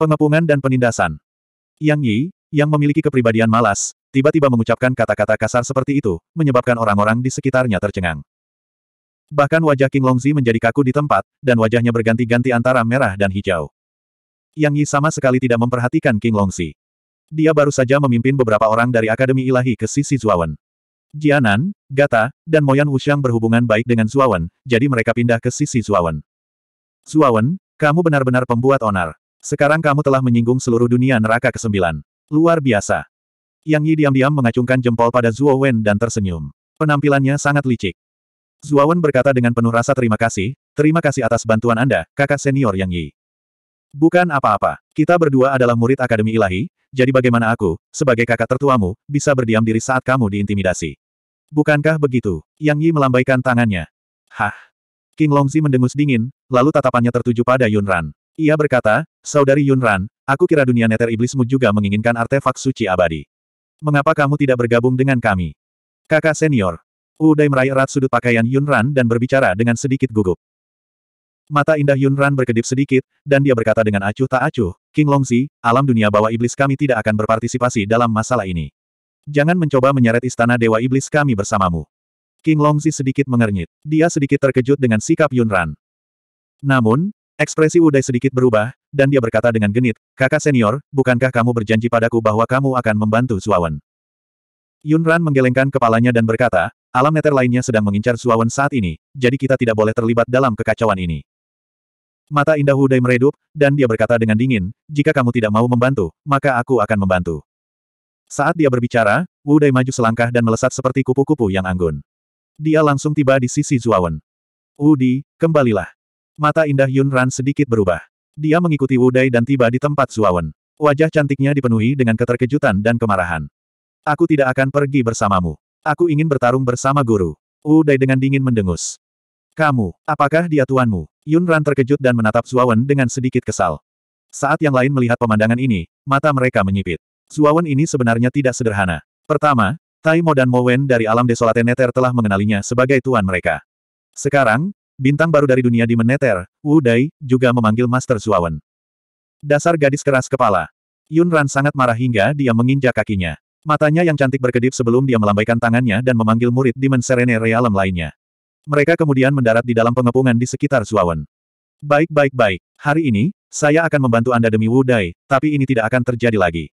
Pengepungan dan penindasan. Yang Yi, yang memiliki kepribadian malas, tiba-tiba mengucapkan kata-kata kasar seperti itu, menyebabkan orang-orang di sekitarnya tercengang. Bahkan wajah King Longzi menjadi kaku di tempat, dan wajahnya berganti-ganti antara merah dan hijau. Yang Yi sama sekali tidak memperhatikan King Longzi. Dia baru saja memimpin beberapa orang dari Akademi Ilahi ke sisi Zuawan. Jianan, Gata, dan Moyan Wuxiang berhubungan baik dengan Zuawan, jadi mereka pindah ke sisi Zuawan. Zuawan, kamu benar-benar pembuat onar. Sekarang kamu telah menyinggung seluruh dunia neraka kesembilan. Luar biasa. Yang Yi diam-diam mengacungkan jempol pada Zuo Wen dan tersenyum. Penampilannya sangat licik. Zuo Wen berkata dengan penuh rasa terima kasih, terima kasih atas bantuan Anda, kakak senior Yang Yi. Bukan apa-apa. Kita berdua adalah murid Akademi Ilahi, jadi bagaimana aku, sebagai kakak tertuamu, bisa berdiam diri saat kamu diintimidasi? Bukankah begitu? Yang Yi melambaikan tangannya. Hah? King Longzi mendengus dingin, lalu tatapannya tertuju pada Yunran. Ia berkata, Saudari Yunran, aku kira dunia neter iblismu juga menginginkan artefak suci abadi. Mengapa kamu tidak bergabung dengan kami? Kakak senior. Udai meraih erat sudut pakaian Yunran dan berbicara dengan sedikit gugup. Mata indah Yunran berkedip sedikit, dan dia berkata dengan acuh tak acuh, King Longzi, alam dunia bawah iblis kami tidak akan berpartisipasi dalam masalah ini. Jangan mencoba menyeret istana dewa iblis kami bersamamu. King Longzi sedikit mengernyit. Dia sedikit terkejut dengan sikap Yunran. Namun, Ekspresi Udai sedikit berubah, dan dia berkata dengan genit, kakak senior, bukankah kamu berjanji padaku bahwa kamu akan membantu Zuawan? Yunran menggelengkan kepalanya dan berkata, alam neter lainnya sedang mengincar Zuawan saat ini, jadi kita tidak boleh terlibat dalam kekacauan ini. Mata indah Udai meredup, dan dia berkata dengan dingin, jika kamu tidak mau membantu, maka aku akan membantu. Saat dia berbicara, Wudai maju selangkah dan melesat seperti kupu-kupu yang anggun. Dia langsung tiba di sisi Zuawan. Wudi, kembalilah. Mata indah Yun Ran sedikit berubah. Dia mengikuti Wudai dan tiba di tempat Zuawan. Wajah cantiknya dipenuhi dengan keterkejutan dan kemarahan. Aku tidak akan pergi bersamamu. Aku ingin bertarung bersama guru. Wudai dengan dingin mendengus. Kamu, apakah dia tuanmu? Yun Ran terkejut dan menatap Zuawan dengan sedikit kesal. Saat yang lain melihat pemandangan ini, mata mereka menyipit. Zuawan ini sebenarnya tidak sederhana. Pertama, Tai Mo dan Mo Wen dari alam desolate Neter telah mengenalinya sebagai tuan mereka. Sekarang, Bintang baru dari dunia di Meneter, Wu Dai, juga memanggil Master Zuawan. Dasar gadis keras kepala. Yun Ran sangat marah hingga dia menginjak kakinya. Matanya yang cantik berkedip sebelum dia melambaikan tangannya dan memanggil murid Demon Serene Realm lainnya. Mereka kemudian mendarat di dalam pengepungan di sekitar Zuawan. Baik baik baik, hari ini, saya akan membantu Anda demi Wu Dai, tapi ini tidak akan terjadi lagi.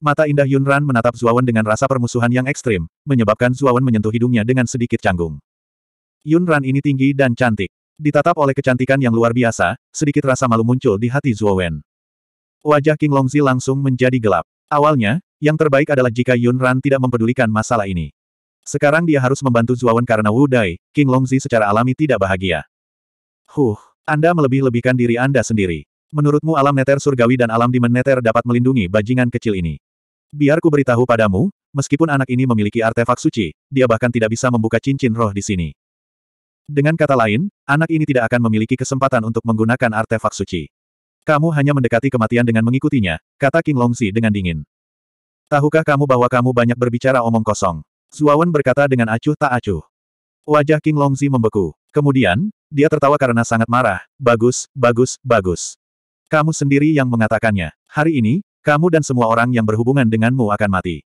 Mata indah Yun Ran menatap Zuawan dengan rasa permusuhan yang ekstrim, menyebabkan Zuawan menyentuh hidungnya dengan sedikit canggung. Yun Ran ini tinggi dan cantik. Ditatap oleh kecantikan yang luar biasa, sedikit rasa malu muncul di hati Zuo Wen. Wajah King Longzi langsung menjadi gelap. Awalnya, yang terbaik adalah jika Yun Ran tidak mempedulikan masalah ini. Sekarang dia harus membantu Zuo Wen karena Wu Dai, King Longzi secara alami tidak bahagia. Huh, Anda melebih-lebihkan diri Anda sendiri. Menurutmu alam neter surgawi dan alam dimen neter dapat melindungi bajingan kecil ini? Biar ku beritahu padamu, meskipun anak ini memiliki artefak suci, dia bahkan tidak bisa membuka cincin roh di sini. Dengan kata lain, anak ini tidak akan memiliki kesempatan untuk menggunakan artefak suci. Kamu hanya mendekati kematian dengan mengikutinya, kata King Longzi dengan dingin. Tahukah kamu bahwa kamu banyak berbicara omong kosong? Zuawan berkata dengan acuh tak acuh. Wajah King Longzi membeku. Kemudian, dia tertawa karena sangat marah. Bagus, bagus, bagus. Kamu sendiri yang mengatakannya. Hari ini, kamu dan semua orang yang berhubungan denganmu akan mati.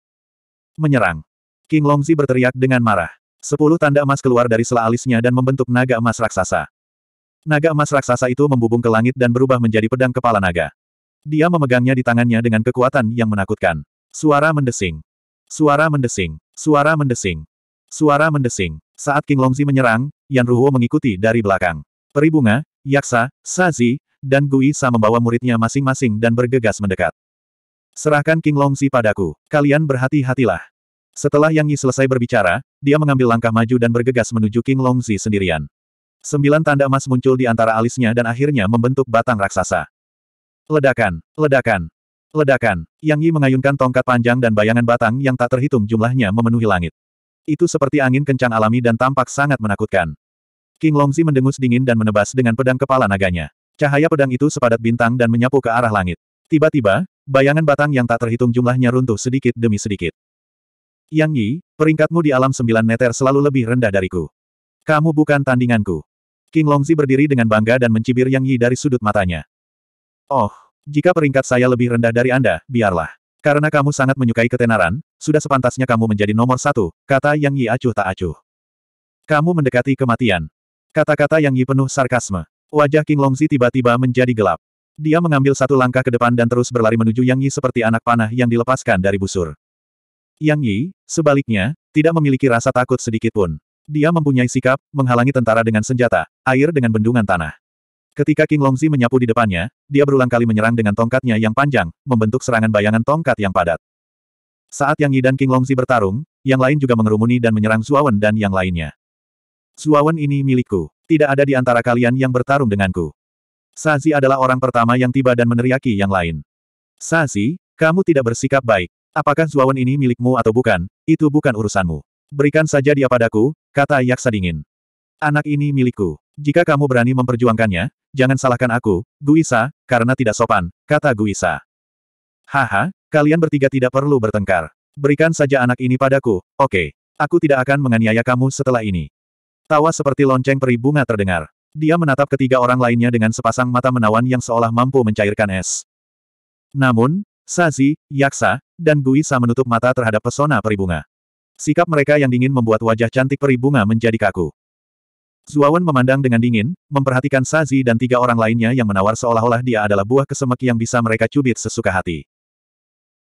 Menyerang. King Longzi berteriak dengan marah. Sepuluh tanda emas keluar dari sela alisnya dan membentuk naga emas raksasa. Naga emas raksasa itu membubung ke langit dan berubah menjadi pedang kepala naga. Dia memegangnya di tangannya dengan kekuatan yang menakutkan. Suara mendesing. Suara mendesing. Suara mendesing. Suara mendesing. Saat King Longzi menyerang, Yan Ruhuo mengikuti dari belakang. Peribunga, Yaksa, Sazi, dan Gui Sa membawa muridnya masing-masing dan bergegas mendekat. Serahkan King Longzi padaku. Kalian berhati-hatilah. Setelah Yang Yi selesai berbicara, dia mengambil langkah maju dan bergegas menuju King Longzi sendirian. Sembilan tanda emas muncul di antara alisnya dan akhirnya membentuk batang raksasa. Ledakan, ledakan, ledakan. Yang Yi mengayunkan tongkat panjang dan bayangan batang yang tak terhitung jumlahnya memenuhi langit. Itu seperti angin kencang alami dan tampak sangat menakutkan. King Longzi mendengus dingin dan menebas dengan pedang kepala naganya. Cahaya pedang itu sepadat bintang dan menyapu ke arah langit. Tiba-tiba, bayangan batang yang tak terhitung jumlahnya runtuh sedikit demi sedikit. Yang Yi, peringkatmu di alam sembilan meter selalu lebih rendah dariku. Kamu bukan tandinganku. King Longzi berdiri dengan bangga dan mencibir Yang Yi dari sudut matanya. Oh, Jika peringkat saya lebih rendah dari Anda, biarlah. Karena kamu sangat menyukai ketenaran, sudah sepantasnya kamu menjadi nomor satu, kata Yang Yi acuh tak acuh. Kamu mendekati kematian. Kata-kata Yang Yi penuh sarkasme. Wajah King Longzi tiba-tiba menjadi gelap. Dia mengambil satu langkah ke depan dan terus berlari menuju Yang Yi seperti anak panah yang dilepaskan dari busur. Yang Yi, sebaliknya, tidak memiliki rasa takut sedikit pun. Dia mempunyai sikap, menghalangi tentara dengan senjata, air dengan bendungan tanah. Ketika King Longzi menyapu di depannya, dia berulang kali menyerang dengan tongkatnya yang panjang, membentuk serangan bayangan tongkat yang padat. Saat Yang Yi dan King Longzi bertarung, yang lain juga mengerumuni dan menyerang Zuawan dan yang lainnya. Zuawan ini milikku. Tidak ada di antara kalian yang bertarung denganku. Sazi adalah orang pertama yang tiba dan meneriaki yang lain. Sazi, kamu tidak bersikap baik. Apakah Zuawan ini milikmu atau bukan, itu bukan urusanmu. Berikan saja dia padaku, kata Yaksa dingin. Anak ini milikku. Jika kamu berani memperjuangkannya, jangan salahkan aku, Guisa, karena tidak sopan, kata Guisa. Haha, kalian bertiga tidak perlu bertengkar. Berikan saja anak ini padaku, oke. Aku tidak akan menganiaya kamu setelah ini. Tawa seperti lonceng peri bunga terdengar. Dia menatap ketiga orang lainnya dengan sepasang mata menawan yang seolah mampu mencairkan es. Namun, Sazi, Yaksa, dan Guisa menutup mata terhadap pesona peri bunga. Sikap mereka yang dingin membuat wajah cantik peri bunga menjadi kaku. Zuawan memandang dengan dingin, memperhatikan Sazi dan tiga orang lainnya yang menawar seolah-olah dia adalah buah kesemek yang bisa mereka cubit sesuka hati.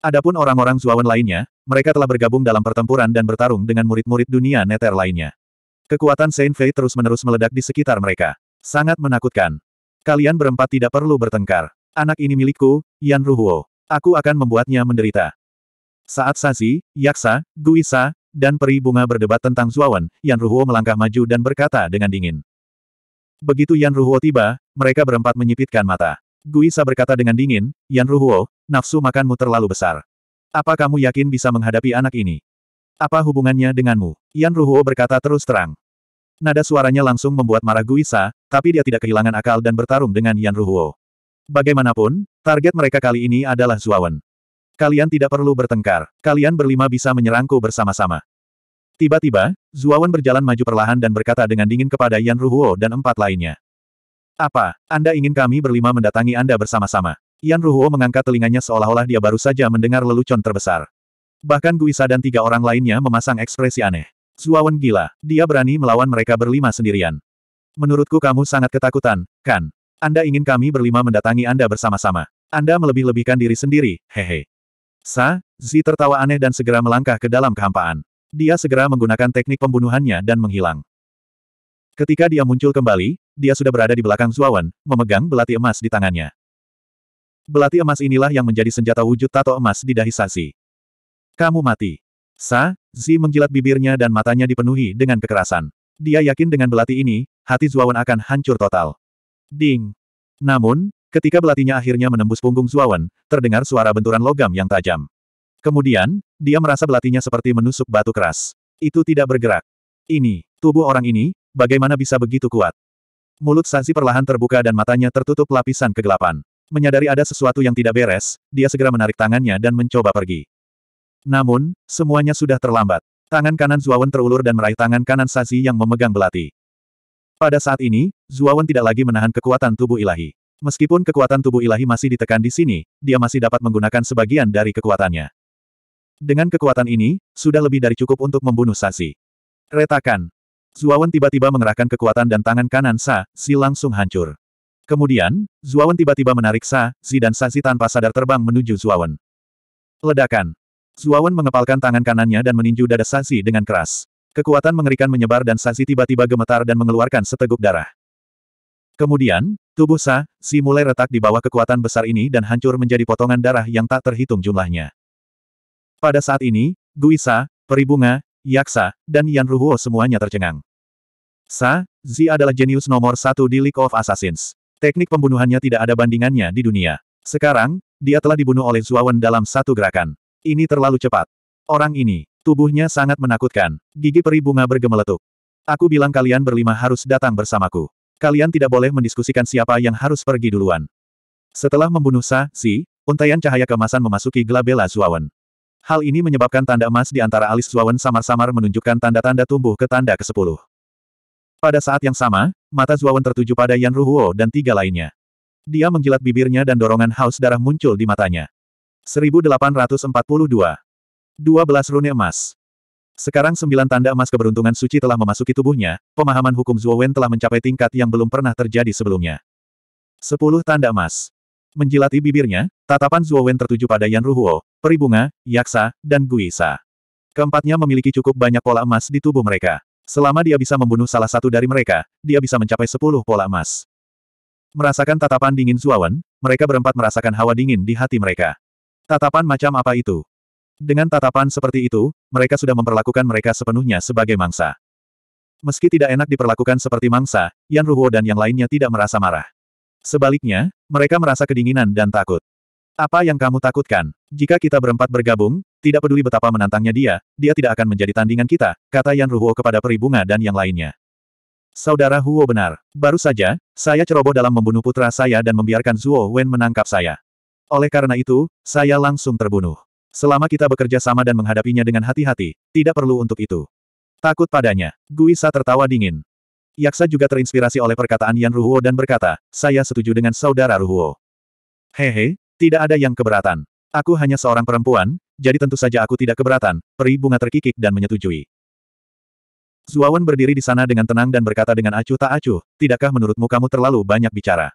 Adapun orang-orang Zuawan lainnya, mereka telah bergabung dalam pertempuran dan bertarung dengan murid-murid dunia neter lainnya. Kekuatan Saint Fei terus-menerus meledak di sekitar mereka. Sangat menakutkan. Kalian berempat tidak perlu bertengkar. Anak ini milikku, Yan Ruhuo. Aku akan membuatnya menderita. Saat Sazi, Yaksa, Guisa, dan peri bunga berdebat tentang Zuawan, Yan Ruhuo melangkah maju dan berkata dengan dingin. Begitu Yan Ruhuo tiba, mereka berempat menyipitkan mata. Guisa berkata dengan dingin, Yan Ruhuo, nafsu makanmu terlalu besar. Apa kamu yakin bisa menghadapi anak ini? Apa hubungannya denganmu? Yan Ruhuo berkata terus terang. Nada suaranya langsung membuat marah Guisa, tapi dia tidak kehilangan akal dan bertarung dengan Yan Ruhuo. Bagaimanapun, target mereka kali ini adalah Zuawan. Kalian tidak perlu bertengkar. Kalian berlima bisa menyerangku bersama-sama. Tiba-tiba, Zuawan berjalan maju perlahan dan berkata dengan dingin kepada Yan Ruhuo dan empat lainnya. Apa, Anda ingin kami berlima mendatangi Anda bersama-sama? Yan Ruhuo mengangkat telinganya seolah-olah dia baru saja mendengar lelucon terbesar. Bahkan Guisa dan tiga orang lainnya memasang ekspresi aneh. Zuawan gila, dia berani melawan mereka berlima sendirian. Menurutku kamu sangat ketakutan, kan? Anda ingin kami berlima mendatangi Anda bersama-sama. Anda melebih-lebihkan diri sendiri, hehe. Sa, Zi tertawa aneh dan segera melangkah ke dalam kehampaan. Dia segera menggunakan teknik pembunuhannya dan menghilang. Ketika dia muncul kembali, dia sudah berada di belakang Zuawan, memegang belati emas di tangannya. Belati emas inilah yang menjadi senjata wujud tato emas di dahi Sasi. Kamu mati. Sa, Zi menjilat bibirnya dan matanya dipenuhi dengan kekerasan. Dia yakin dengan belati ini, hati Zuawan akan hancur total. Ding. Namun, Ketika belatinya akhirnya menembus punggung Zuawan, terdengar suara benturan logam yang tajam. Kemudian, dia merasa belatinya seperti menusuk batu keras. Itu tidak bergerak. Ini, tubuh orang ini, bagaimana bisa begitu kuat? Mulut Sazi perlahan terbuka dan matanya tertutup lapisan kegelapan. Menyadari ada sesuatu yang tidak beres, dia segera menarik tangannya dan mencoba pergi. Namun, semuanya sudah terlambat. Tangan kanan Zuawan terulur dan meraih tangan kanan Sazi yang memegang belati. Pada saat ini, Zuawan tidak lagi menahan kekuatan tubuh ilahi. Meskipun kekuatan tubuh ilahi masih ditekan di sini, dia masih dapat menggunakan sebagian dari kekuatannya. Dengan kekuatan ini, sudah lebih dari cukup untuk membunuh Sasi. Retakan. Zuawan tiba-tiba mengerahkan kekuatan dan tangan kanan Sa, Si langsung hancur. Kemudian, Zuawan tiba-tiba menarik Sa, Si dan Sasi tanpa sadar terbang menuju Zuawan. Ledakan. Zuawan mengepalkan tangan kanannya dan meninju dada Sasi dengan keras. Kekuatan mengerikan menyebar dan Sasi tiba-tiba gemetar dan mengeluarkan seteguk darah. Kemudian, tubuh Sa, Si mulai retak di bawah kekuatan besar ini dan hancur menjadi potongan darah yang tak terhitung jumlahnya. Pada saat ini, Guisa, Peribunga, Yaksa, dan Yan Ruhuo semuanya tercengang. Sa, Zi adalah jenius nomor satu di League of Assassins. Teknik pembunuhannya tidak ada bandingannya di dunia. Sekarang, dia telah dibunuh oleh Zuawan dalam satu gerakan. Ini terlalu cepat. Orang ini, tubuhnya sangat menakutkan. Gigi peri bunga bergemeletuk. Aku bilang kalian berlima harus datang bersamaku. Kalian tidak boleh mendiskusikan siapa yang harus pergi duluan. Setelah membunuh Sa, Si, untaian cahaya kemasan memasuki gelabela Zuawan. Hal ini menyebabkan tanda emas di antara alis Zuawan samar-samar menunjukkan tanda-tanda tumbuh ke tanda ke-10. Pada saat yang sama, mata Zuawan tertuju pada Yan Ruhuo dan tiga lainnya. Dia menjilat bibirnya dan dorongan haus darah muncul di matanya. 1842. 12 rune emas. Sekarang sembilan tanda emas keberuntungan suci telah memasuki tubuhnya, pemahaman hukum Zuowen telah mencapai tingkat yang belum pernah terjadi sebelumnya. Sepuluh tanda emas. Menjilati bibirnya, tatapan Zuowen tertuju pada Yan Ruhuo, peri bunga, yaksa, dan Guisa. Keempatnya memiliki cukup banyak pola emas di tubuh mereka. Selama dia bisa membunuh salah satu dari mereka, dia bisa mencapai sepuluh pola emas. Merasakan tatapan dingin Zuowen, mereka berempat merasakan hawa dingin di hati mereka. Tatapan macam apa itu? Dengan tatapan seperti itu, mereka sudah memperlakukan mereka sepenuhnya sebagai mangsa. Meski tidak enak diperlakukan seperti mangsa, Yan Ruhuo dan yang lainnya tidak merasa marah. Sebaliknya, mereka merasa kedinginan dan takut. Apa yang kamu takutkan? Jika kita berempat bergabung, tidak peduli betapa menantangnya dia, dia tidak akan menjadi tandingan kita, kata Yan Ruhuo kepada peri bunga dan yang lainnya. Saudara Huo benar. Baru saja, saya ceroboh dalam membunuh putra saya dan membiarkan Zuo Wen menangkap saya. Oleh karena itu, saya langsung terbunuh. Selama kita bekerja sama dan menghadapinya dengan hati-hati, tidak perlu untuk itu. Takut padanya. Guisa tertawa dingin. Yaksa juga terinspirasi oleh perkataan Yan Ruhuo dan berkata, saya setuju dengan saudara Ruhuo. Hehe, tidak ada yang keberatan. Aku hanya seorang perempuan, jadi tentu saja aku tidak keberatan, peri bunga terkikik dan menyetujui. Zuawan berdiri di sana dengan tenang dan berkata dengan acuh tak acuh, tidakkah menurutmu kamu terlalu banyak bicara?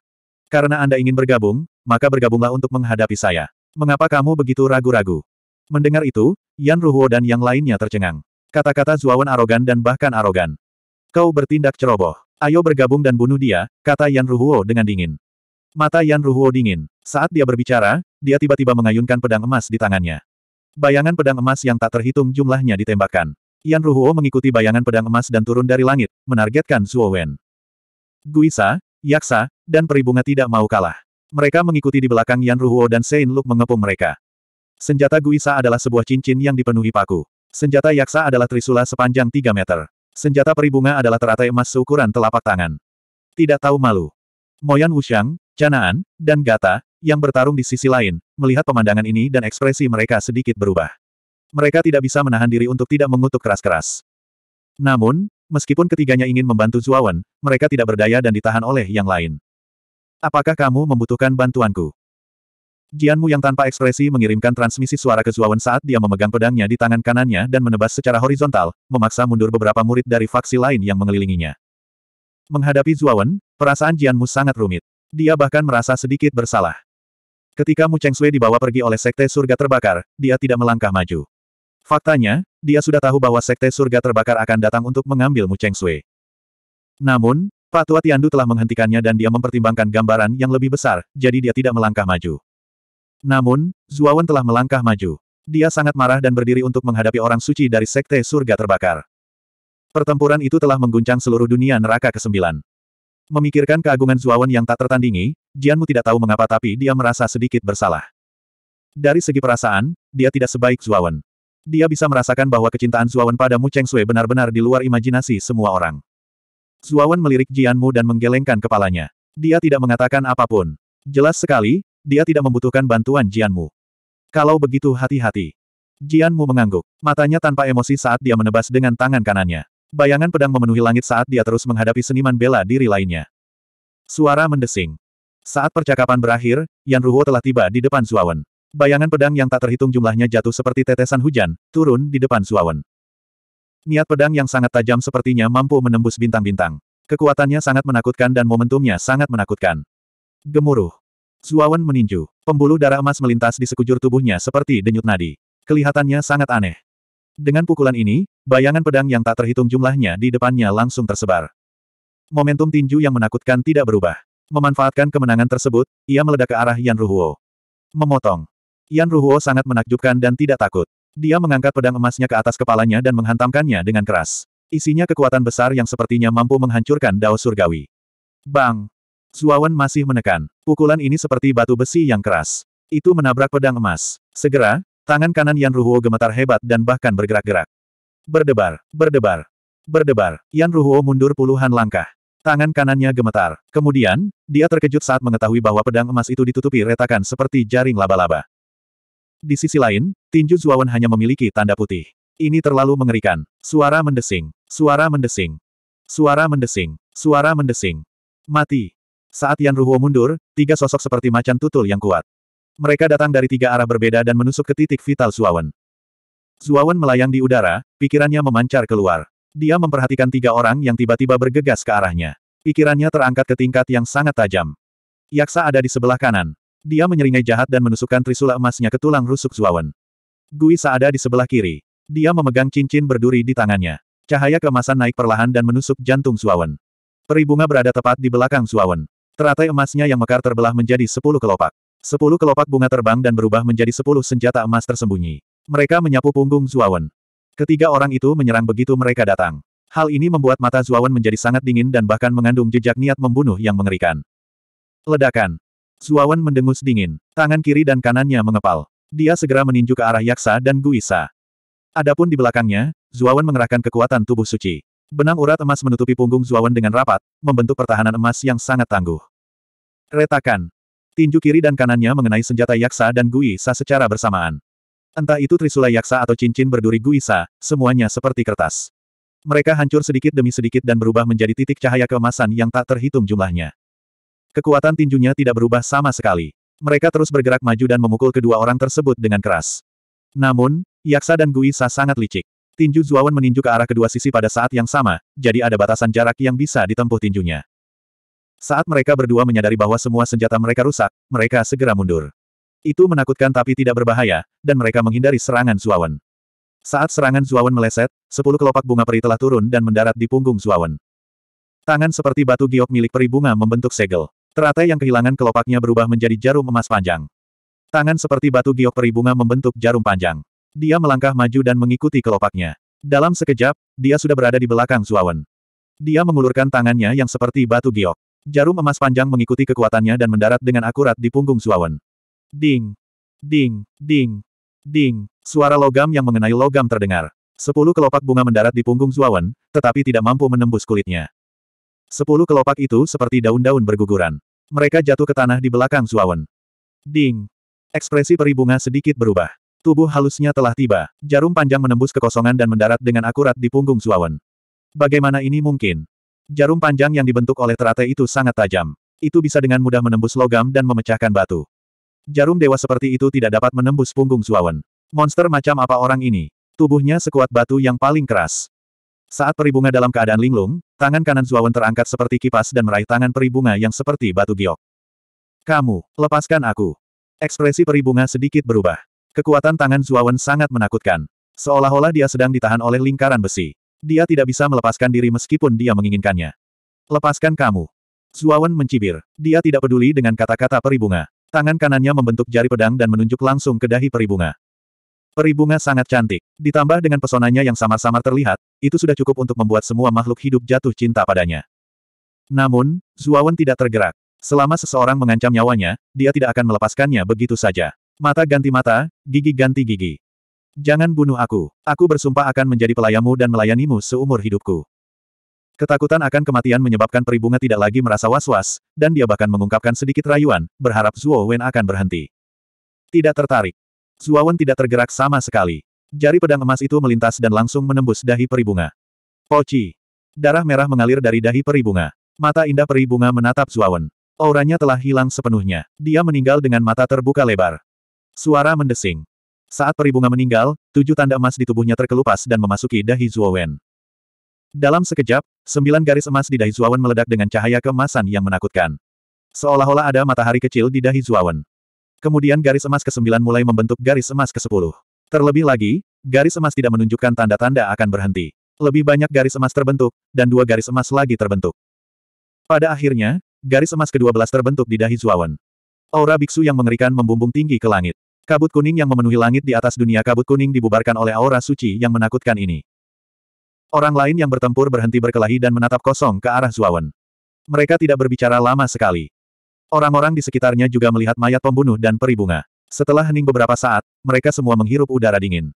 Karena Anda ingin bergabung, maka bergabunglah untuk menghadapi saya. Mengapa kamu begitu ragu-ragu? Mendengar itu, Yan Ruhuo dan yang lainnya tercengang. Kata-kata Zuawan arogan dan bahkan arogan. Kau bertindak ceroboh. Ayo bergabung dan bunuh dia, kata Yan Ruhuo dengan dingin. Mata Yan Ruhuo dingin. Saat dia berbicara, dia tiba-tiba mengayunkan pedang emas di tangannya. Bayangan pedang emas yang tak terhitung jumlahnya ditembakkan. Yan Ruhuo mengikuti bayangan pedang emas dan turun dari langit, menargetkan Zuo Wen. Guisa, Yaksa, dan Peribunga tidak mau kalah. Mereka mengikuti di belakang Yan Ruhuo dan Sein Luk mengepung mereka. Senjata Guisa adalah sebuah cincin yang dipenuhi paku. Senjata Yaksa adalah trisula sepanjang 3 meter. Senjata peribunga adalah teratai emas seukuran telapak tangan. Tidak tahu malu. Moyan Wushang, Canaan, dan Gata, yang bertarung di sisi lain, melihat pemandangan ini dan ekspresi mereka sedikit berubah. Mereka tidak bisa menahan diri untuk tidak mengutuk keras-keras. Namun, meskipun ketiganya ingin membantu Zuawan, mereka tidak berdaya dan ditahan oleh yang lain. Apakah kamu membutuhkan bantuanku? Jianmu yang tanpa ekspresi mengirimkan transmisi suara ke Zuawan saat dia memegang pedangnya di tangan kanannya dan menebas secara horizontal, memaksa mundur beberapa murid dari faksi lain yang mengelilinginya. Menghadapi Zuawan, perasaan Jianmu sangat rumit. Dia bahkan merasa sedikit bersalah. Ketika Mu Chengsui dibawa pergi oleh Sekte Surga Terbakar, dia tidak melangkah maju. Faktanya, dia sudah tahu bahwa Sekte Surga Terbakar akan datang untuk mengambil Mu Chengsui. Namun, Pak Tua Tiandu telah menghentikannya dan dia mempertimbangkan gambaran yang lebih besar, jadi dia tidak melangkah maju. Namun, Zuawan telah melangkah maju. Dia sangat marah dan berdiri untuk menghadapi orang suci dari Sekte Surga Terbakar. Pertempuran itu telah mengguncang seluruh dunia neraka ke-9. Memikirkan keagungan Zuawan yang tak tertandingi, Jianmu tidak tahu mengapa tapi dia merasa sedikit bersalah. Dari segi perasaan, dia tidak sebaik Zuawan. Dia bisa merasakan bahwa kecintaan Zuawan pada Mu Cheng Sui benar-benar di luar imajinasi semua orang. Zuawan melirik Jianmu dan menggelengkan kepalanya. Dia tidak mengatakan apa pun. Jelas sekali, dia tidak membutuhkan bantuan Jianmu. Kalau begitu hati-hati. Jianmu mengangguk. Matanya tanpa emosi saat dia menebas dengan tangan kanannya. Bayangan pedang memenuhi langit saat dia terus menghadapi seniman bela diri lainnya. Suara mendesing. Saat percakapan berakhir, Yan Ruhuo telah tiba di depan Zuawan. Bayangan pedang yang tak terhitung jumlahnya jatuh seperti tetesan hujan, turun di depan Zuawan. Niat pedang yang sangat tajam sepertinya mampu menembus bintang-bintang. Kekuatannya sangat menakutkan dan momentumnya sangat menakutkan. Gemuruh. Zuawan meninju. Pembuluh darah emas melintas di sekujur tubuhnya seperti denyut nadi. Kelihatannya sangat aneh. Dengan pukulan ini, bayangan pedang yang tak terhitung jumlahnya di depannya langsung tersebar. Momentum tinju yang menakutkan tidak berubah. Memanfaatkan kemenangan tersebut, ia meledak ke arah Yan Ruhuo. Memotong. Yan Ruhuo sangat menakjubkan dan tidak takut. Dia mengangkat pedang emasnya ke atas kepalanya dan menghantamkannya dengan keras. Isinya kekuatan besar yang sepertinya mampu menghancurkan dao surgawi. Bang! Zuawan masih menekan. Pukulan ini seperti batu besi yang keras. Itu menabrak pedang emas. Segera, tangan kanan Yan Ruhuo gemetar hebat dan bahkan bergerak-gerak. Berdebar, berdebar, berdebar. Yan Ruhuo mundur puluhan langkah. Tangan kanannya gemetar. Kemudian, dia terkejut saat mengetahui bahwa pedang emas itu ditutupi retakan seperti jaring laba-laba. Di sisi lain, tinju Zuawan hanya memiliki tanda putih. Ini terlalu mengerikan. Suara mendesing. Suara mendesing. Suara mendesing. Suara mendesing. Mati. Saat Yan Ruhuo mundur, tiga sosok seperti macan tutul yang kuat. Mereka datang dari tiga arah berbeda dan menusuk ke titik vital Zuawan. Zuawan melayang di udara, pikirannya memancar keluar. Dia memperhatikan tiga orang yang tiba-tiba bergegas ke arahnya. Pikirannya terangkat ke tingkat yang sangat tajam. Yaksa ada di sebelah kanan. Dia menyeringai jahat dan menusukkan trisula emasnya ke tulang rusuk Zuawan. Guisa ada di sebelah kiri. Dia memegang cincin berduri di tangannya. Cahaya keemasan naik perlahan dan menusuk jantung Zuawan. Peri bunga berada tepat di belakang Zuawan. Teratai emasnya yang mekar terbelah menjadi sepuluh kelopak. Sepuluh kelopak bunga terbang dan berubah menjadi sepuluh senjata emas tersembunyi. Mereka menyapu punggung Zuawan. Ketiga orang itu menyerang begitu mereka datang. Hal ini membuat mata Zuawan menjadi sangat dingin dan bahkan mengandung jejak niat membunuh yang mengerikan. Ledakan. Zuawan mendengus dingin. Tangan kiri dan kanannya mengepal. Dia segera meninju ke arah Yaksa dan Guisa. Adapun di belakangnya, Zuawan mengerahkan kekuatan tubuh suci. Benang urat emas menutupi punggung Zuawan dengan rapat, membentuk pertahanan emas yang sangat tangguh. Retakan. Tinju kiri dan kanannya mengenai senjata Yaksa dan Gui Sa secara bersamaan. Entah itu Trisula Yaksa atau cincin berduri Gui Sa, semuanya seperti kertas. Mereka hancur sedikit demi sedikit dan berubah menjadi titik cahaya keemasan yang tak terhitung jumlahnya. Kekuatan tinjunya tidak berubah sama sekali. Mereka terus bergerak maju dan memukul kedua orang tersebut dengan keras. Namun, Yaksa dan Gui Sa sangat licik. Tinju Zuawan meninju ke arah kedua sisi pada saat yang sama, jadi ada batasan jarak yang bisa ditempuh tinjunya. Saat mereka berdua menyadari bahwa semua senjata mereka rusak, mereka segera mundur. Itu menakutkan tapi tidak berbahaya, dan mereka menghindari serangan Zuawan. Saat serangan Zuawan meleset, sepuluh kelopak bunga peri telah turun dan mendarat di punggung Zuawan. Tangan seperti batu giok milik peri bunga membentuk segel. Teratai yang kehilangan kelopaknya berubah menjadi jarum emas panjang. Tangan seperti batu giok peri bunga membentuk jarum panjang. Dia melangkah maju dan mengikuti kelopaknya. Dalam sekejap, dia sudah berada di belakang Zuawan. Dia mengulurkan tangannya yang seperti batu giok. Jarum emas panjang mengikuti kekuatannya dan mendarat dengan akurat di punggung Zuawan. Ding! Ding! Ding! Ding! Suara logam yang mengenai logam terdengar. Sepuluh kelopak bunga mendarat di punggung Zuawan, tetapi tidak mampu menembus kulitnya. Sepuluh kelopak itu seperti daun-daun berguguran. Mereka jatuh ke tanah di belakang Zuawan. Ding! Ekspresi peri bunga sedikit berubah. Tubuh halusnya telah tiba. Jarum panjang menembus kekosongan dan mendarat dengan akurat di punggung Zuawan. Bagaimana ini mungkin? Jarum panjang yang dibentuk oleh teratai itu sangat tajam. Itu bisa dengan mudah menembus logam dan memecahkan batu. Jarum dewa seperti itu tidak dapat menembus punggung Zuawan. Monster macam apa orang ini? Tubuhnya sekuat batu yang paling keras. Saat peribunga dalam keadaan linglung, tangan kanan Zuawan terangkat seperti kipas dan meraih tangan peribunga yang seperti batu giok. Kamu, lepaskan aku. Ekspresi peribunga sedikit berubah. Kekuatan tangan Zuawan sangat menakutkan. Seolah-olah dia sedang ditahan oleh lingkaran besi. Dia tidak bisa melepaskan diri meskipun dia menginginkannya. Lepaskan kamu. Zuawan mencibir. Dia tidak peduli dengan kata-kata peribunga. Tangan kanannya membentuk jari pedang dan menunjuk langsung ke dahi peribunga. Peribunga sangat cantik. Ditambah dengan pesonanya yang samar-samar terlihat, itu sudah cukup untuk membuat semua makhluk hidup jatuh cinta padanya. Namun, Zuawan tidak tergerak. Selama seseorang mengancam nyawanya, dia tidak akan melepaskannya begitu saja. Mata ganti mata, gigi ganti gigi. Jangan bunuh aku. Aku bersumpah akan menjadi pelayamu dan melayanimu seumur hidupku. Ketakutan akan kematian menyebabkan peribunga tidak lagi merasa was-was, dan dia bahkan mengungkapkan sedikit rayuan, berharap Zuo Wen akan berhenti. Tidak tertarik. Zuo Wen tidak tergerak sama sekali. Jari pedang emas itu melintas dan langsung menembus dahi peribunga. Poci. Darah merah mengalir dari dahi peribunga. Mata indah peribunga menatap Zuo Wen. Auranya telah hilang sepenuhnya. Dia meninggal dengan mata terbuka lebar. Suara mendesing. Saat peribunga meninggal, tujuh tanda emas di tubuhnya terkelupas dan memasuki dahi Zuowen. Dalam sekejap, sembilan garis emas di dahi Zuowen meledak dengan cahaya keemasan yang menakutkan. Seolah-olah ada matahari kecil di dahi Zuowen. Kemudian garis emas ke-9 mulai membentuk garis emas ke-10. Terlebih lagi, garis emas tidak menunjukkan tanda-tanda akan berhenti. Lebih banyak garis emas terbentuk, dan dua garis emas lagi terbentuk. Pada akhirnya, garis emas ke-12 terbentuk di dahi Zuowen. Aura biksu yang mengerikan membumbung tinggi ke langit. Kabut kuning yang memenuhi langit di atas dunia kabut kuning dibubarkan oleh aura suci yang menakutkan ini. Orang lain yang bertempur berhenti berkelahi dan menatap kosong ke arah Zuawan. Mereka tidak berbicara lama sekali. Orang-orang di sekitarnya juga melihat mayat pembunuh dan peribunga. Setelah hening beberapa saat, mereka semua menghirup udara dingin.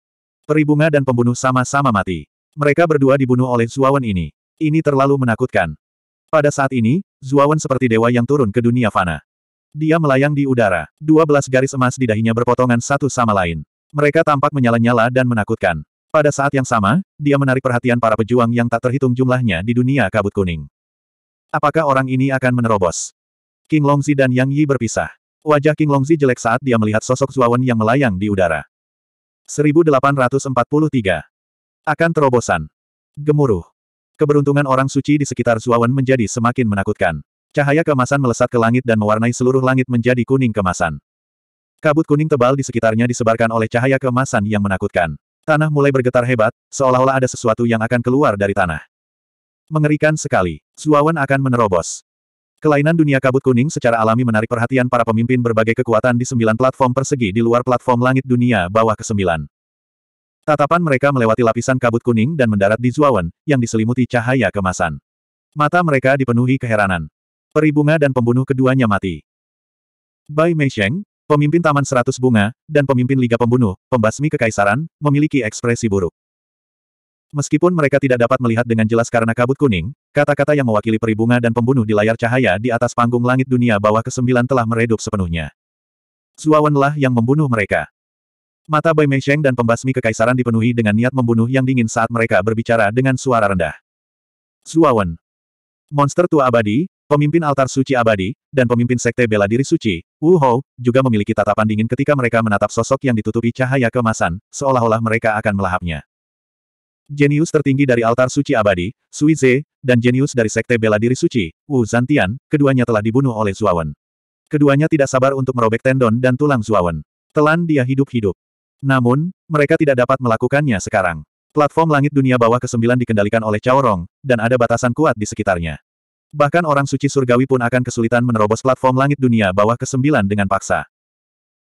Peribunga dan pembunuh sama-sama mati. Mereka berdua dibunuh oleh Zuawan ini. Ini terlalu menakutkan. Pada saat ini, Zuawan seperti dewa yang turun ke dunia fana. Dia melayang di udara. Dua belas garis emas di dahinya berpotongan satu sama lain. Mereka tampak menyala-nyala dan menakutkan. Pada saat yang sama, dia menarik perhatian para pejuang yang tak terhitung jumlahnya di dunia kabut kuning. Apakah orang ini akan menerobos? King Longzi dan Yang Yi berpisah. Wajah King Longzi jelek saat dia melihat sosok Zuawan yang melayang di udara. 1843. Akan terobosan. Gemuruh. Keberuntungan orang suci di sekitar Zuawan menjadi semakin menakutkan. Cahaya keemasan melesat ke langit dan mewarnai seluruh langit menjadi kuning kemasan. Kabut kuning tebal di sekitarnya disebarkan oleh cahaya keemasan yang menakutkan. Tanah mulai bergetar hebat, seolah-olah ada sesuatu yang akan keluar dari tanah. Mengerikan sekali. Zuawan akan menerobos. Kelainan dunia kabut kuning secara alami menarik perhatian para pemimpin berbagai kekuatan di sembilan platform persegi di luar platform langit dunia bawah ke-9. Tatapan mereka melewati lapisan kabut kuning dan mendarat di Zuawan, yang diselimuti cahaya kemasan. Mata mereka dipenuhi keheranan. Peri bunga dan pembunuh keduanya mati. Bai Meisheng, pemimpin Taman Seratus Bunga, dan pemimpin Liga Pembunuh, pembasmi kekaisaran, memiliki ekspresi buruk. Meskipun mereka tidak dapat melihat dengan jelas karena kabut kuning, kata-kata yang mewakili peribunga dan pembunuh di layar cahaya di atas panggung langit dunia bawah ke-9 telah meredup sepenuhnya. Zuawanlah yang membunuh mereka. Mata Bai Meisheng dan pembasmi kekaisaran dipenuhi dengan niat membunuh yang dingin saat mereka berbicara dengan suara rendah. Zuawan. Monster tua abadi, pemimpin altar suci abadi, dan pemimpin sekte bela diri suci, Wu Hou, juga memiliki tatapan dingin ketika mereka menatap sosok yang ditutupi cahaya kemasan, seolah-olah mereka akan melahapnya. Jenius tertinggi dari altar suci abadi, Sui Ze, dan jenius dari sekte bela diri suci, Wu Zantian, keduanya telah dibunuh oleh Zuawan. Keduanya tidak sabar untuk merobek tendon dan tulang Zuawan. Telan dia hidup-hidup. Namun, mereka tidak dapat melakukannya sekarang. Platform langit dunia bawah ke-9 dikendalikan oleh Chaorong, dan ada batasan kuat di sekitarnya. Bahkan orang suci surgawi pun akan kesulitan menerobos platform langit dunia bawah ke-9 dengan paksa.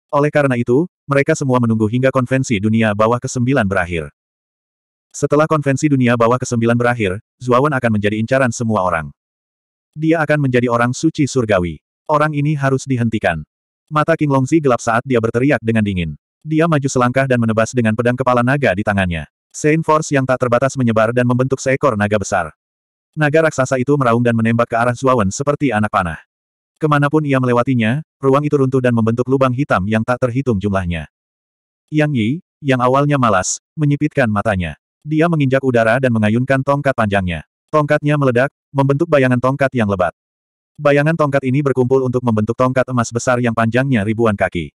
Oleh karena itu, mereka semua menunggu hingga konvensi dunia bawah ke-9 berakhir. Setelah konvensi dunia bawah ke-9 berakhir, Zuawan akan menjadi incaran semua orang. Dia akan menjadi orang suci surgawi. Orang ini harus dihentikan. Mata King Longzi gelap saat dia berteriak dengan dingin. Dia maju selangkah dan menebas dengan pedang kepala naga di tangannya. Saint Force yang tak terbatas menyebar dan membentuk seekor naga besar. Naga raksasa itu meraung dan menembak ke arah Zuawan seperti anak panah. Ke mana pun ia melewatinya, ruang itu runtuh dan membentuk lubang hitam yang tak terhitung jumlahnya. Yang Yi, yang awalnya malas, menyipitkan matanya. Dia menginjak udara dan mengayunkan tongkat panjangnya. Tongkatnya meledak, membentuk bayangan tongkat yang lebat. Bayangan tongkat ini berkumpul untuk membentuk tongkat emas besar yang panjangnya ribuan kaki.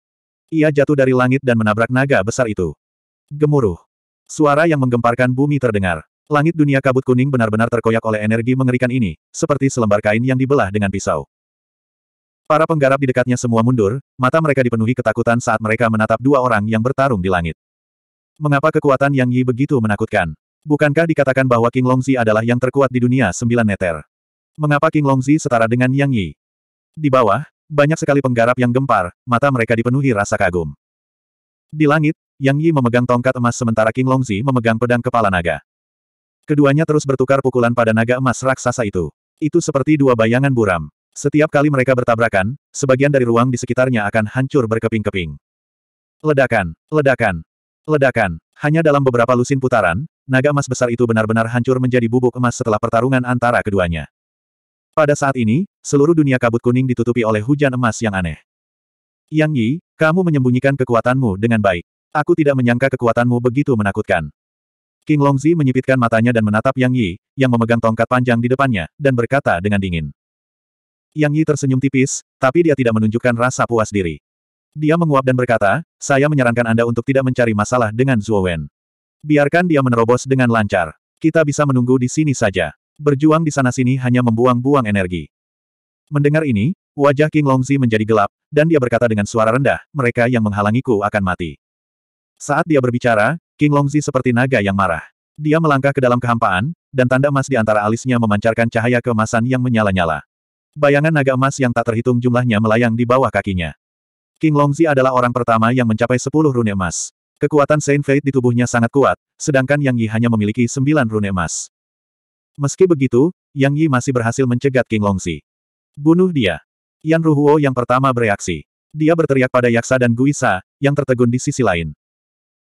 Ia jatuh dari langit dan menabrak naga besar itu. Gemuruh. Suara yang menggemparkan bumi terdengar. Langit dunia kabut kuning benar-benar terkoyak oleh energi mengerikan ini, seperti selembar kain yang dibelah dengan pisau. Para penggarap di dekatnya semua mundur, mata mereka dipenuhi ketakutan saat mereka menatap dua orang yang bertarung di langit. Mengapa kekuatan Yang Yi begitu menakutkan? Bukankah dikatakan bahwa King Longzi adalah yang terkuat di dunia sembilan meter? Mengapa King Longzi setara dengan Yang Yi? Di bawah, banyak sekali penggarap yang gempar, mata mereka dipenuhi rasa kagum. Di langit, Yang Yi memegang tongkat emas sementara King Longzi memegang pedang kepala naga. Keduanya terus bertukar pukulan pada naga emas raksasa itu. Itu seperti dua bayangan buram. Setiap kali mereka bertabrakan, sebagian dari ruang di sekitarnya akan hancur berkeping-keping. Ledakan, ledakan, Ledakan. Hanya dalam beberapa lusin putaran, naga emas besar itu benar-benar hancur menjadi bubuk emas setelah pertarungan antara keduanya. Pada saat ini, seluruh dunia kabut kuning ditutupi oleh hujan emas yang aneh. Yang Yi, kamu menyembunyikan kekuatanmu dengan baik. Aku tidak menyangka kekuatanmu begitu menakutkan. King Longzi menyipitkan matanya dan menatap Yang Yi, yang memegang tongkat panjang di depannya, dan berkata dengan dingin. Yang Yi tersenyum tipis, tapi dia tidak menunjukkan rasa puas diri. Dia menguap dan berkata, saya menyarankan Anda untuk tidak mencari masalah dengan Zuo Wen. Biarkan dia menerobos dengan lancar. Kita bisa menunggu di sini saja. Berjuang di sana-sini hanya membuang-buang energi. Mendengar ini, wajah King Longzi menjadi gelap, dan dia berkata dengan suara rendah, mereka yang menghalangiku akan mati. Saat dia berbicara, King Longzi seperti naga yang marah. Dia melangkah ke dalam kehampaan, dan tanda emas di antara alisnya memancarkan cahaya keemasan yang menyala-nyala. Bayangan naga emas yang tak terhitung jumlahnya melayang di bawah kakinya. King Longzi adalah orang pertama yang mencapai 10 rune emas. Kekuatan Saint Fate di tubuhnya sangat kuat, sedangkan Yang Yi hanya memiliki 9 rune emas. Meski begitu, Yang Yi masih berhasil mencegat King Longzi. Bunuh dia. Yan Ruhuo yang pertama bereaksi. Dia berteriak pada Yaksa dan Guisa, yang tertegun di sisi lain.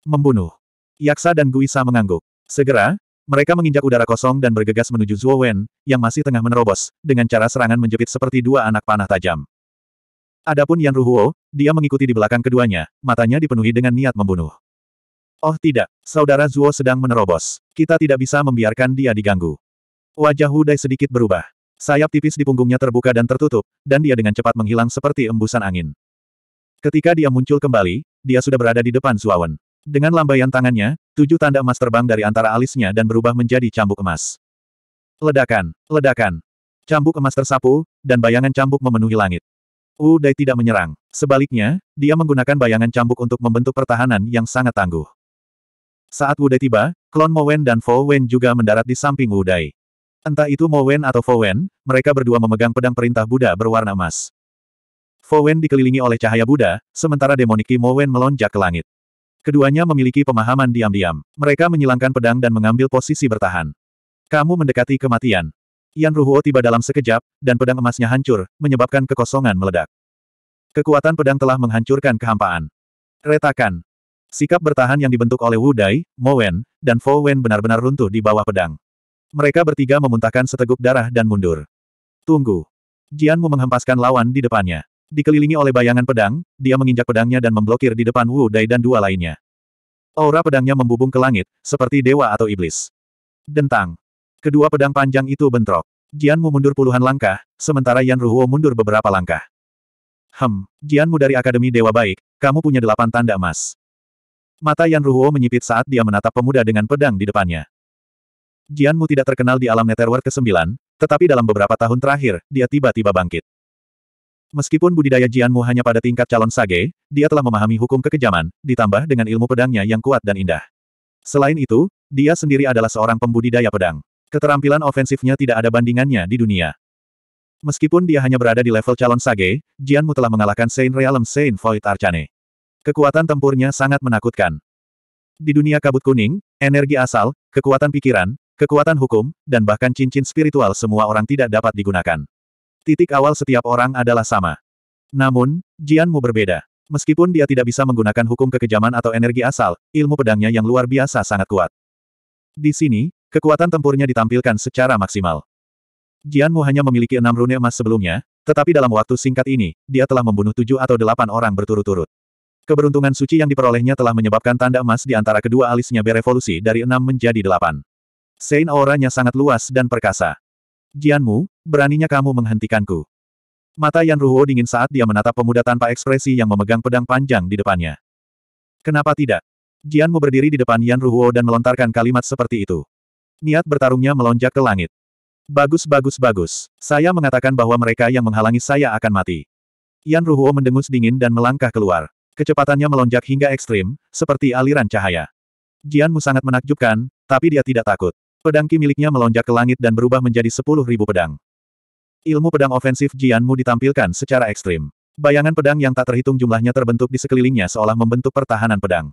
Membunuh. Yaksa dan Guisa mengangguk. Segera, mereka menginjak udara kosong dan bergegas menuju Zuo Wen, yang masih tengah menerobos, dengan cara serangan menjepit seperti dua anak panah tajam. Adapun Yan Ruhuo, dia mengikuti di belakang keduanya, matanya dipenuhi dengan niat membunuh. Oh tidak, saudara Zuo sedang menerobos. Kita tidak bisa membiarkan dia diganggu. Wajah Hu Dai sedikit berubah. Sayap tipis di punggungnya terbuka dan tertutup, dan dia dengan cepat menghilang seperti embusan angin. Ketika dia muncul kembali, dia sudah berada di depan Zuawan. Dengan lambaian tangannya, tujuh tanda emas terbang dari antara alisnya dan berubah menjadi cambuk emas. Ledakan, ledakan. Cambuk emas tersapu, dan bayangan cambuk memenuhi langit. Wu Dai tidak menyerang. Sebaliknya, dia menggunakan bayangan cambuk untuk membentuk pertahanan yang sangat tangguh. Saat Wu Dai tiba, klon Mo Wen dan Fo Wen juga mendarat di samping Wu Dai. Entah itu Mo Wen atau Fo Wen, mereka berdua memegang pedang perintah Buddha berwarna emas. Fo Wen dikelilingi oleh cahaya Buddha, sementara demoniki Mo Wen melonjak ke langit. Keduanya memiliki pemahaman diam-diam. Mereka menyilangkan pedang dan mengambil posisi bertahan. Kamu mendekati kematian. Yan Ruhuo tiba dalam sekejap, dan pedang emasnya hancur, menyebabkan kekosongan meledak. Kekuatan pedang telah menghancurkan kehampaan. Retakan. Sikap bertahan yang dibentuk oleh Wu Dai, Mo Wen, dan Fo Wen benar-benar runtuh di bawah pedang. Mereka bertiga memuntahkan seteguk darah dan mundur. Tunggu. Jianmu menghempaskan lawan di depannya. Dikelilingi oleh bayangan pedang, dia menginjak pedangnya dan memblokir di depan Wu Dai dan dua lainnya. Aura pedangnya membubung ke langit, seperti dewa atau iblis. Dentang. Kedua pedang panjang itu bentrok. Jianmu mundur puluhan langkah, sementara Yan Ruhuo mundur beberapa langkah. Hem, Jianmu dari Akademi Dewa Baik, kamu punya delapan tanda emas. Mata Yan Ruhuo menyipit saat dia menatap pemuda dengan pedang di depannya. Jianmu tidak terkenal di alam Netherworld ke-9, tetapi dalam beberapa tahun terakhir, dia tiba-tiba bangkit. Meskipun budidaya Jianmu hanya pada tingkat calon sage, dia telah memahami hukum kekejaman, ditambah dengan ilmu pedangnya yang kuat dan indah. Selain itu, dia sendiri adalah seorang pembudidaya pedang. Keterampilan ofensifnya tidak ada bandingannya di dunia. Meskipun dia hanya berada di level calon sage, Jianmu telah mengalahkan Saint Realm Saint Void Arcane. Kekuatan tempurnya sangat menakutkan. Di dunia kabut kuning, energi asal, kekuatan pikiran, Kekuatan hukum, dan bahkan cincin spiritual semua orang tidak dapat digunakan. Titik awal setiap orang adalah sama. Namun, Jianmu berbeda. Meskipun dia tidak bisa menggunakan hukum kekejaman atau energi asal, ilmu pedangnya yang luar biasa sangat kuat. Di sini, kekuatan tempurnya ditampilkan secara maksimal. Jianmu hanya memiliki enam rune emas sebelumnya, tetapi dalam waktu singkat ini, dia telah membunuh tujuh atau delapan orang berturut-turut. Keberuntungan suci yang diperolehnya telah menyebabkan tanda emas di antara kedua alisnya berevolusi dari enam menjadi delapan. Sein auranya sangat luas dan perkasa. Jianmu, beraninya kamu menghentikanku. Mata Yan Ruhuo dingin saat dia menatap pemuda tanpa ekspresi yang memegang pedang panjang di depannya. Kenapa tidak? Jianmu berdiri di depan Yan Ruhuo dan melontarkan kalimat seperti itu. Niat bertarungnya melonjak ke langit. Bagus bagus bagus. Saya mengatakan bahwa mereka yang menghalangi saya akan mati. Yan Ruhuo mendengus dingin dan melangkah keluar. Kecepatannya melonjak hingga ekstrim, seperti aliran cahaya. Jianmu sangat menakjubkan, tapi dia tidak takut. Pedang Ki miliknya melonjak ke langit dan berubah menjadi sepuluh ribu pedang. Ilmu pedang ofensif Jianmu ditampilkan secara ekstrim. Bayangan pedang yang tak terhitung jumlahnya terbentuk di sekelilingnya seolah membentuk pertahanan pedang.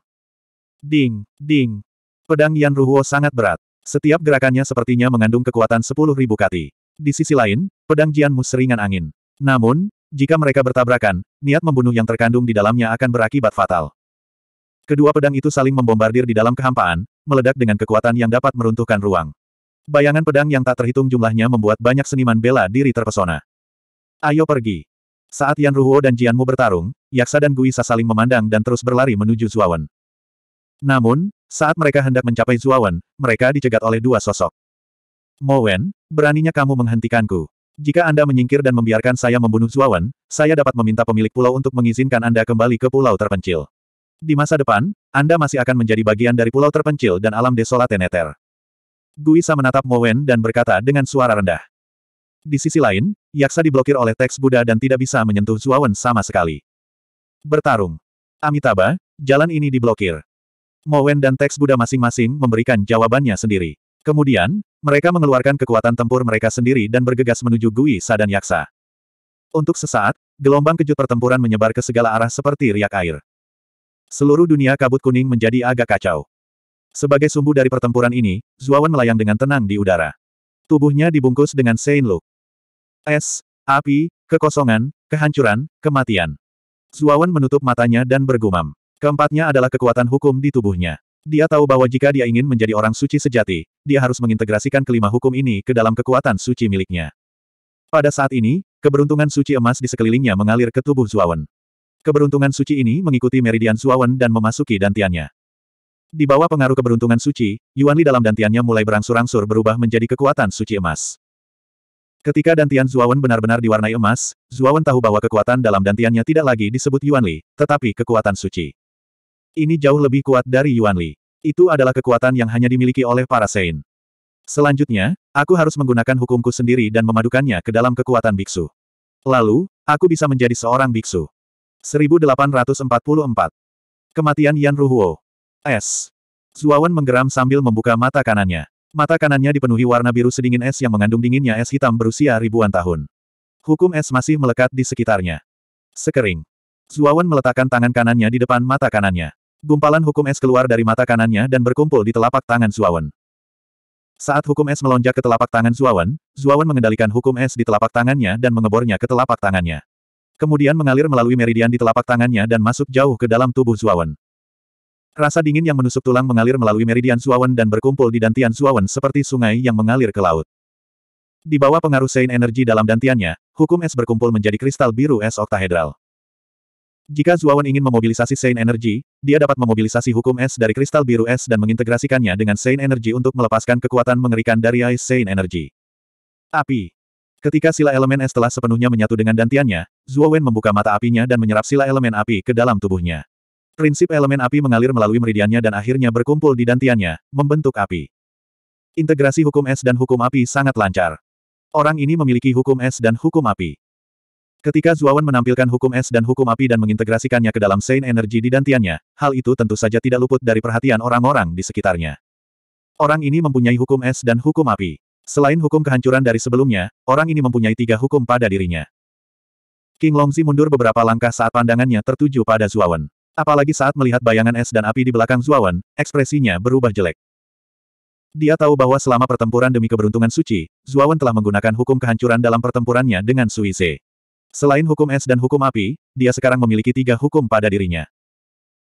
Ding, ding. Pedang Yan Ruhuo sangat berat. Setiap gerakannya sepertinya mengandung kekuatan sepuluh ribu kati. Di sisi lain, pedang Jianmu seringan angin. Namun, jika mereka bertabrakan, niat membunuh yang terkandung di dalamnya akan berakibat fatal. Kedua pedang itu saling membombardir di dalam kehampaan, meledak dengan kekuatan yang dapat meruntuhkan ruang. Bayangan pedang yang tak terhitung jumlahnya membuat banyak seniman bela diri terpesona. Ayo pergi. Saat Yan Ruhuo dan Jianmu bertarung, Yaksa dan Guisa saling memandang dan terus berlari menuju Zuawan. Namun, saat mereka hendak mencapai Zuawan, mereka dicegat oleh dua sosok. Mo Wen, beraninya kamu menghentikanku. Jika Anda menyingkir dan membiarkan saya membunuh Zuawan, saya dapat meminta pemilik pulau untuk mengizinkan Anda kembali ke pulau terpencil. Di masa depan, Anda masih akan menjadi bagian dari pulau terpencil dan alam desolat Teneter. Guisa menatap Mowen dan berkata dengan suara rendah. Di sisi lain, Yaksa diblokir oleh teks Buddha dan tidak bisa menyentuh Zuawan sama sekali. Bertarung. Amitabha, jalan ini diblokir. Mowen dan teks Buddha masing-masing memberikan jawabannya sendiri. Kemudian, mereka mengeluarkan kekuatan tempur mereka sendiri dan bergegas menuju Guisa dan Yaksa. Untuk sesaat, gelombang kejut pertempuran menyebar ke segala arah seperti riak air. Seluruh dunia kabut kuning menjadi agak kacau. Sebagai sumbu dari pertempuran ini, Zuawan melayang dengan tenang di udara. Tubuhnya dibungkus dengan Sein Look. Es, api, kekosongan, kehancuran, kematian. Zuawan menutup matanya dan bergumam. Keempatnya adalah kekuatan hukum di tubuhnya. Dia tahu bahwa jika dia ingin menjadi orang suci sejati, dia harus mengintegrasikan kelima hukum ini ke dalam kekuatan suci miliknya. Pada saat ini, keberuntungan suci emas di sekelilingnya mengalir ke tubuh Zuawan. Keberuntungan suci ini mengikuti meridian Suawen dan memasuki dantiannya. Di bawah pengaruh keberuntungan suci, Yuan Li dalam dantiannya mulai berangsur-angsur berubah menjadi kekuatan suci emas. Ketika dantian Zuawan benar-benar diwarnai emas, Zuawan tahu bahwa kekuatan dalam dantiannya tidak lagi disebut Yuanli, tetapi kekuatan suci. Ini jauh lebih kuat dari Yuanli. Itu adalah kekuatan yang hanya dimiliki oleh para Saint. Selanjutnya, aku harus menggunakan hukumku sendiri dan memadukannya ke dalam kekuatan biksu. Lalu, aku bisa menjadi seorang biksu. 1844. Kematian Yan Ruhuo. S. Zuawan menggeram sambil membuka mata kanannya. Mata kanannya dipenuhi warna biru sedingin es yang mengandung dinginnya es hitam berusia ribuan tahun. Hukum es masih melekat di sekitarnya. Sekering. Zuawan meletakkan tangan kanannya di depan mata kanannya. Gumpalan hukum es keluar dari mata kanannya dan berkumpul di telapak tangan Zuawan. Saat hukum es melonjak ke telapak tangan Zuawan, Zuawan mengendalikan hukum es di telapak tangannya dan mengebornya ke telapak tangannya. Kemudian mengalir melalui meridian di telapak tangannya dan masuk jauh ke dalam tubuh Zuawan. Rasa dingin yang menusuk tulang mengalir melalui meridian Zuawan dan berkumpul di dantian Zuawan seperti sungai yang mengalir ke laut. Di bawah pengaruh Sein energi dalam dantiannya, hukum es berkumpul menjadi kristal biru es oktahedral. Jika Zuawan ingin memobilisasi Sein Energy, dia dapat memobilisasi hukum es dari kristal biru es dan mengintegrasikannya dengan Sein Energy untuk melepaskan kekuatan mengerikan dari Ice Sein Energy. Api. Ketika sila elemen es telah sepenuhnya menyatu dengan dantiannya, Zuawan membuka mata apinya dan menyerap sila elemen api ke dalam tubuhnya. Prinsip elemen api mengalir melalui meridiannya dan akhirnya berkumpul di dantiannya, membentuk api. Integrasi hukum es dan hukum api sangat lancar. Orang ini memiliki hukum es dan hukum api. Ketika Zuawan menampilkan hukum es dan hukum api dan mengintegrasikannya ke dalam Sein Energy di dantiannya, hal itu tentu saja tidak luput dari perhatian orang-orang di sekitarnya. Orang ini mempunyai hukum es dan hukum api. Selain hukum kehancuran dari sebelumnya, orang ini mempunyai tiga hukum pada dirinya. King Longzi mundur beberapa langkah saat pandangannya tertuju pada Zuawan. Apalagi saat melihat bayangan es dan api di belakang Zuawan, ekspresinya berubah jelek. Dia tahu bahwa selama pertempuran demi keberuntungan suci, Zuawan telah menggunakan hukum kehancuran dalam pertempurannya dengan Suise. Selain hukum es dan hukum api, dia sekarang memiliki tiga hukum pada dirinya.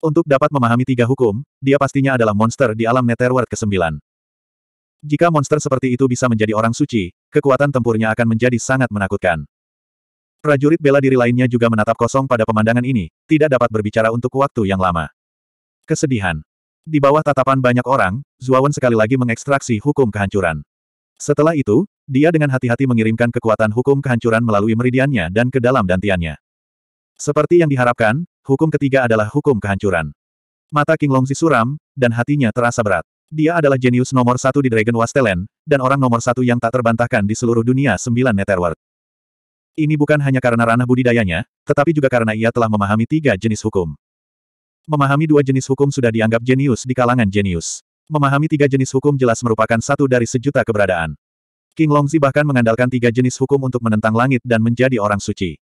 Untuk dapat memahami tiga hukum, dia pastinya adalah monster di alam Netherworld ke-9. Jika monster seperti itu bisa menjadi orang suci, kekuatan tempurnya akan menjadi sangat menakutkan. Prajurit bela diri lainnya juga menatap kosong pada pemandangan ini, tidak dapat berbicara untuk waktu yang lama. Kesedihan. Di bawah tatapan banyak orang, Zuawan sekali lagi mengekstraksi hukum kehancuran. Setelah itu, dia dengan hati-hati mengirimkan kekuatan hukum kehancuran melalui meridiannya dan ke dalam dantiannya. Seperti yang diharapkan, hukum ketiga adalah hukum kehancuran. Mata King Longzi suram, dan hatinya terasa berat. Dia adalah jenius nomor satu di Dragon Wastelen, dan orang nomor satu yang tak terbantahkan di seluruh dunia sembilan Netherworld. Ini bukan hanya karena ranah budidayanya, tetapi juga karena ia telah memahami tiga jenis hukum. Memahami dua jenis hukum sudah dianggap jenius di kalangan jenius. Memahami tiga jenis hukum jelas merupakan satu dari sejuta keberadaan. King Longzi bahkan mengandalkan tiga jenis hukum untuk menentang langit dan menjadi orang suci.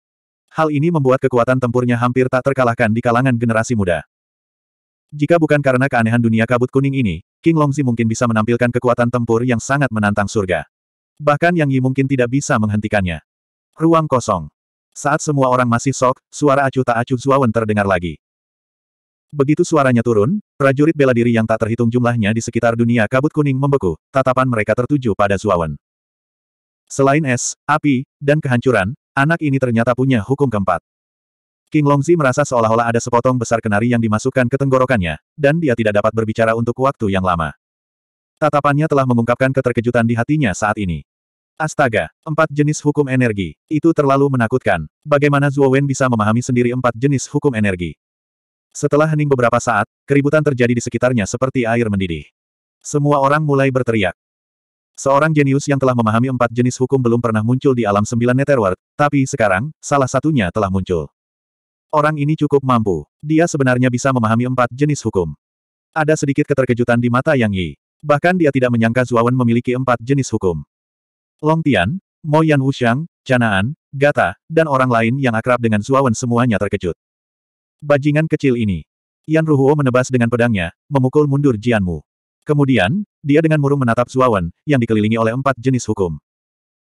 Hal ini membuat kekuatan tempurnya hampir tak terkalahkan di kalangan generasi muda. Jika bukan karena keanehan dunia kabut kuning ini, King Longzi mungkin bisa menampilkan kekuatan tempur yang sangat menantang surga. Bahkan Yang Yi mungkin tidak bisa menghentikannya. Ruang kosong. Saat semua orang masih sok, suara acuh tak acuh Zuawan terdengar lagi. Begitu suaranya turun, prajurit bela diri yang tak terhitung jumlahnya di sekitar dunia kabut kuning membeku, tatapan mereka tertuju pada Zuawan. Selain es, api, dan kehancuran, anak ini ternyata punya hukum keempat. King Longzi merasa seolah-olah ada sepotong besar kenari yang dimasukkan ke tenggorokannya, dan dia tidak dapat berbicara untuk waktu yang lama. Tatapannya telah mengungkapkan keterkejutan di hatinya saat ini. Astaga, empat jenis hukum energi. Itu terlalu menakutkan. Bagaimana Zuo Wen bisa memahami sendiri empat jenis hukum energi? Setelah hening beberapa saat, keributan terjadi di sekitarnya seperti air mendidih. Semua orang mulai berteriak. Seorang jenius yang telah memahami empat jenis hukum belum pernah muncul di alam sembilan Netherworld, tapi sekarang, salah satunya telah muncul. Orang ini cukup mampu. Dia sebenarnya bisa memahami empat jenis hukum. Ada sedikit keterkejutan di mata Yang Yi. Bahkan dia tidak menyangka Zuawan memiliki empat jenis hukum. Long Tian, Mo Yan Wuxiang, Canaan, Gata, dan orang lain yang akrab dengan Zuawan semuanya terkejut. Bajingan kecil ini. Yan Ruhuo menebas dengan pedangnya, memukul mundur Jianmu. Kemudian, dia dengan murung menatap Zuawan, yang dikelilingi oleh empat jenis hukum.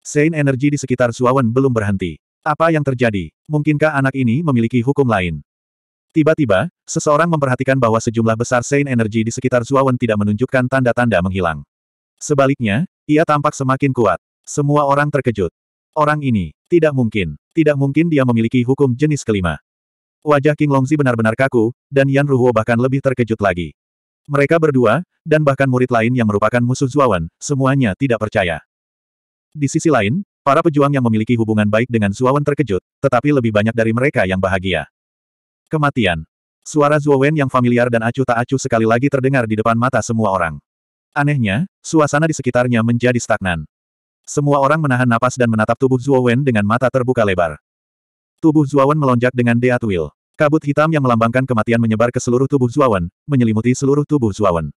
Sein energi di sekitar Zuawan belum berhenti. Apa yang terjadi? Mungkinkah anak ini memiliki hukum lain? Tiba-tiba, seseorang memperhatikan bahwa sejumlah besar Sein energi di sekitar Zuawan tidak menunjukkan tanda-tanda menghilang. Sebaliknya, ia tampak semakin kuat. Semua orang terkejut. Orang ini, tidak mungkin, tidak mungkin dia memiliki hukum jenis kelima. Wajah King Longzi benar-benar kaku, dan Yan Ruhuo bahkan lebih terkejut lagi. Mereka berdua, dan bahkan murid lain yang merupakan musuh Zuawan, semuanya tidak percaya. Di sisi lain, Para pejuang yang memiliki hubungan baik dengan Zuawan terkejut, tetapi lebih banyak dari mereka yang bahagia. Kematian. Suara Zuowen yang familiar dan acuh tak acuh sekali lagi terdengar di depan mata semua orang. Anehnya, suasana di sekitarnya menjadi stagnan. Semua orang menahan napas dan menatap tubuh Zuowen dengan mata terbuka lebar. Tubuh Zuowen melonjak dengan Deat Will. Kabut hitam yang melambangkan kematian menyebar ke seluruh tubuh Zuowen, menyelimuti seluruh tubuh Zuowen.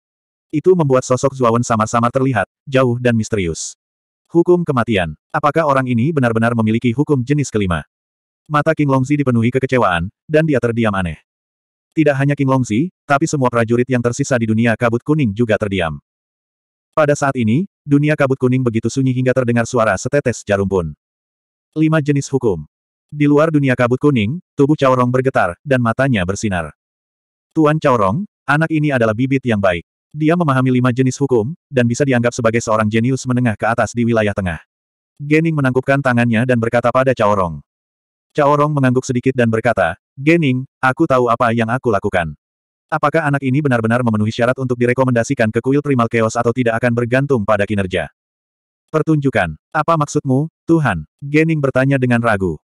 Itu membuat sosok Zuowen samar-samar terlihat, jauh dan misterius. Hukum kematian. Apakah orang ini benar-benar memiliki hukum jenis kelima? Mata King Longzi dipenuhi kekecewaan, dan dia terdiam aneh. Tidak hanya King Longzi, tapi semua prajurit yang tersisa di dunia kabut kuning juga terdiam. Pada saat ini, dunia kabut kuning begitu sunyi hingga terdengar suara setetes jarum pun. Lima jenis hukum. Di luar dunia kabut kuning, tubuh Chaorong bergetar, dan matanya bersinar. Tuan Chaorong, anak ini adalah bibit yang baik. Dia memahami lima jenis hukum, dan bisa dianggap sebagai seorang jenius menengah ke atas di wilayah tengah. Gening menangkupkan tangannya dan berkata pada Chaorong. Chaorong mengangguk sedikit dan berkata, Gening, aku tahu apa yang aku lakukan. Apakah anak ini benar-benar memenuhi syarat untuk direkomendasikan ke kuil primal chaos atau tidak akan bergantung pada kinerja? Pertunjukan. Apa maksudmu, Tuhan? Gening bertanya dengan ragu.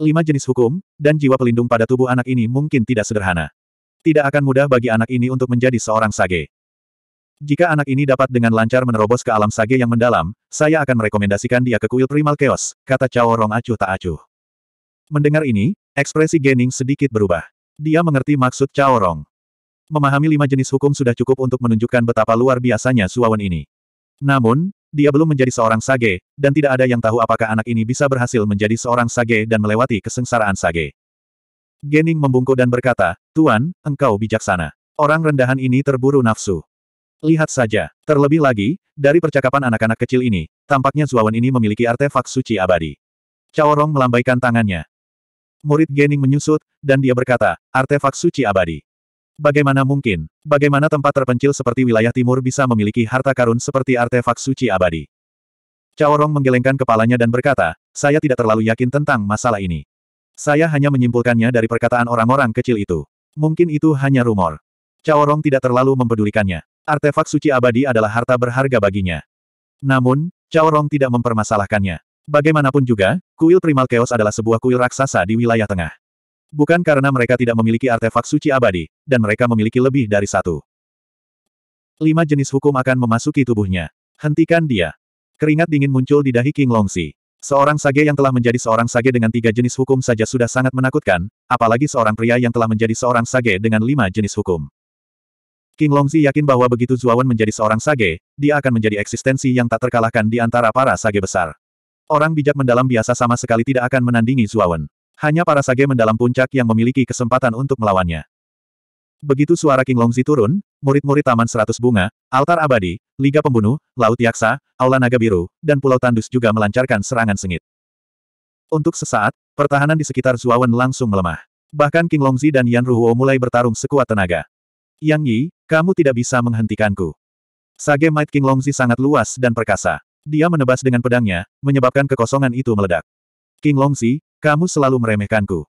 Lima jenis hukum, dan jiwa pelindung pada tubuh anak ini mungkin tidak sederhana. Tidak akan mudah bagi anak ini untuk menjadi seorang sage. Jika anak ini dapat dengan lancar menerobos ke alam sage yang mendalam, saya akan merekomendasikan dia ke kuil primal chaos, kata Cao Rong acuh tak acuh. Mendengar ini, ekspresi Gening sedikit berubah. Dia mengerti maksud Cao Rong. Memahami lima jenis hukum sudah cukup untuk menunjukkan betapa luar biasanya Suawan ini. Namun, dia belum menjadi seorang sage, dan tidak ada yang tahu apakah anak ini bisa berhasil menjadi seorang sage dan melewati kesengsaraan sage. Gening membungkuk dan berkata, Tuan, engkau bijaksana. Orang rendahan ini terburu nafsu. Lihat saja, terlebih lagi, dari percakapan anak-anak kecil ini, tampaknya Zuawan ini memiliki artefak suci abadi. Caorong melambaikan tangannya. Murid Gening menyusut, dan dia berkata, artefak suci abadi. Bagaimana mungkin, bagaimana tempat terpencil seperti wilayah timur bisa memiliki harta karun seperti artefak suci abadi? Caorong menggelengkan kepalanya dan berkata, saya tidak terlalu yakin tentang masalah ini. Saya hanya menyimpulkannya dari perkataan orang-orang kecil itu. Mungkin itu hanya rumor. Caorong tidak terlalu mempedulikannya. Artefak suci abadi adalah harta berharga baginya. Namun, Caorong tidak mempermasalahkannya. Bagaimanapun juga, kuil primal chaos adalah sebuah kuil raksasa di wilayah tengah. Bukan karena mereka tidak memiliki artefak suci abadi, dan mereka memiliki lebih dari satu. Lima jenis hukum akan memasuki tubuhnya. Hentikan dia. Keringat dingin muncul di dahi King Longxi. Seorang sage yang telah menjadi seorang sage dengan tiga jenis hukum saja sudah sangat menakutkan, apalagi seorang pria yang telah menjadi seorang sage dengan lima jenis hukum. King Longzi yakin bahwa begitu Zuawan menjadi seorang sage, dia akan menjadi eksistensi yang tak terkalahkan di antara para sage besar. Orang bijak mendalam biasa sama sekali tidak akan menandingi Zuawan. Hanya para sage mendalam puncak yang memiliki kesempatan untuk melawannya. Begitu suara King Longzi turun, murid-murid Taman Seratus Bunga, Altar Abadi, Liga Pembunuh, Laut Yaksa, Aula Naga Biru, dan Pulau Tandus juga melancarkan serangan sengit. Untuk sesaat, pertahanan di sekitar Zuawan langsung melemah. Bahkan King Longzi dan Yan Ruhuo mulai bertarung sekuat tenaga. Yang Yi, kamu tidak bisa menghentikanku. Sage Might King Longzi sangat luas dan perkasa. Dia menebas dengan pedangnya, menyebabkan kekosongan itu meledak. King Longzi, kamu selalu meremehkanku.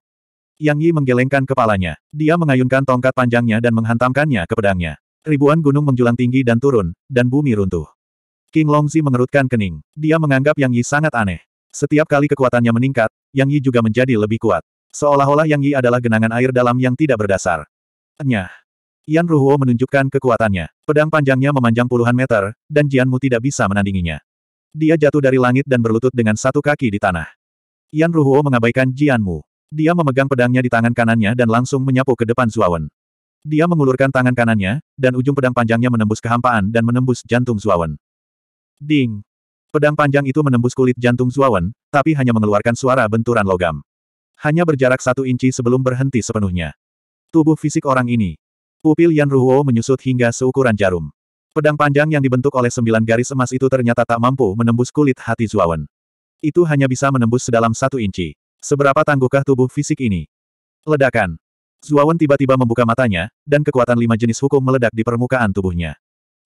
Yang Yi menggelengkan kepalanya. Dia mengayunkan tongkat panjangnya dan menghantamkannya ke pedangnya. Ribuan gunung menjulang tinggi dan turun, dan bumi runtuh. King Longzi mengerutkan kening. Dia menganggap Yang Yi sangat aneh. Setiap kali kekuatannya meningkat, Yang Yi juga menjadi lebih kuat. Seolah-olah Yang Yi adalah genangan air dalam yang tidak berdasar. Enyah. Yan Ruhuo menunjukkan kekuatannya. Pedang panjangnya memanjang puluhan meter, dan Jianmu tidak bisa menandinginya. Dia jatuh dari langit dan berlutut dengan satu kaki di tanah. Yan Ruhuo mengabaikan Jianmu. Dia memegang pedangnya di tangan kanannya dan langsung menyapu ke depan Zuawan. Dia mengulurkan tangan kanannya, dan ujung pedang panjangnya menembus kehampaan dan menembus jantung Zuawan. Ding! Pedang panjang itu menembus kulit jantung Zuawan, tapi hanya mengeluarkan suara benturan logam. Hanya berjarak satu inci sebelum berhenti sepenuhnya. Tubuh fisik orang ini. Pupil Yan Ruhuo menyusut hingga seukuran jarum. Pedang panjang yang dibentuk oleh sembilan garis emas itu ternyata tak mampu menembus kulit hati Zuawan. Itu hanya bisa menembus sedalam satu inci. Seberapa tangguhkah tubuh fisik ini? Ledakan. Zuawan tiba-tiba membuka matanya, dan kekuatan lima jenis hukum meledak di permukaan tubuhnya.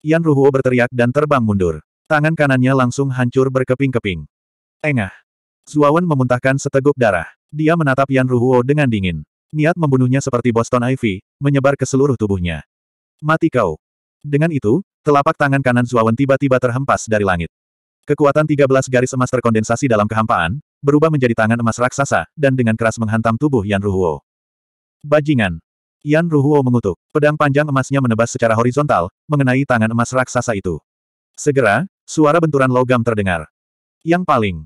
Yan Ruhuo berteriak dan terbang mundur. Tangan kanannya langsung hancur berkeping-keping. Engah. Zuawan memuntahkan seteguk darah. Dia menatap Yan Ruhuo dengan dingin. Niat membunuhnya seperti Boston Ivy, menyebar ke seluruh tubuhnya. Mati kau. Dengan itu, telapak tangan kanan Zuawan tiba-tiba terhempas dari langit. Kekuatan 13 garis emas terkondensasi dalam kehampaan, berubah menjadi tangan emas raksasa, dan dengan keras menghantam tubuh Yan Ruhuo. Bajingan! Yan Ruhuo mengutuk. Pedang panjang emasnya menebas secara horizontal, mengenai tangan emas raksasa itu. Segera, suara benturan logam terdengar. Yang paling.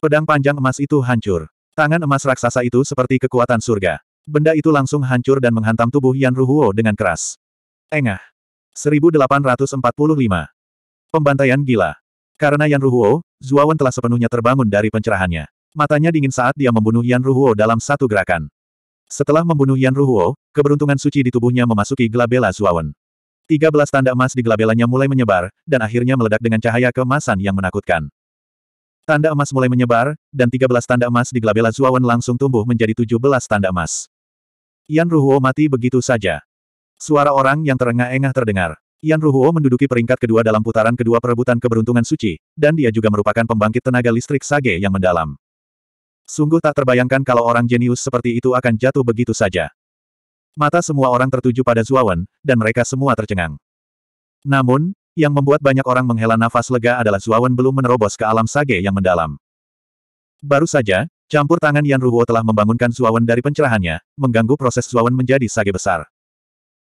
Pedang panjang emas itu hancur. Tangan emas raksasa itu seperti kekuatan surga. Benda itu langsung hancur dan menghantam tubuh Yan Ruhuo dengan keras. Engah. 1845. Pembantaian gila. Karena Yan Ruhuo, Zuawan telah sepenuhnya terbangun dari pencerahannya. Matanya dingin saat dia membunuh Yan Ruhuo dalam satu gerakan. Setelah membunuh Yan Ruhuo, keberuntungan suci di tubuhnya memasuki gelabela Zuawan. Tiga belas tanda emas di gelabelanya mulai menyebar, dan akhirnya meledak dengan cahaya keemasan yang menakutkan. Tanda emas mulai menyebar, dan tiga belas tanda emas di gelabela Zuawan langsung tumbuh menjadi tujuh belas tanda emas. Yan Ruhuo mati begitu saja. Suara orang yang terengah-engah terdengar. Yan Ruhuo menduduki peringkat kedua dalam putaran kedua perebutan keberuntungan suci, dan dia juga merupakan pembangkit tenaga listrik Sage yang mendalam. Sungguh tak terbayangkan kalau orang jenius seperti itu akan jatuh begitu saja. Mata semua orang tertuju pada Zuawan, dan mereka semua tercengang. Namun, yang membuat banyak orang menghela nafas lega adalah Zuawan belum menerobos ke alam Sage yang mendalam. Baru saja, campur tangan Yan Ruhuo telah membangunkan Zuawan dari pencerahannya, mengganggu proses Zuawan menjadi Sage besar.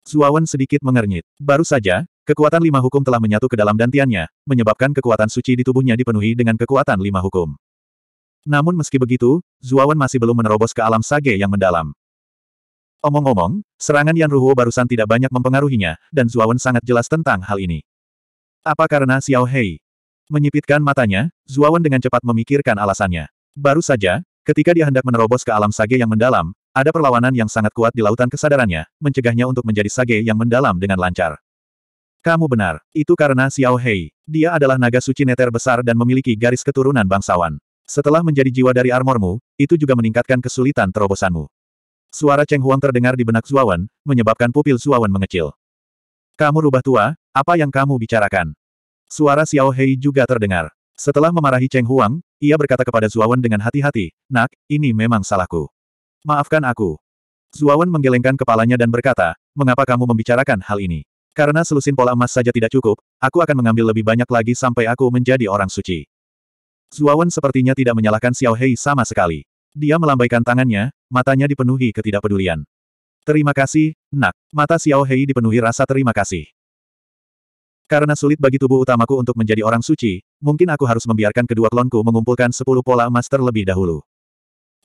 Zuawan sedikit mengernyit. Baru saja, kekuatan lima hukum telah menyatu ke dalam dantiannya, menyebabkan kekuatan suci di tubuhnya dipenuhi dengan kekuatan lima hukum. Namun meski begitu, Zuawan masih belum menerobos ke alam sage yang mendalam. Omong-omong, serangan Yan Ruhuo barusan tidak banyak mempengaruhinya, dan Zuawan sangat jelas tentang hal ini. Apa karena Xiao Hei? Menyipitkan matanya, Zuawan dengan cepat memikirkan alasannya. Baru saja, ketika dia hendak menerobos ke alam sage yang mendalam, ada perlawanan yang sangat kuat di lautan kesadarannya, mencegahnya untuk menjadi sage yang mendalam dengan lancar. Kamu benar, itu karena Xiao Hei. Dia adalah naga suci neter besar dan memiliki garis keturunan bangsawan. Setelah menjadi jiwa dari armormu, itu juga meningkatkan kesulitan terobosanmu. Suara Cheng Huang terdengar di benak Zuawan, menyebabkan pupil Zuawan mengecil. Kamu rubah tua, apa yang kamu bicarakan? Suara Xiao Hei juga terdengar. Setelah memarahi Cheng Huang, ia berkata kepada Zuawan dengan hati-hati, Nak, ini memang salahku. Maafkan aku. Zuawan menggelengkan kepalanya dan berkata, mengapa kamu membicarakan hal ini? Karena selusin pola emas saja tidak cukup, aku akan mengambil lebih banyak lagi sampai aku menjadi orang suci. Zuawan sepertinya tidak menyalahkan Xiao Hei sama sekali. Dia melambaikan tangannya, matanya dipenuhi ketidakpedulian. Terima kasih, nak. Mata Xiao Hei dipenuhi rasa terima kasih. Karena sulit bagi tubuh utamaku untuk menjadi orang suci, mungkin aku harus membiarkan kedua klonku mengumpulkan sepuluh pola emas terlebih dahulu.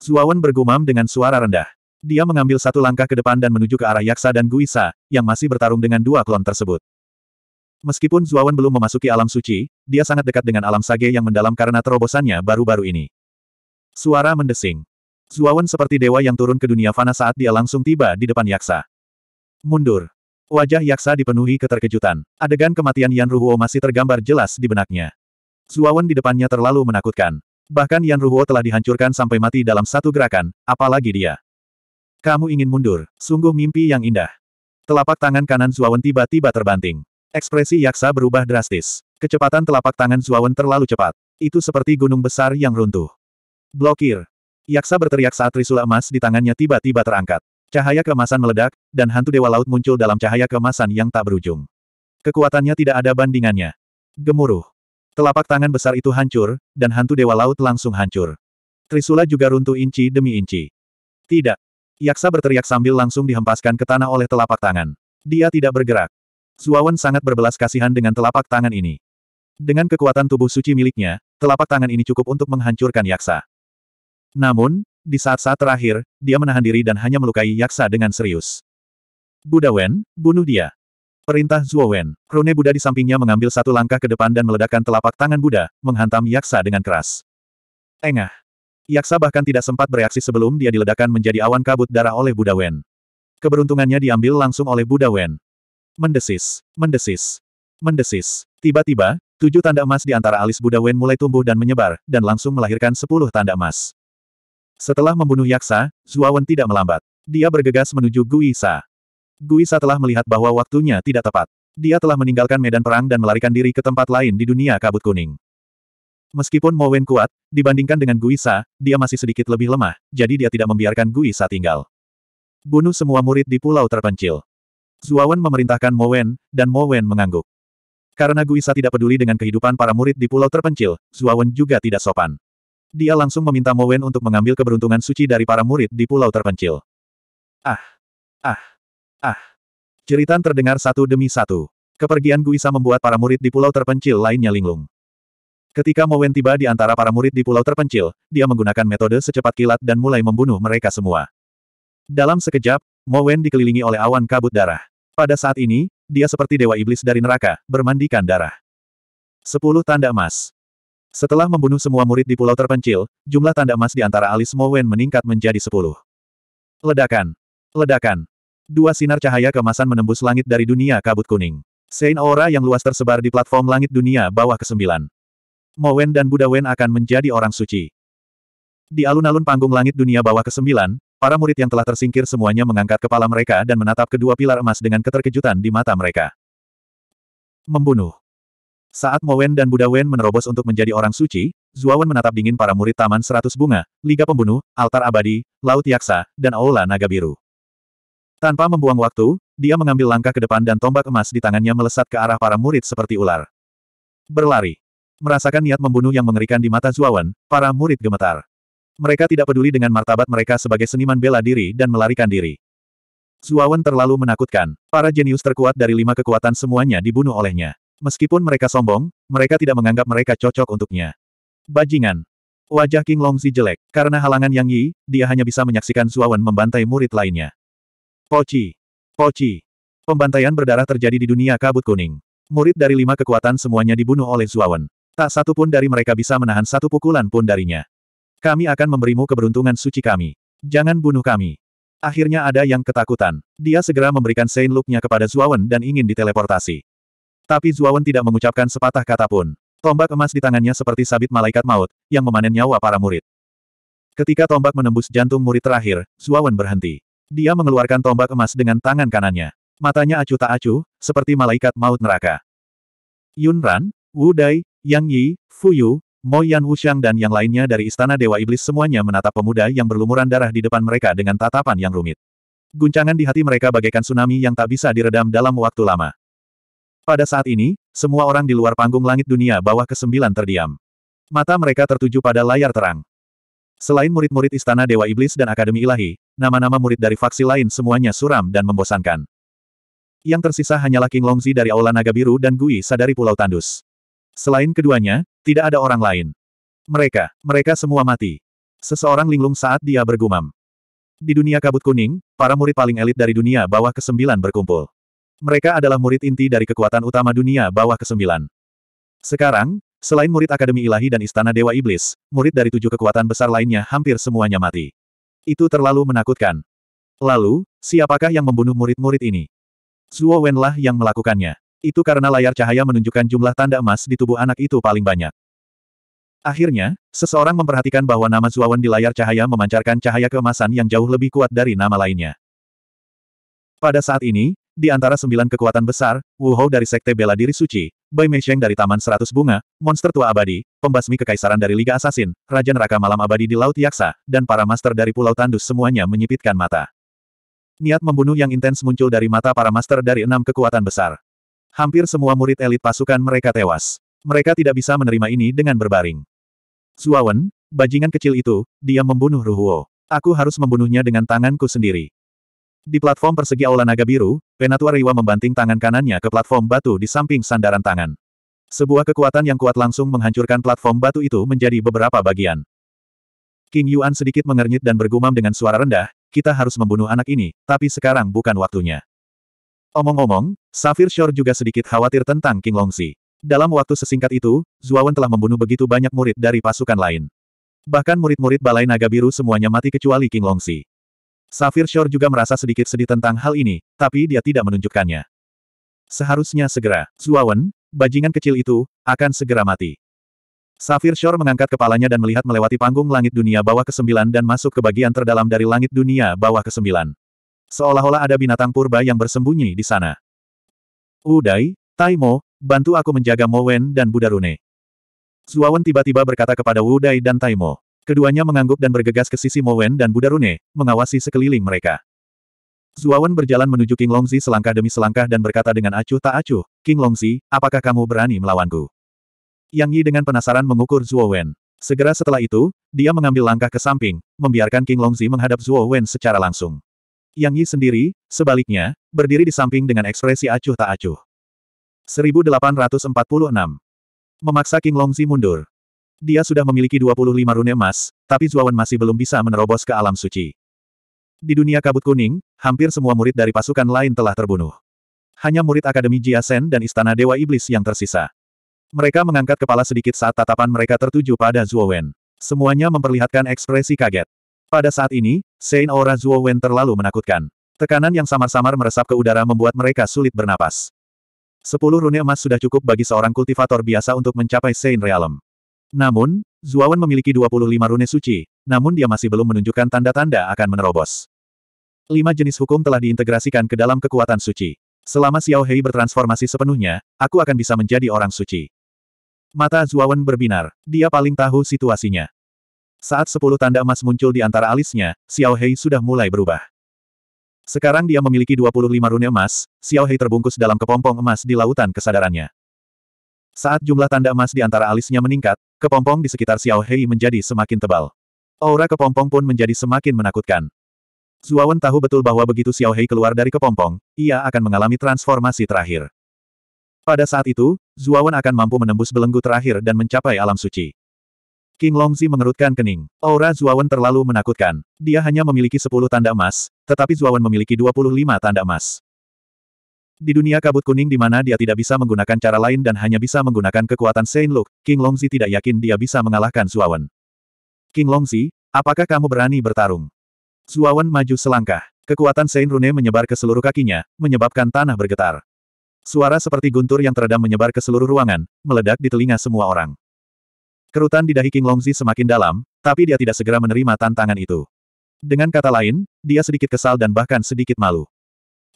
Zuawan bergumam dengan suara rendah. Dia mengambil satu langkah ke depan dan menuju ke arah Yaksa dan Guisa, yang masih bertarung dengan dua klon tersebut. Meskipun Zuawan belum memasuki alam suci, dia sangat dekat dengan alam sage yang mendalam karena terobosannya baru-baru ini. Suara mendesing. Zuawan seperti dewa yang turun ke dunia fana saat dia langsung tiba di depan Yaksa. Mundur. Wajah Yaksa dipenuhi keterkejutan. Adegan kematian Yan Ruhuo masih tergambar jelas di benaknya. Zuawan di depannya terlalu menakutkan. Bahkan Yan Ruhuo telah dihancurkan sampai mati dalam satu gerakan, apalagi dia. Kamu ingin mundur, sungguh mimpi yang indah. Telapak tangan kanan Zuawan tiba-tiba terbanting. Ekspresi Yaksa berubah drastis. Kecepatan telapak tangan Zuawan terlalu cepat. Itu seperti gunung besar yang runtuh. Blokir. Yaksa berteriak saat trisula emas di tangannya tiba-tiba terangkat. Cahaya keemasan meledak, dan hantu dewa laut muncul dalam cahaya keemasan yang tak berujung. Kekuatannya tidak ada bandingannya. Gemuruh. Telapak tangan besar itu hancur, dan hantu Dewa Laut langsung hancur. Trisula juga runtuh inci demi inci. Tidak. Yaksa berteriak sambil langsung dihempaskan ke tanah oleh telapak tangan. Dia tidak bergerak. Zuawan sangat berbelas kasihan dengan telapak tangan ini. Dengan kekuatan tubuh suci miliknya, telapak tangan ini cukup untuk menghancurkan Yaksa. Namun, di saat-saat terakhir, dia menahan diri dan hanya melukai Yaksa dengan serius. Buddha Wen, bunuh dia. Perintah Zuo Wen. Rune Buddha di sampingnya mengambil satu langkah ke depan dan meledakkan telapak tangan Buddha, menghantam Yaksa dengan keras. Engah. Yaksa bahkan tidak sempat bereaksi sebelum dia diledakkan menjadi awan kabut darah oleh Buddha Wen. Keberuntungannya diambil langsung oleh Buddha Wen. Mendesis, mendesis, mendesis. Tiba-tiba, tujuh tanda emas di antara alis Buddha Wen mulai tumbuh dan menyebar, dan langsung melahirkan sepuluh tanda emas. Setelah membunuh Yaksa, Zuawan tidak melambat. Dia bergegas menuju Gui Sa. Guisa telah melihat bahwa waktunya tidak tepat. Dia telah meninggalkan medan perang dan melarikan diri ke tempat lain di dunia kabut kuning. Meskipun Mo Wen kuat, dibandingkan dengan Guisa, dia masih sedikit lebih lemah, jadi dia tidak membiarkan Guisa tinggal. Bunuh semua murid di pulau terpencil. Zuawan memerintahkan Mo Wen, dan Mo Wen mengangguk. Karena Guisa tidak peduli dengan kehidupan para murid di pulau terpencil, Zuawan juga tidak sopan. Dia langsung meminta Mo Wen untuk mengambil keberuntungan suci dari para murid di pulau terpencil. Ah! Ah! Ah! Ceritan terdengar satu demi satu. Kepergian Guisa membuat para murid di pulau terpencil lainnya linglung. Ketika Mo Wen tiba di antara para murid di pulau terpencil, dia menggunakan metode secepat kilat dan mulai membunuh mereka semua. Dalam sekejap, Mo Wen dikelilingi oleh awan kabut darah. Pada saat ini, dia seperti dewa iblis dari neraka, bermandikan darah. Sepuluh tanda emas. Setelah membunuh semua murid di pulau terpencil, jumlah tanda emas di antara alis Mo Wen meningkat menjadi sepuluh. Ledakan. Ledakan. Dua sinar cahaya kemasan menembus langit dari dunia kabut kuning. Sein aura yang luas tersebar di platform langit dunia bawah kesembilan. Mo Wen dan Buddha Wen akan menjadi orang suci. Di alun-alun panggung langit dunia bawah kesembilan, Para murid yang telah tersingkir semuanya mengangkat kepala mereka dan menatap kedua pilar emas dengan keterkejutan di mata mereka. Membunuh. Saat Mowen dan Buddha Wen menerobos untuk menjadi orang suci, Zuawan menatap dingin para murid Taman Seratus Bunga, Liga Pembunuh, Altar Abadi, Laut Yaksa, dan Aula Naga Biru. Tanpa membuang waktu, dia mengambil langkah ke depan dan tombak emas di tangannya melesat ke arah para murid seperti ular. Berlari. Merasakan niat membunuh yang mengerikan di mata Zuawan, para murid gemetar. Mereka tidak peduli dengan martabat mereka sebagai seniman bela diri dan melarikan diri. Zuawan terlalu menakutkan. Para jenius terkuat dari lima kekuatan semuanya dibunuh olehnya. Meskipun mereka sombong, mereka tidak menganggap mereka cocok untuknya. Bajingan. Wajah King Longzi jelek. Karena halangan Yang Yi, dia hanya bisa menyaksikan Zuawan membantai murid lainnya. Poci. Poci. Pembantaian berdarah terjadi di dunia kabut kuning. Murid dari lima kekuatan semuanya dibunuh oleh Zuawan. Tak satu pun dari mereka bisa menahan satu pukulan pun darinya. Kami akan memberimu keberuntungan suci kami. Jangan bunuh kami. Akhirnya ada yang ketakutan. Dia segera memberikan Saint Look-nya kepada Zuawan dan ingin diteleportasi. Tapi Zuawan tidak mengucapkan sepatah kata pun. Tombak emas di tangannya seperti sabit malaikat maut, yang memanen nyawa para murid. Ketika tombak menembus jantung murid terakhir, Zuawan berhenti. Dia mengeluarkan tombak emas dengan tangan kanannya. Matanya acuh tak acuh, seperti malaikat maut neraka. Yun Ran, Wu Dai, Yang Yi, Fu Yu, Mo Yan Wuxiang dan yang lainnya dari Istana Dewa Iblis semuanya menatap pemuda yang berlumuran darah di depan mereka dengan tatapan yang rumit. Guncangan di hati mereka bagaikan tsunami yang tak bisa diredam dalam waktu lama. Pada saat ini, semua orang di luar panggung langit dunia bawah kesembilan terdiam. Mata mereka tertuju pada layar terang. Selain murid-murid Istana Dewa Iblis dan Akademi Ilahi, nama-nama murid dari faksi lain semuanya suram dan membosankan. Yang tersisa hanyalah King Longzi dari Aula Naga Biru dan Gui Sadari Pulau Tandus. Selain keduanya, tidak ada orang lain. Mereka, mereka semua mati. Seseorang linglung saat dia bergumam. Di dunia kabut kuning, para murid paling elit dari dunia bawah ke-9 berkumpul. Mereka adalah murid inti dari kekuatan utama dunia bawah ke-9. Sekarang, selain murid Akademi Ilahi dan Istana Dewa Iblis, murid dari tujuh kekuatan besar lainnya hampir semuanya mati. Itu terlalu menakutkan. Lalu, siapakah yang membunuh murid-murid ini? Zuo Wen lah yang melakukannya. Itu karena layar cahaya menunjukkan jumlah tanda emas di tubuh anak itu paling banyak. Akhirnya, seseorang memperhatikan bahwa nama Zuawan di layar cahaya memancarkan cahaya keemasan yang jauh lebih kuat dari nama lainnya. Pada saat ini, di antara sembilan kekuatan besar, Wu Hou dari Sekte Bela Diri Suci, Bai Meisheng dari Taman Seratus Bunga, Monster Tua Abadi, Pembasmi Kekaisaran dari Liga Asasin, Raja Neraka Malam Abadi di Laut Yaksa, dan para master dari Pulau Tandus semuanya menyipitkan mata. Niat membunuh yang intens muncul dari mata para master dari enam kekuatan besar. Hampir semua murid elit pasukan mereka tewas. Mereka tidak bisa menerima ini dengan berbaring. Zuawan, bajingan kecil itu, dia membunuh Ruhuo. Aku harus membunuhnya dengan tanganku sendiri. Di platform persegi Aula Naga Biru, Penatua Riwa membanting tangan kanannya ke platform batu di samping sandaran tangan. Sebuah kekuatan yang kuat langsung menghancurkan platform batu itu menjadi beberapa bagian. King Yuan sedikit mengernyit dan bergumam dengan suara rendah, kita harus membunuh anak ini, tapi sekarang bukan waktunya. Omong-omong, Safir Shore juga sedikit khawatir tentang King Longxi. Dalam waktu sesingkat itu, Zuawan telah membunuh begitu banyak murid dari pasukan lain. Bahkan murid-murid Balai Naga Biru semuanya mati kecuali King Longxi. Safir Shore juga merasa sedikit sedih tentang hal ini, tapi dia tidak menunjukkannya. Seharusnya segera, Zuawan, bajingan kecil itu, akan segera mati. Safir Shore mengangkat kepalanya dan melihat melewati panggung langit dunia bawah ke-9 dan masuk ke bagian terdalam dari langit dunia bawah ke-9. Seolah-olah ada binatang purba yang bersembunyi di sana. Udai, Taimo, bantu aku menjaga Mo Wen dan Budarune. Zuawan tiba-tiba berkata kepada Wudai dan Taimo. Keduanya mengangguk dan bergegas ke sisi Mo Wen dan Budarune, mengawasi sekeliling mereka. Zuawan berjalan menuju King Longzi selangkah demi selangkah dan berkata dengan acuh tak acuh, King Longzi, apakah kamu berani melawanku? Yang Yi dengan penasaran mengukur Zuo Wen. Segera setelah itu, dia mengambil langkah ke samping, membiarkan King Longzi menghadap Zuo Wen secara langsung. Yang Yi sendiri, sebaliknya, berdiri di samping dengan ekspresi acuh tak acuh. 1846. Memaksa King Longzi mundur. Dia sudah memiliki 25 rune emas, tapi Zuawan masih belum bisa menerobos ke alam suci. Di dunia kabut kuning, hampir semua murid dari pasukan lain telah terbunuh. Hanya murid Akademi Jiasen dan Istana Dewa Iblis yang tersisa. Mereka mengangkat kepala sedikit saat tatapan mereka tertuju pada Zuowen. Semuanya memperlihatkan ekspresi kaget. Pada saat ini, Sein Aura Zuowen terlalu menakutkan. Tekanan yang samar-samar meresap ke udara membuat mereka sulit bernapas. Sepuluh rune emas sudah cukup bagi seorang kultivator biasa untuk mencapai Sein Realm. Namun, Zuawan memiliki 25 rune suci, namun dia masih belum menunjukkan tanda-tanda akan menerobos. Lima jenis hukum telah diintegrasikan ke dalam kekuatan suci. Selama Xiao Hei bertransformasi sepenuhnya, aku akan bisa menjadi orang suci. Mata Zuawan berbinar, dia paling tahu situasinya. Saat sepuluh tanda emas muncul di antara alisnya, Xiao Hei sudah mulai berubah. Sekarang dia memiliki 25 rune emas, Xiao Hei terbungkus dalam kepompong emas di lautan kesadarannya. Saat jumlah tanda emas di antara alisnya meningkat, kepompong di sekitar Xiao Hei menjadi semakin tebal. Aura kepompong pun menjadi semakin menakutkan. Zuawan tahu betul bahwa begitu Xiao Hei keluar dari kepompong, ia akan mengalami transformasi terakhir. Pada saat itu, Zuawan akan mampu menembus belenggu terakhir dan mencapai alam suci. King Longzi mengerutkan kening. Aura Zuawan terlalu menakutkan. Dia hanya memiliki 10 tanda emas, tetapi Zuawan memiliki 25 tanda emas. Di dunia kabut kuning di mana dia tidak bisa menggunakan cara lain dan hanya bisa menggunakan kekuatan Saint Luke, King Longzi tidak yakin dia bisa mengalahkan Zuawan. King Longzi, apakah kamu berani bertarung? Zuawan maju selangkah. Kekuatan Saint Rune menyebar ke seluruh kakinya, menyebabkan tanah bergetar. Suara seperti guntur yang teredam menyebar ke seluruh ruangan, meledak di telinga semua orang. Kerutan di dahi King Longzi semakin dalam, tapi dia tidak segera menerima tantangan itu. Dengan kata lain, dia sedikit kesal dan bahkan sedikit malu.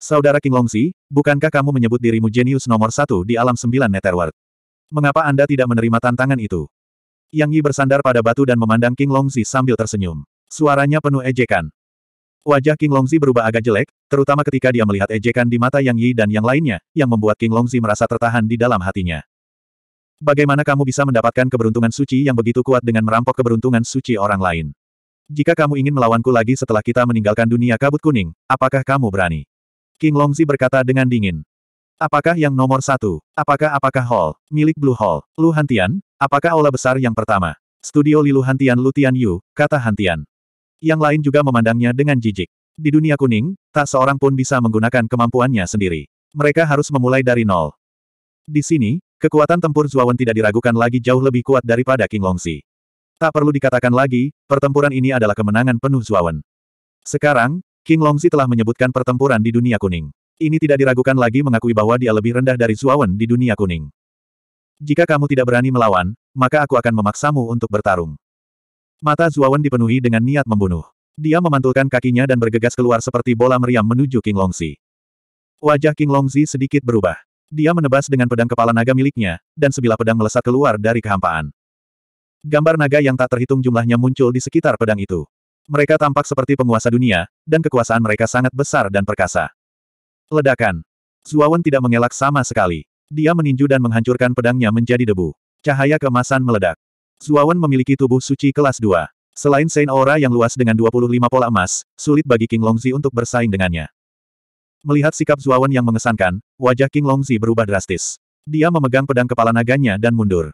Saudara King Longzi, bukankah kamu menyebut dirimu jenius nomor satu di alam sembilan Netherworld? Mengapa Anda tidak menerima tantangan itu? Yang Yi bersandar pada batu dan memandang King Longzi sambil tersenyum. Suaranya penuh ejekan. Wajah King Longzi berubah agak jelek, terutama ketika dia melihat ejekan di mata Yang Yi dan yang lainnya, yang membuat King Longzi merasa tertahan di dalam hatinya. Bagaimana kamu bisa mendapatkan keberuntungan suci yang begitu kuat dengan merampok keberuntungan suci orang lain? Jika kamu ingin melawanku lagi setelah kita meninggalkan dunia kabut kuning, apakah kamu berani? King Longzi berkata dengan dingin. Apakah yang nomor satu? Apakah-apakah Hall, milik Blue Hall, Lu Hantian? Apakah aula besar yang pertama? Studio Lilu Hantian Lutian Yu, kata Hantian. Yang lain juga memandangnya dengan jijik. Di dunia kuning, tak seorang pun bisa menggunakan kemampuannya sendiri. Mereka harus memulai dari nol. Di sini, kekuatan tempur Zuawan tidak diragukan lagi jauh lebih kuat daripada King Longzi. Tak perlu dikatakan lagi, pertempuran ini adalah kemenangan penuh Zuawan. Sekarang, King Longzi telah menyebutkan pertempuran di dunia kuning. Ini tidak diragukan lagi mengakui bahwa dia lebih rendah dari Zuawan di dunia kuning. Jika kamu tidak berani melawan, maka aku akan memaksamu untuk bertarung. Mata Zuawan dipenuhi dengan niat membunuh. Dia memantulkan kakinya dan bergegas keluar seperti bola meriam menuju King Longzi. Wajah King Longzi sedikit berubah. Dia menebas dengan pedang kepala naga miliknya, dan sebilah pedang melesat keluar dari kehampaan. Gambar naga yang tak terhitung jumlahnya muncul di sekitar pedang itu. Mereka tampak seperti penguasa dunia, dan kekuasaan mereka sangat besar dan perkasa. Ledakan. Zuawan tidak mengelak sama sekali. Dia meninju dan menghancurkan pedangnya menjadi debu. Cahaya keemasan meledak. Zuawan memiliki tubuh suci kelas 2. Selain Saint Aura yang luas dengan 25 pola emas, sulit bagi King Longzi untuk bersaing dengannya. Melihat sikap Zuawan yang mengesankan, wajah King Longzi berubah drastis. Dia memegang pedang kepala naganya dan mundur.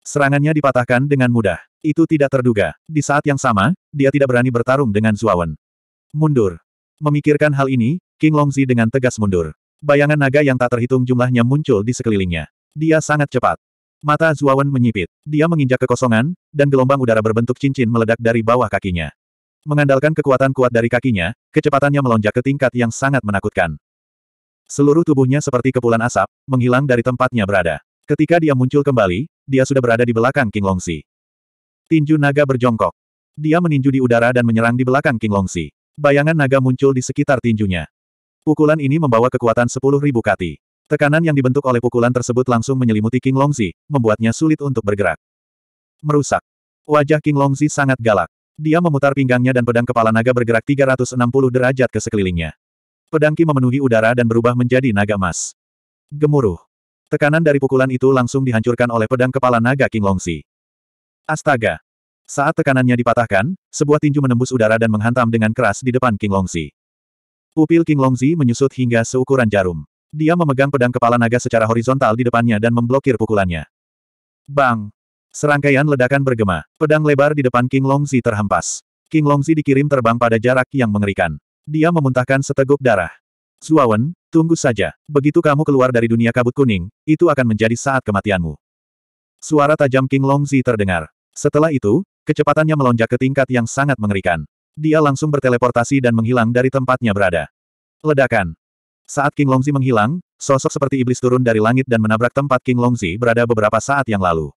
Serangannya dipatahkan dengan mudah. Itu tidak terduga. Di saat yang sama, dia tidak berani bertarung dengan Zuawan. Mundur. Memikirkan hal ini, King Longzi dengan tegas mundur. Bayangan naga yang tak terhitung jumlahnya muncul di sekelilingnya. Dia sangat cepat. Mata Zuawan menyipit. Dia menginjak kekosongan, dan gelombang udara berbentuk cincin meledak dari bawah kakinya. Mengandalkan kekuatan kuat dari kakinya, kecepatannya melonjak ke tingkat yang sangat menakutkan. Seluruh tubuhnya seperti kepulan asap, menghilang dari tempatnya berada. Ketika dia muncul kembali, dia sudah berada di belakang King Longzi. Tinju naga berjongkok. Dia meninju di udara dan menyerang di belakang King Longxi. Bayangan naga muncul di sekitar tinjunya. Pukulan ini membawa kekuatan 10.000 kati. Tekanan yang dibentuk oleh pukulan tersebut langsung menyelimuti King Longxi, membuatnya sulit untuk bergerak. Merusak. Wajah King Longxi sangat galak. Dia memutar pinggangnya dan pedang kepala naga bergerak 360 derajat ke sekelilingnya. Pedang Qi memenuhi udara dan berubah menjadi naga emas. Gemuruh. Tekanan dari pukulan itu langsung dihancurkan oleh pedang kepala naga King Longxi. Astaga! Saat tekanannya dipatahkan, sebuah tinju menembus udara dan menghantam dengan keras di depan King Longxi. Pupil King Longxi menyusut hingga seukuran jarum. Dia memegang pedang kepala naga secara horizontal di depannya dan memblokir pukulannya. Bang! Serangkaian ledakan bergema. Pedang lebar di depan King Longxi terhempas. King Longxi dikirim terbang pada jarak yang mengerikan. Dia memuntahkan seteguk darah. Zuawan, tunggu saja. Begitu kamu keluar dari dunia kabut kuning, itu akan menjadi saat kematianmu. Suara tajam King Longzi terdengar. Setelah itu, kecepatannya melonjak ke tingkat yang sangat mengerikan. Dia langsung berteleportasi dan menghilang dari tempatnya berada. Ledakan. Saat King Longzi menghilang, sosok seperti iblis turun dari langit dan menabrak tempat King Longzi berada beberapa saat yang lalu.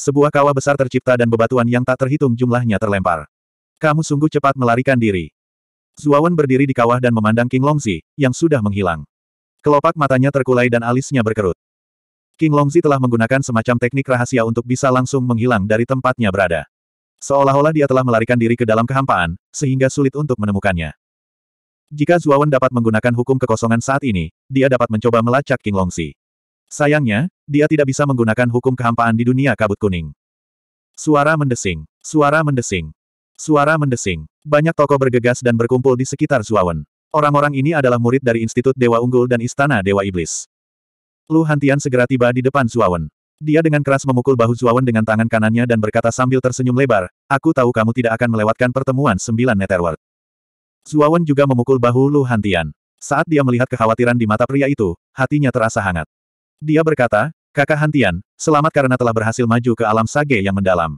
Sebuah kawah besar tercipta dan bebatuan yang tak terhitung jumlahnya terlempar. Kamu sungguh cepat melarikan diri. Zuawan berdiri di kawah dan memandang King Longzi, yang sudah menghilang. Kelopak matanya terkulai dan alisnya berkerut. King Longzi telah menggunakan semacam teknik rahasia untuk bisa langsung menghilang dari tempatnya berada. Seolah-olah dia telah melarikan diri ke dalam kehampaan, sehingga sulit untuk menemukannya. Jika Zuawan dapat menggunakan hukum kekosongan saat ini, dia dapat mencoba melacak King Longzi. Sayangnya, dia tidak bisa menggunakan hukum kehampaan di dunia kabut kuning. Suara mendesing. Suara mendesing. Suara mendesing. Banyak tokoh bergegas dan berkumpul di sekitar Zuawan. Orang-orang ini adalah murid dari Institut Dewa Unggul dan Istana Dewa Iblis. Lu Hantian segera tiba di depan Zuawan. Dia dengan keras memukul bahu Zuawan dengan tangan kanannya dan berkata sambil tersenyum lebar, Aku tahu kamu tidak akan melewatkan pertemuan sembilan Netherworld. Zuawan juga memukul bahu Lu Hantian. Saat dia melihat kekhawatiran di mata pria itu, hatinya terasa hangat. Dia berkata, Kakak Hantian, selamat karena telah berhasil maju ke alam sage yang mendalam.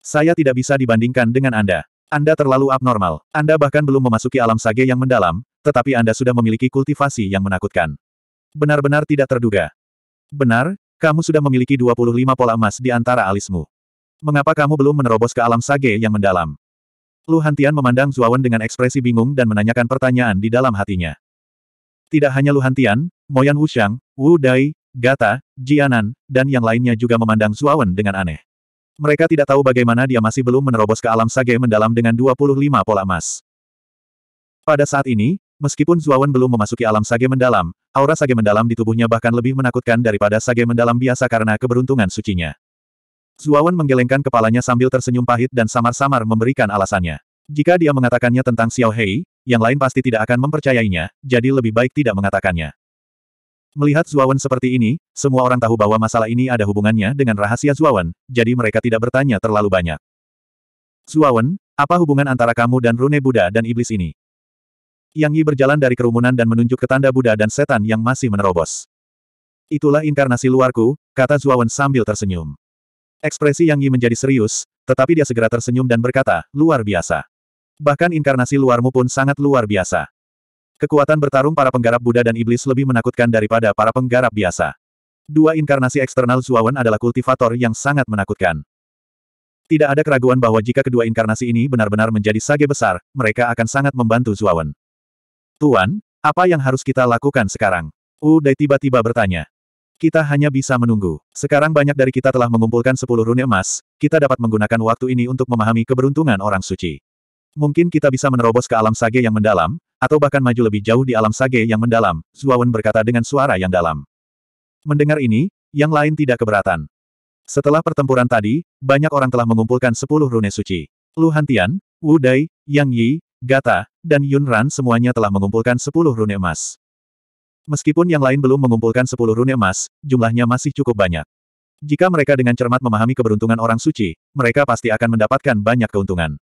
Saya tidak bisa dibandingkan dengan Anda. Anda terlalu abnormal. Anda bahkan belum memasuki alam sage yang mendalam, tetapi Anda sudah memiliki kultivasi yang menakutkan. Benar-benar tidak terduga. Benar, kamu sudah memiliki 25 pola emas di antara alismu. Mengapa kamu belum menerobos ke alam sage yang mendalam? Lu Hantian memandang Zuawan dengan ekspresi bingung dan menanyakan pertanyaan di dalam hatinya. Tidak hanya Lu Hantian, Moyan Wuxiang, Wu Dai, Gata, Jianan, dan yang lainnya juga memandang Zuawan dengan aneh. Mereka tidak tahu bagaimana dia masih belum menerobos ke alam sage mendalam dengan 25 pola emas. Pada saat ini, meskipun Zuawan belum memasuki alam sage mendalam, aura sage mendalam di tubuhnya bahkan lebih menakutkan daripada sage mendalam biasa karena keberuntungan sucinya. Zuawan menggelengkan kepalanya sambil tersenyum pahit dan samar-samar memberikan alasannya. Jika dia mengatakannya tentang Xiao Hei, yang lain pasti tidak akan mempercayainya, jadi lebih baik tidak mengatakannya. Melihat Zuawan seperti ini, semua orang tahu bahwa masalah ini ada hubungannya dengan rahasia Zuawan, jadi mereka tidak bertanya terlalu banyak. Zuawan, apa hubungan antara kamu dan rune Buddha dan iblis ini? Yang Yi berjalan dari kerumunan dan menunjuk ke tanda Buddha dan setan yang masih menerobos. Itulah inkarnasi luarku, kata Zuawan sambil tersenyum. Ekspresi Yang Yi menjadi serius, tetapi dia segera tersenyum dan berkata, luar biasa. Bahkan inkarnasi luarmu pun sangat luar biasa. Kekuatan bertarung para penggarap Buddha dan Iblis lebih menakutkan daripada para penggarap biasa. Dua inkarnasi eksternal Zuawan adalah kultivator yang sangat menakutkan. Tidak ada keraguan bahwa jika kedua inkarnasi ini benar-benar menjadi sage besar, mereka akan sangat membantu Zuawan. Tuan, apa yang harus kita lakukan sekarang? Udai tiba-tiba bertanya. Kita hanya bisa menunggu. Sekarang banyak dari kita telah mengumpulkan 10 rune emas, kita dapat menggunakan waktu ini untuk memahami keberuntungan orang suci. Mungkin kita bisa menerobos ke alam sage yang mendalam, atau bahkan maju lebih jauh di alam sage yang mendalam, Zuawan berkata dengan suara yang dalam. Mendengar ini, yang lain tidak keberatan. Setelah pertempuran tadi, banyak orang telah mengumpulkan sepuluh rune suci. Lu Hantian, Wu Dai, Yang Yi, Gata, dan Yun Ran semuanya telah mengumpulkan sepuluh rune emas. Meskipun yang lain belum mengumpulkan sepuluh rune emas, jumlahnya masih cukup banyak. Jika mereka dengan cermat memahami keberuntungan orang suci, mereka pasti akan mendapatkan banyak keuntungan.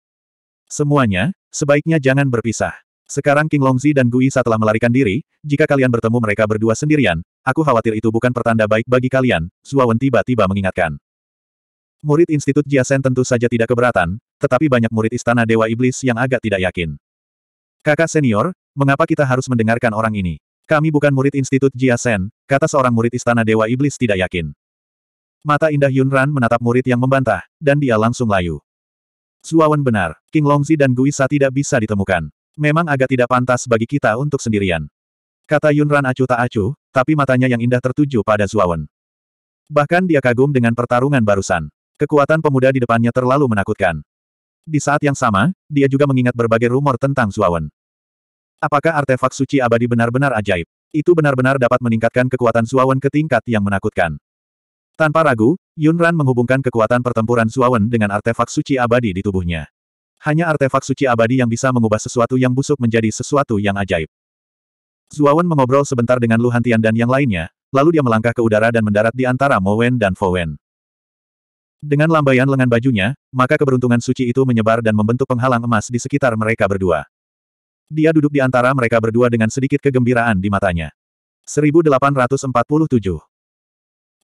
Semuanya, sebaiknya jangan berpisah. Sekarang King Longzi dan Gui Sa telah melarikan diri, jika kalian bertemu mereka berdua sendirian, aku khawatir itu bukan pertanda baik bagi kalian, Zuawan tiba-tiba mengingatkan. Murid Institut Jiasen tentu saja tidak keberatan, tetapi banyak murid Istana Dewa Iblis yang agak tidak yakin. Kakak senior, mengapa kita harus mendengarkan orang ini? Kami bukan murid Institut Jiasen, kata seorang murid Istana Dewa Iblis tidak yakin. Mata indah Yunran menatap murid yang membantah, dan dia langsung layu. Zuawan benar, King Longzi dan Guisa tidak bisa ditemukan. Memang agak tidak pantas bagi kita untuk sendirian. Kata Yunran acuh tak acuh, tapi matanya yang indah tertuju pada Zuawan. Bahkan dia kagum dengan pertarungan barusan. Kekuatan pemuda di depannya terlalu menakutkan. Di saat yang sama, dia juga mengingat berbagai rumor tentang Zuawan. Apakah artefak suci abadi benar-benar ajaib? Itu benar-benar dapat meningkatkan kekuatan Zuawan ke tingkat yang menakutkan. Tanpa ragu, Yunran menghubungkan kekuatan pertempuran Zuawan dengan artefak suci abadi di tubuhnya. Hanya artefak suci abadi yang bisa mengubah sesuatu yang busuk menjadi sesuatu yang ajaib. Zuawan mengobrol sebentar dengan Lu Hantian dan yang lainnya, lalu dia melangkah ke udara dan mendarat di antara Mo Wen dan Fo Wen. Dengan lambaian lengan bajunya, maka keberuntungan suci itu menyebar dan membentuk penghalang emas di sekitar mereka berdua. Dia duduk di antara mereka berdua dengan sedikit kegembiraan di matanya. 1847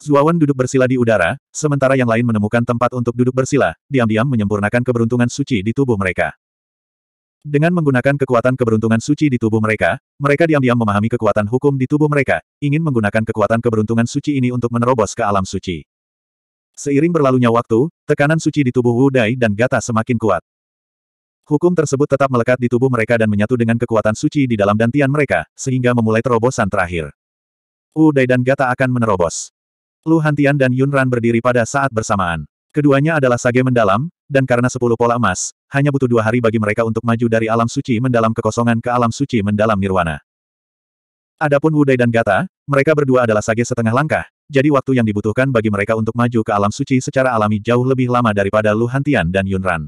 Zuawan duduk bersila di udara, sementara yang lain menemukan tempat untuk duduk bersila, diam-diam menyempurnakan keberuntungan suci di tubuh mereka. Dengan menggunakan kekuatan keberuntungan suci di tubuh mereka, mereka diam-diam memahami kekuatan hukum di tubuh mereka, ingin menggunakan kekuatan keberuntungan suci ini untuk menerobos ke alam suci. Seiring berlalunya waktu, tekanan suci di tubuh Wu Dai dan Gata semakin kuat. Hukum tersebut tetap melekat di tubuh mereka dan menyatu dengan kekuatan suci di dalam dantian mereka, sehingga memulai terobosan terakhir. Wu Dai dan Gata akan menerobos. Lu Hantian dan Yun Ran berdiri pada saat bersamaan. Keduanya adalah sage mendalam, dan karena sepuluh pola emas, hanya butuh dua hari bagi mereka untuk maju dari alam suci mendalam kekosongan ke alam suci mendalam nirwana. Adapun Wu Dai dan Gata, mereka berdua adalah sage setengah langkah, jadi waktu yang dibutuhkan bagi mereka untuk maju ke alam suci secara alami jauh lebih lama daripada Lu Hantian dan Yun Ran.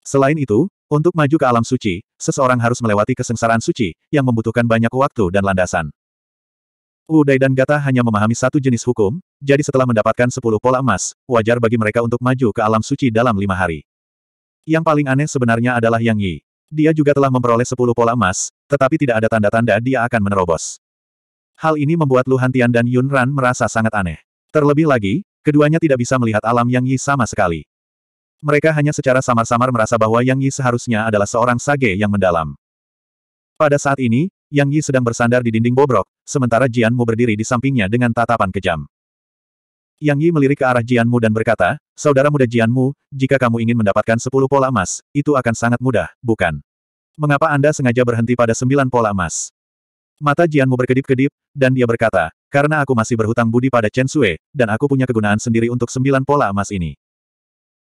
Selain itu, untuk maju ke alam suci, seseorang harus melewati kesengsaraan suci, yang membutuhkan banyak waktu dan landasan. Udai dan Gata hanya memahami satu jenis hukum, jadi setelah mendapatkan sepuluh pola emas, wajar bagi mereka untuk maju ke alam suci dalam lima hari. Yang paling aneh sebenarnya adalah Yang Yi. Dia juga telah memperoleh sepuluh pola emas, tetapi tidak ada tanda-tanda dia akan menerobos. Hal ini membuat Lu Hantian dan Yun Ran merasa sangat aneh. Terlebih lagi, keduanya tidak bisa melihat alam Yang Yi sama sekali. Mereka hanya secara samar-samar merasa bahwa Yang Yi seharusnya adalah seorang sage yang mendalam. Pada saat ini, Yang Yi sedang bersandar di dinding bobrok, sementara Jian Mu berdiri di sampingnya dengan tatapan kejam. Yang Yi melirik ke arah Jian Mu dan berkata, Saudara muda Jian Mu, jika kamu ingin mendapatkan sepuluh pola emas, itu akan sangat mudah, bukan? Mengapa Anda sengaja berhenti pada sembilan pola emas? Mata Jianmu berkedip-kedip, dan dia berkata, karena aku masih berhutang budi pada Chen Sui, dan aku punya kegunaan sendiri untuk sembilan pola emas ini.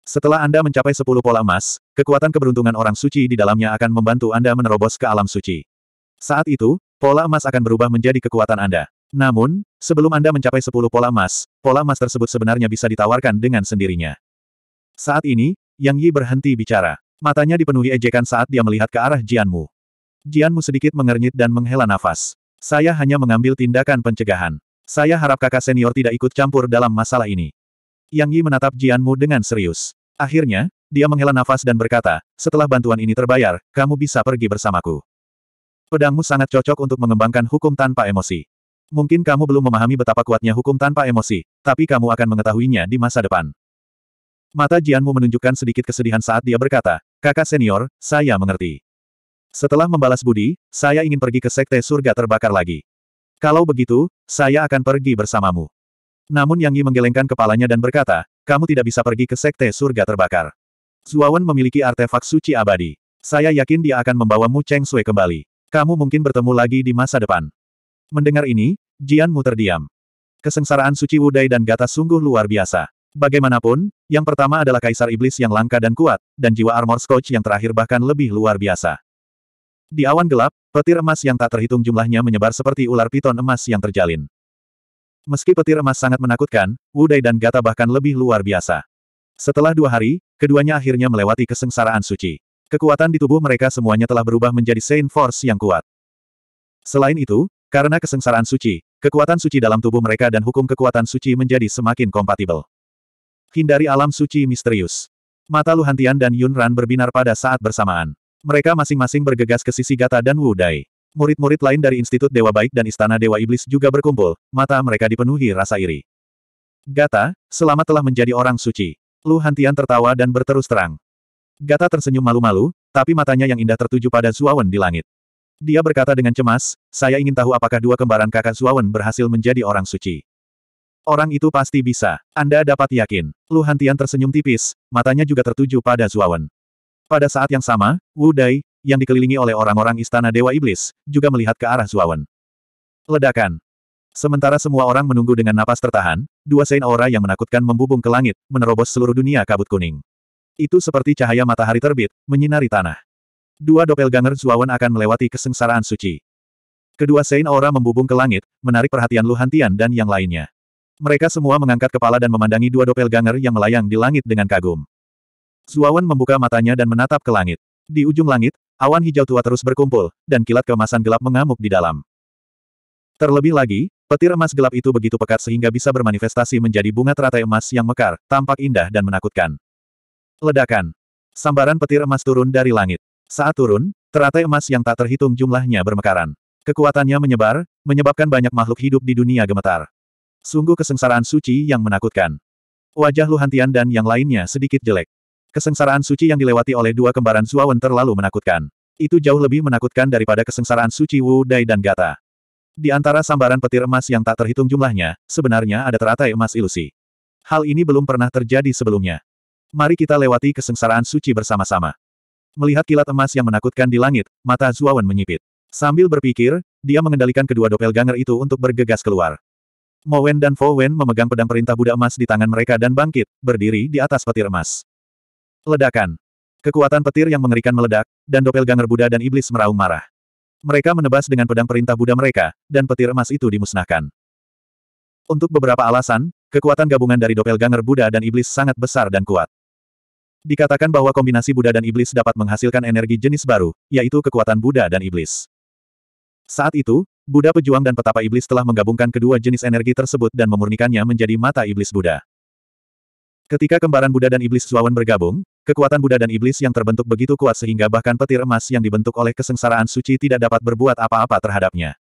Setelah Anda mencapai sepuluh pola emas, kekuatan keberuntungan orang suci di dalamnya akan membantu Anda menerobos ke alam suci. Saat itu, pola emas akan berubah menjadi kekuatan Anda. Namun, sebelum Anda mencapai sepuluh pola emas, pola emas tersebut sebenarnya bisa ditawarkan dengan sendirinya. Saat ini, Yang Yi berhenti bicara. Matanya dipenuhi ejekan saat dia melihat ke arah Jianmu. Jianmu sedikit mengernyit dan menghela nafas. Saya hanya mengambil tindakan pencegahan. Saya harap kakak senior tidak ikut campur dalam masalah ini. Yang Yi menatap Jianmu dengan serius. Akhirnya, dia menghela nafas dan berkata, setelah bantuan ini terbayar, kamu bisa pergi bersamaku. Pedangmu sangat cocok untuk mengembangkan hukum tanpa emosi. Mungkin kamu belum memahami betapa kuatnya hukum tanpa emosi, tapi kamu akan mengetahuinya di masa depan. Mata Jianmu menunjukkan sedikit kesedihan saat dia berkata, kakak senior, saya mengerti. Setelah membalas budi, saya ingin pergi ke sekte surga terbakar lagi. Kalau begitu, saya akan pergi bersamamu. Namun Yang Yi menggelengkan kepalanya dan berkata, kamu tidak bisa pergi ke sekte surga terbakar. Zuawan memiliki artefak suci abadi. Saya yakin dia akan membawamu Cheng Sui kembali. Kamu mungkin bertemu lagi di masa depan. Mendengar ini, Jian Mu terdiam. Kesengsaraan suci Wudai dan Gata sungguh luar biasa. Bagaimanapun, yang pertama adalah Kaisar Iblis yang langka dan kuat, dan jiwa armor Scotch yang terakhir bahkan lebih luar biasa. Di awan gelap, petir emas yang tak terhitung jumlahnya menyebar seperti ular piton emas yang terjalin. Meski petir emas sangat menakutkan, Wudai dan Gata bahkan lebih luar biasa. Setelah dua hari, keduanya akhirnya melewati kesengsaraan suci. Kekuatan di tubuh mereka semuanya telah berubah menjadi Saint Force yang kuat. Selain itu, karena kesengsaraan suci, kekuatan suci dalam tubuh mereka dan hukum kekuatan suci menjadi semakin kompatibel. Hindari alam suci misterius. Mata Luhantian dan Yun Ran berbinar pada saat bersamaan. Mereka masing-masing bergegas ke sisi Gata dan Wu Dai. Murid-murid lain dari Institut Dewa Baik dan Istana Dewa Iblis juga berkumpul, mata mereka dipenuhi rasa iri. Gata, selamat telah menjadi orang suci. Lu Hantian tertawa dan berterus terang. Gata tersenyum malu-malu, tapi matanya yang indah tertuju pada Zuawan di langit. Dia berkata dengan cemas, saya ingin tahu apakah dua kembaran kakak Zuawan berhasil menjadi orang suci. Orang itu pasti bisa. Anda dapat yakin. Lu Hantian tersenyum tipis, matanya juga tertuju pada Zuawan. Pada saat yang sama, Wu Dai, yang dikelilingi oleh orang-orang istana Dewa Iblis, juga melihat ke arah Zuawan. Ledakan. Sementara semua orang menunggu dengan napas tertahan, dua sein aura yang menakutkan membubung ke langit, menerobos seluruh dunia kabut kuning. Itu seperti cahaya matahari terbit, menyinari tanah. Dua doppelganger Zuawan akan melewati kesengsaraan suci. Kedua Saint Aura membubung ke langit, menarik perhatian Lu Hantian dan yang lainnya. Mereka semua mengangkat kepala dan memandangi dua doppelganger yang melayang di langit dengan kagum. Zuawan membuka matanya dan menatap ke langit. Di ujung langit, awan hijau tua terus berkumpul, dan kilat keemasan gelap mengamuk di dalam. Terlebih lagi, petir emas gelap itu begitu pekat sehingga bisa bermanifestasi menjadi bunga teratai emas yang mekar, tampak indah dan menakutkan. Ledakan. Sambaran petir emas turun dari langit. Saat turun, teratai emas yang tak terhitung jumlahnya bermekaran. Kekuatannya menyebar, menyebabkan banyak makhluk hidup di dunia gemetar. Sungguh kesengsaraan suci yang menakutkan. Wajah Luhantian dan yang lainnya sedikit jelek. Kesengsaraan suci yang dilewati oleh dua kembaran Zuawan terlalu menakutkan. Itu jauh lebih menakutkan daripada kesengsaraan suci Wu Dai dan Gata. Di antara sambaran petir emas yang tak terhitung jumlahnya, sebenarnya ada teratai emas ilusi. Hal ini belum pernah terjadi sebelumnya. Mari kita lewati kesengsaraan suci bersama-sama. Melihat kilat emas yang menakutkan di langit, mata Zuawan menyipit. Sambil berpikir, dia mengendalikan kedua doppelganger itu untuk bergegas keluar. Mo Wen dan Fo Wen memegang pedang perintah Buddha emas di tangan mereka dan bangkit, berdiri di atas petir emas. Ledakan. Kekuatan petir yang mengerikan meledak, dan doppelganger Buddha dan iblis meraung marah. Mereka menebas dengan pedang perintah Buddha mereka, dan petir emas itu dimusnahkan. Untuk beberapa alasan, kekuatan gabungan dari doppelganger Buddha dan iblis sangat besar dan kuat. Dikatakan bahwa kombinasi Buddha dan Iblis dapat menghasilkan energi jenis baru, yaitu kekuatan Buddha dan Iblis. Saat itu, Buddha Pejuang dan Petapa Iblis telah menggabungkan kedua jenis energi tersebut dan memurnikannya menjadi mata Iblis Buddha. Ketika kembaran Buddha dan Iblis Zuawan bergabung, kekuatan Buddha dan Iblis yang terbentuk begitu kuat sehingga bahkan petir emas yang dibentuk oleh kesengsaraan suci tidak dapat berbuat apa-apa terhadapnya.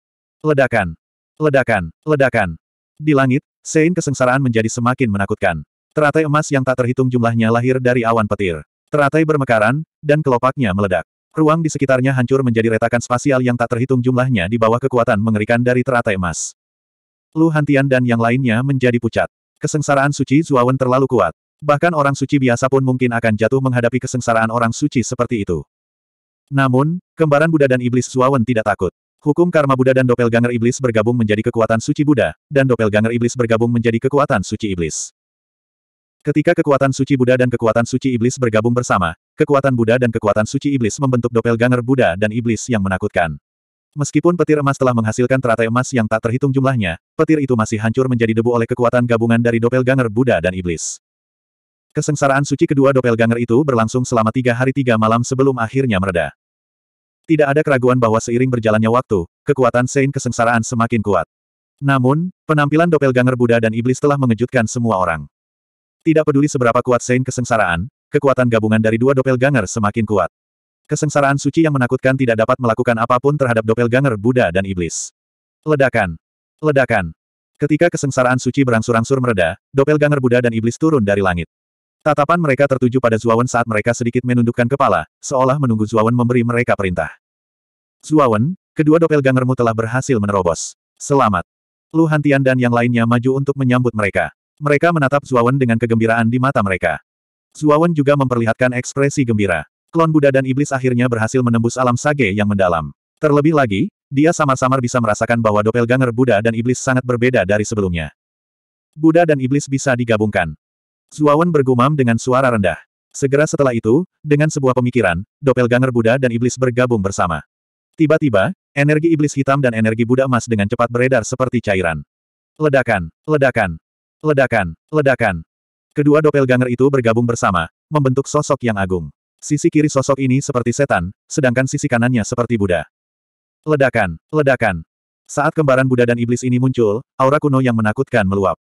Ledakan! Ledakan! Ledakan! Di langit, sein kesengsaraan menjadi semakin menakutkan. Teratai emas yang tak terhitung jumlahnya lahir dari awan petir. Teratai bermekaran, dan kelopaknya meledak. Ruang di sekitarnya hancur menjadi retakan spasial yang tak terhitung jumlahnya di bawah kekuatan mengerikan dari teratai emas. Lu Hantian dan yang lainnya menjadi pucat. Kesengsaraan suci Zuawan terlalu kuat. Bahkan orang suci biasa pun mungkin akan jatuh menghadapi kesengsaraan orang suci seperti itu. Namun, kembaran Buddha dan Iblis Zuawan tidak takut. Hukum karma Buddha dan Doppelganger Iblis bergabung menjadi kekuatan suci Buddha, dan Doppelganger Iblis bergabung menjadi kekuatan suci Iblis. Ketika kekuatan suci Buddha dan kekuatan suci iblis bergabung bersama, kekuatan Buddha dan kekuatan suci iblis membentuk doppelganger Buddha dan iblis yang menakutkan. Meskipun petir emas telah menghasilkan teratai emas yang tak terhitung jumlahnya, petir itu masih hancur menjadi debu oleh kekuatan gabungan dari doppelganger Buddha dan iblis. Kesengsaraan suci kedua doppelganger itu berlangsung selama tiga hari tiga malam sebelum akhirnya mereda. Tidak ada keraguan bahwa seiring berjalannya waktu, kekuatan Sein kesengsaraan semakin kuat. Namun, penampilan doppelganger Buddha dan iblis telah mengejutkan semua orang. Tidak peduli seberapa kuat Sein kesengsaraan, kekuatan gabungan dari dua doppelganger semakin kuat. Kesengsaraan suci yang menakutkan tidak dapat melakukan apa pun terhadap doppelganger Buddha dan Iblis. Ledakan. Ledakan. Ketika kesengsaraan suci berangsur-angsur mereda, doppelganger Buddha dan Iblis turun dari langit. Tatapan mereka tertuju pada Zuawan saat mereka sedikit menundukkan kepala, seolah menunggu Zuawan memberi mereka perintah. Zuawan, kedua doppelgangermu telah berhasil menerobos. Selamat. Lu Hantian dan yang lainnya maju untuk menyambut mereka. Mereka menatap Zuawan dengan kegembiraan di mata mereka. Zuawan juga memperlihatkan ekspresi gembira. Klon Buddha dan Iblis akhirnya berhasil menembus alam sage yang mendalam. Terlebih lagi, dia samar-samar bisa merasakan bahwa doppelganger Buddha dan Iblis sangat berbeda dari sebelumnya. Buddha dan Iblis bisa digabungkan. Zuawan bergumam dengan suara rendah. Segera setelah itu, dengan sebuah pemikiran, doppelganger Buddha dan Iblis bergabung bersama. Tiba-tiba, energi Iblis hitam dan energi Buddha emas dengan cepat beredar seperti cairan. Ledakan, ledakan, Ledakan, ledakan. Kedua doppelganger itu bergabung bersama, membentuk sosok yang agung. Sisi kiri sosok ini seperti setan, sedangkan sisi kanannya seperti Buddha. Ledakan, ledakan. Saat kembaran Buddha dan iblis ini muncul, aura kuno yang menakutkan meluap.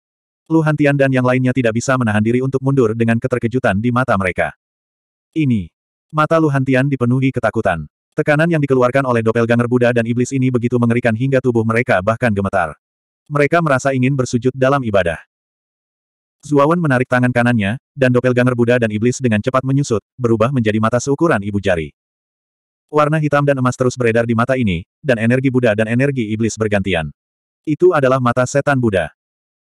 Lu Hantian dan yang lainnya tidak bisa menahan diri untuk mundur dengan keterkejutan di mata mereka. Ini. Mata Lu Hantian dipenuhi ketakutan. Tekanan yang dikeluarkan oleh doppelganger Buddha dan iblis ini begitu mengerikan hingga tubuh mereka bahkan gemetar. Mereka merasa ingin bersujud dalam ibadah. Zuawan menarik tangan kanannya, dan doppelganger Buddha dan iblis dengan cepat menyusut, berubah menjadi mata seukuran ibu jari. Warna hitam dan emas terus beredar di mata ini, dan energi Buddha dan energi iblis bergantian. Itu adalah mata setan Buddha.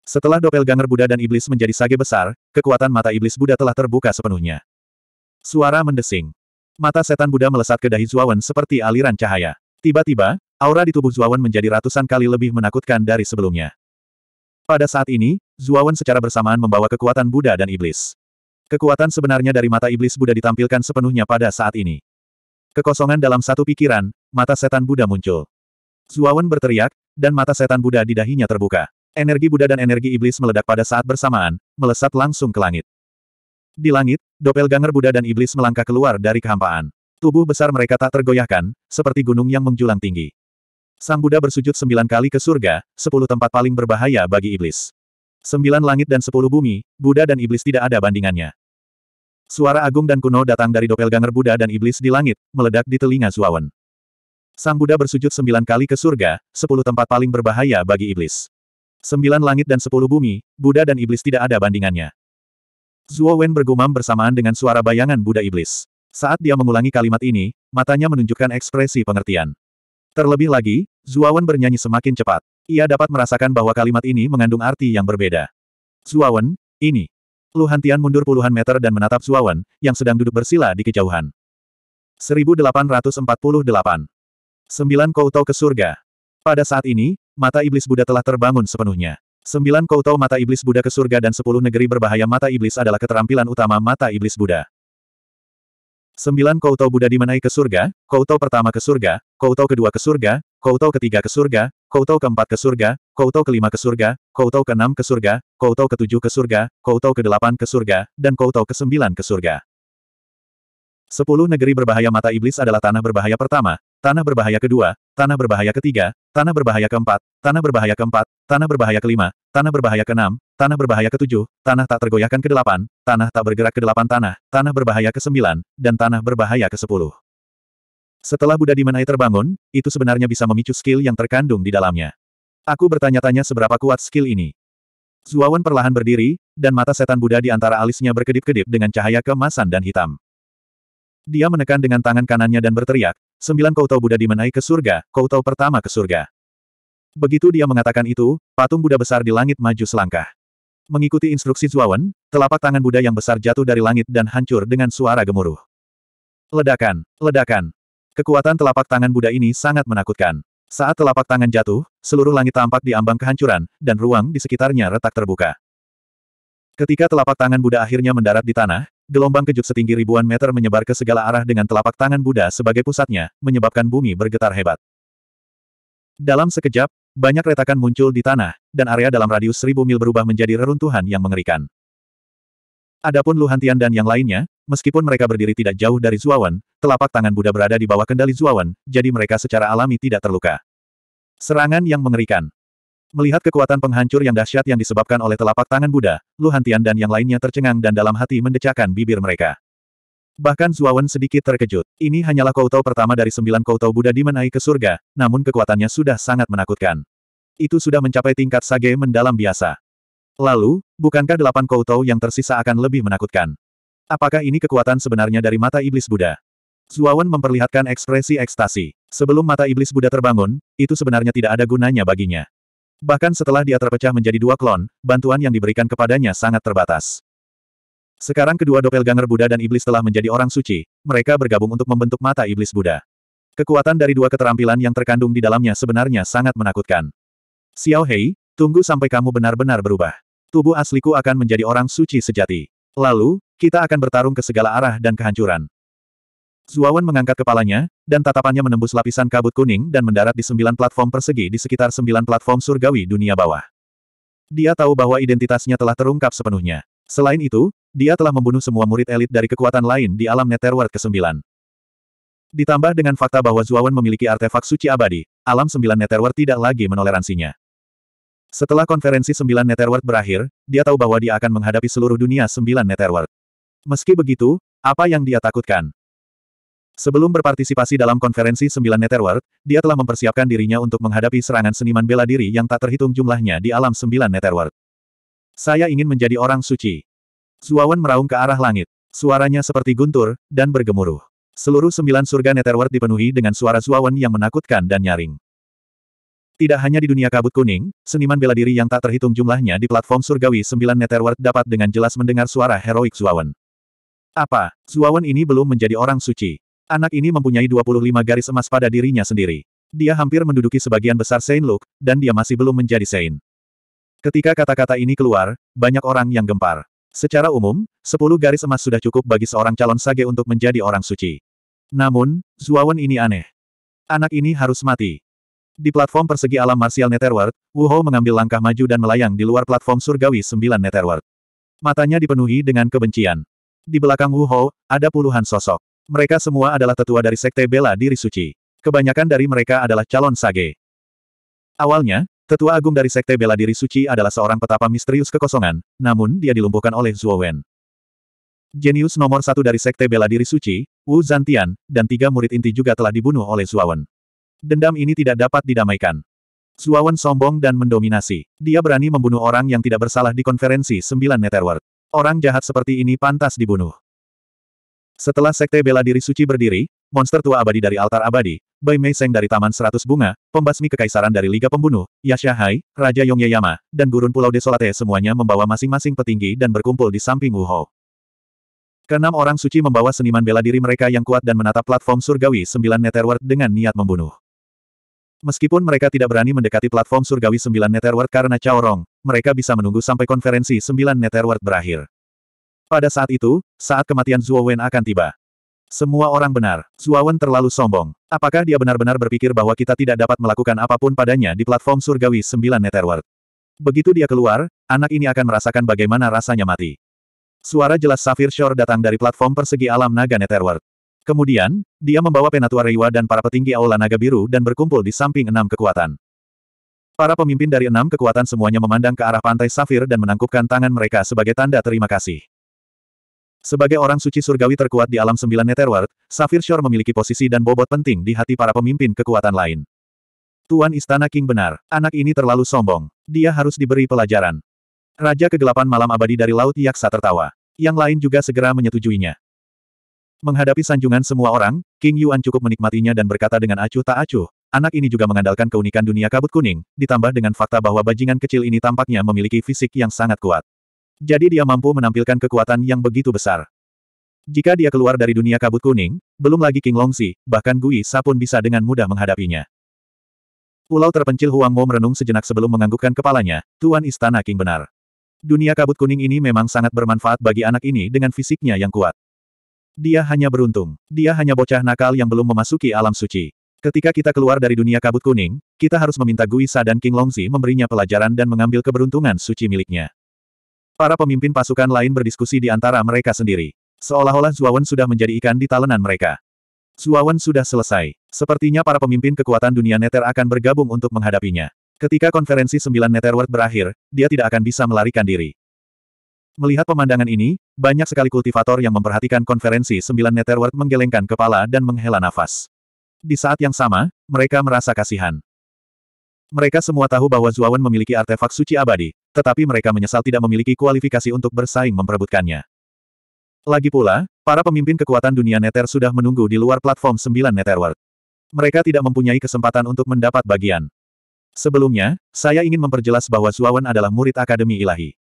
Setelah doppelganger Buddha dan iblis menjadi sage besar, kekuatan mata iblis Buddha telah terbuka sepenuhnya. Suara mendesing. Mata setan Buddha melesat ke dahi Zuawan seperti aliran cahaya. Tiba-tiba, aura di tubuh Zuawan menjadi ratusan kali lebih menakutkan dari sebelumnya. Pada saat ini, Zuawan secara bersamaan membawa kekuatan Buddha dan Iblis. Kekuatan sebenarnya dari mata Iblis Buddha ditampilkan sepenuhnya pada saat ini. Kekosongan dalam satu pikiran, mata setan Buddha muncul. Zuawan berteriak, dan mata setan Buddha di dahinya terbuka. Energi Buddha dan energi iblis meledak pada saat bersamaan, melesat langsung ke langit. Di langit, doppelganger Buddha dan iblis melangkah keluar dari kehampaan. Tubuh besar mereka tak tergoyahkan, seperti gunung yang menjulang tinggi. Sang Buddha bersujud sembilan kali ke surga, sepuluh tempat paling berbahaya bagi iblis. Sembilan langit dan sepuluh bumi, Buddha dan iblis tidak ada bandingannya. Suara agung dan kuno datang dari doppelganger Buddha dan iblis di langit, meledak di telinga Zuawan. Sang Buddha bersujud sembilan kali ke surga, sepuluh tempat paling berbahaya bagi iblis. Sembilan langit dan sepuluh bumi, Buddha dan iblis tidak ada bandingannya. Zuo Wen bergumam bersamaan dengan suara bayangan Buddha iblis. Saat dia mengulangi kalimat ini, matanya menunjukkan ekspresi pengertian. Terlebih lagi, Zuawan bernyanyi semakin cepat. Ia dapat merasakan bahwa kalimat ini mengandung arti yang berbeda. Zuawan, ini. Lu Hantian mundur puluhan meter dan menatap Zuawan, yang sedang duduk bersila di kejauhan. 1848. Sembilan Koutou ke surga. Pada saat ini, mata iblis Buddha telah terbangun sepenuhnya. Sembilan koutou mata iblis Buddha ke surga dan sepuluh negeri berbahaya mata iblis adalah keterampilan utama mata iblis Buddha. Sembilan koutou Buddha dimenai ke surga, koutou pertama ke surga, koutou kedua ke surga, koutou ketiga ke surga, koutou keempat ke surga, koutou kelima ke surga, koutou keenam ke surga, koutou ketujuh ke surga, koutou kedelapan ke surga, dan koutou kesembilan ke surga. Sepuluh negeri berbahaya mata iblis adalah tanah berbahaya pertama, tanah berbahaya kedua, tanah berbahaya ketiga, tanah berbahaya keempat, tanah berbahaya keempat, tanah berbahaya kelima, tanah berbahaya keenam, tanah berbahaya ketujuh, tanah tak tergoyahkan kedelapan, tanah tak bergerak kedelapan tanah, tanah berbahaya kesembilan, dan tanah berbahaya ke sepuluh. Setelah Buddha Dimenai terbangun, itu sebenarnya bisa memicu skill yang terkandung di dalamnya. Aku bertanya-tanya seberapa kuat skill ini. Zuawan perlahan berdiri, dan mata setan Buddha di antara alisnya berkedip-kedip dengan cahaya kemasan dan hitam. Dia menekan dengan tangan kanannya dan berteriak, sembilan koutou Buddha dimenai ke surga, koutou pertama ke surga. Begitu dia mengatakan itu, patung Buddha besar di langit maju selangkah. Mengikuti instruksi Zuawan, telapak tangan Buddha yang besar jatuh dari langit dan hancur dengan suara gemuruh. Ledakan, ledakan. Kekuatan telapak tangan Buddha ini sangat menakutkan. Saat telapak tangan jatuh, seluruh langit tampak di ambang kehancuran, dan ruang di sekitarnya retak terbuka. Ketika telapak tangan Buddha akhirnya mendarat di tanah, Gelombang kejut setinggi ribuan meter menyebar ke segala arah dengan telapak tangan Buddha sebagai pusatnya, menyebabkan bumi bergetar hebat. Dalam sekejap, banyak retakan muncul di tanah, dan area dalam radius seribu mil berubah menjadi reruntuhan yang mengerikan. Adapun Lu Hantian dan yang lainnya, meskipun mereka berdiri tidak jauh dari Zuawan, telapak tangan Buddha berada di bawah kendali Zuawan, jadi mereka secara alami tidak terluka. Serangan yang mengerikan. Melihat kekuatan penghancur yang dahsyat yang disebabkan oleh telapak tangan Buddha, Lu Hantian dan yang lainnya tercengang dan dalam hati mendecakkan bibir mereka. Bahkan Zuawan sedikit terkejut. Ini hanyalah koutou pertama dari sembilan koutou Buddha dimenai ke surga, namun kekuatannya sudah sangat menakutkan. Itu sudah mencapai tingkat sage mendalam biasa. Lalu, bukankah delapan koutou yang tersisa akan lebih menakutkan? Apakah ini kekuatan sebenarnya dari mata iblis Buddha? Zuawan memperlihatkan ekspresi ekstasi. Sebelum mata iblis Buddha terbangun, itu sebenarnya tidak ada gunanya baginya. Bahkan setelah dia terpecah menjadi dua klon, bantuan yang diberikan kepadanya sangat terbatas. Sekarang kedua doppelganger Buddha dan iblis telah menjadi orang suci, mereka bergabung untuk membentuk mata iblis Buddha. Kekuatan dari dua keterampilan yang terkandung di dalamnya sebenarnya sangat menakutkan. Xiao Hei, tunggu sampai kamu benar-benar berubah. Tubuh asliku akan menjadi orang suci sejati. Lalu, kita akan bertarung ke segala arah dan kehancuran. Zuawan mengangkat kepalanya, dan tatapannya menembus lapisan kabut kuning dan mendarat di sembilan platform persegi di sekitar sembilan platform surgawi dunia bawah. Dia tahu bahwa identitasnya telah terungkap sepenuhnya. Selain itu, dia telah membunuh semua murid elit dari kekuatan lain di alam Netherworld ke-9. Ditambah dengan fakta bahwa Zuawan memiliki artefak suci abadi, alam sembilan Netherworld tidak lagi menoleransinya. Setelah konferensi sembilan Netherworld berakhir, dia tahu bahwa dia akan menghadapi seluruh dunia sembilan Netherworld. Meski begitu, apa yang dia takutkan? Sebelum berpartisipasi dalam konferensi sembilan Netherworld, dia telah mempersiapkan dirinya untuk menghadapi serangan seniman bela diri yang tak terhitung jumlahnya di alam sembilan Netherworld. Saya ingin menjadi orang suci. Zuawan meraung ke arah langit. Suaranya seperti guntur, dan bergemuruh. Seluruh sembilan surga Netherworld dipenuhi dengan suara Zuawan yang menakutkan dan nyaring. Tidak hanya di dunia kabut kuning, seniman bela diri yang tak terhitung jumlahnya di platform surgawi sembilan Netherworld dapat dengan jelas mendengar suara heroik Zuawan. Apa, Zuawan ini belum menjadi orang suci? Anak ini mempunyai 25 garis emas pada dirinya sendiri. Dia hampir menduduki sebagian besar Saint Luke, dan dia masih belum menjadi Saint. Ketika kata-kata ini keluar, banyak orang yang gempar. Secara umum, 10 garis emas sudah cukup bagi seorang calon sage untuk menjadi orang suci. Namun, Zuawan ini aneh. Anak ini harus mati. Di platform persegi alam martial Netherworld, Wu Hou mengambil langkah maju dan melayang di luar platform surgawi sembilan Netherworld. Matanya dipenuhi dengan kebencian. Di belakang Wu Hou, ada puluhan sosok. Mereka semua adalah tetua dari Sekte Bela Diri Suci. Kebanyakan dari mereka adalah calon sage. Awalnya, tetua agung dari Sekte Bela Diri Suci adalah seorang petapa misterius kekosongan, namun dia dilumpuhkan oleh Zuo Wen. Jenius nomor satu dari Sekte Bela Diri Suci, Wu Zantian, dan tiga murid inti juga telah dibunuh oleh Zuawan. Dendam ini tidak dapat didamaikan. Zuawan sombong dan mendominasi. Dia berani membunuh orang yang tidak bersalah di konferensi sembilan Netherworld. Orang jahat seperti ini pantas dibunuh. Setelah Sekte Bela Diri Suci berdiri, monster tua abadi dari altar abadi, Bai Mei Seng dari Taman Seratus Bunga, pembasmi kekaisaran dari Liga Pembunuh, Yasha Hai, Raja Yongyayama, dan Gurun Pulau Desolate semuanya membawa masing-masing petinggi dan berkumpul di samping Wu Hou. Keenam orang suci membawa seniman bela diri mereka yang kuat dan menatap platform surgawi sembilan Netherworld dengan niat membunuh. Meskipun mereka tidak berani mendekati platform surgawi sembilan Netherworld karena Chaorong, mereka bisa menunggu sampai konferensi sembilan Netherworld berakhir. Pada saat itu, saat kematian Zuo Wen akan tiba. Semua orang benar, Zuo Wen terlalu sombong. Apakah dia benar-benar berpikir bahwa kita tidak dapat melakukan apa pun padanya di platform surgawi sembilan Netherworld? Begitu dia keluar, anak ini akan merasakan bagaimana rasanya mati. Suara jelas Safir Shore datang dari platform persegi alam naga Netherworld. Kemudian, dia membawa Penatua Reiwa dan para petinggi Aula Naga Biru dan berkumpul di samping enam kekuatan. Para pemimpin dari enam kekuatan semuanya memandang ke arah pantai Safir dan menangkupkan tangan mereka sebagai tanda terima kasih. Sebagai orang suci surgawi terkuat di alam sembilan Netherworld, Safir Shore memiliki posisi dan bobot penting di hati para pemimpin kekuatan lain. Tuan Istana King benar, anak ini terlalu sombong. Dia harus diberi pelajaran. Raja Kegelapan Malam Abadi dari Laut Yaksa tertawa. Yang lain juga segera menyetujuinya. Menghadapi sanjungan semua orang, King Yuan cukup menikmatinya dan berkata dengan acuh tak acuh, anak ini juga mengandalkan keunikan dunia kabut kuning, ditambah dengan fakta bahwa bajingan kecil ini tampaknya memiliki fisik yang sangat kuat. Jadi dia mampu menampilkan kekuatan yang begitu besar. Jika dia keluar dari dunia kabut kuning, belum lagi King Longxi, bahkan Gui Sa pun bisa dengan mudah menghadapinya. Pulau terpencil Huang Mo merenung sejenak sebelum menganggukkan kepalanya, Tuan Istana King benar. Dunia kabut kuning ini memang sangat bermanfaat bagi anak ini dengan fisiknya yang kuat. Dia hanya beruntung. Dia hanya bocah nakal yang belum memasuki alam suci. Ketika kita keluar dari dunia kabut kuning, kita harus meminta Guisa dan King Longzi memberinya pelajaran dan mengambil keberuntungan suci miliknya. Para pemimpin pasukan lain berdiskusi di antara mereka sendiri. Seolah-olah Zuawan sudah menjadi ikan di talenan mereka. Zuawan sudah selesai. Sepertinya para pemimpin kekuatan dunia Nether akan bergabung untuk menghadapinya. Ketika konferensi sembilan Netherworld berakhir, dia tidak akan bisa melarikan diri. Melihat pemandangan ini, banyak sekali kultivator yang memperhatikan konferensi sembilan Netherworld menggelengkan kepala dan menghela nafas. Di saat yang sama, mereka merasa kasihan. Mereka semua tahu bahwa Zuawan memiliki artefak suci abadi, tetapi mereka menyesal tidak memiliki kualifikasi untuk bersaing memperebutkannya. Lagi pula, para pemimpin kekuatan dunia Nether sudah menunggu di luar platform sembilan Netherworld. Mereka tidak mempunyai kesempatan untuk mendapat bagian. Sebelumnya, saya ingin memperjelas bahwa Zuawan adalah murid Akademi Ilahi.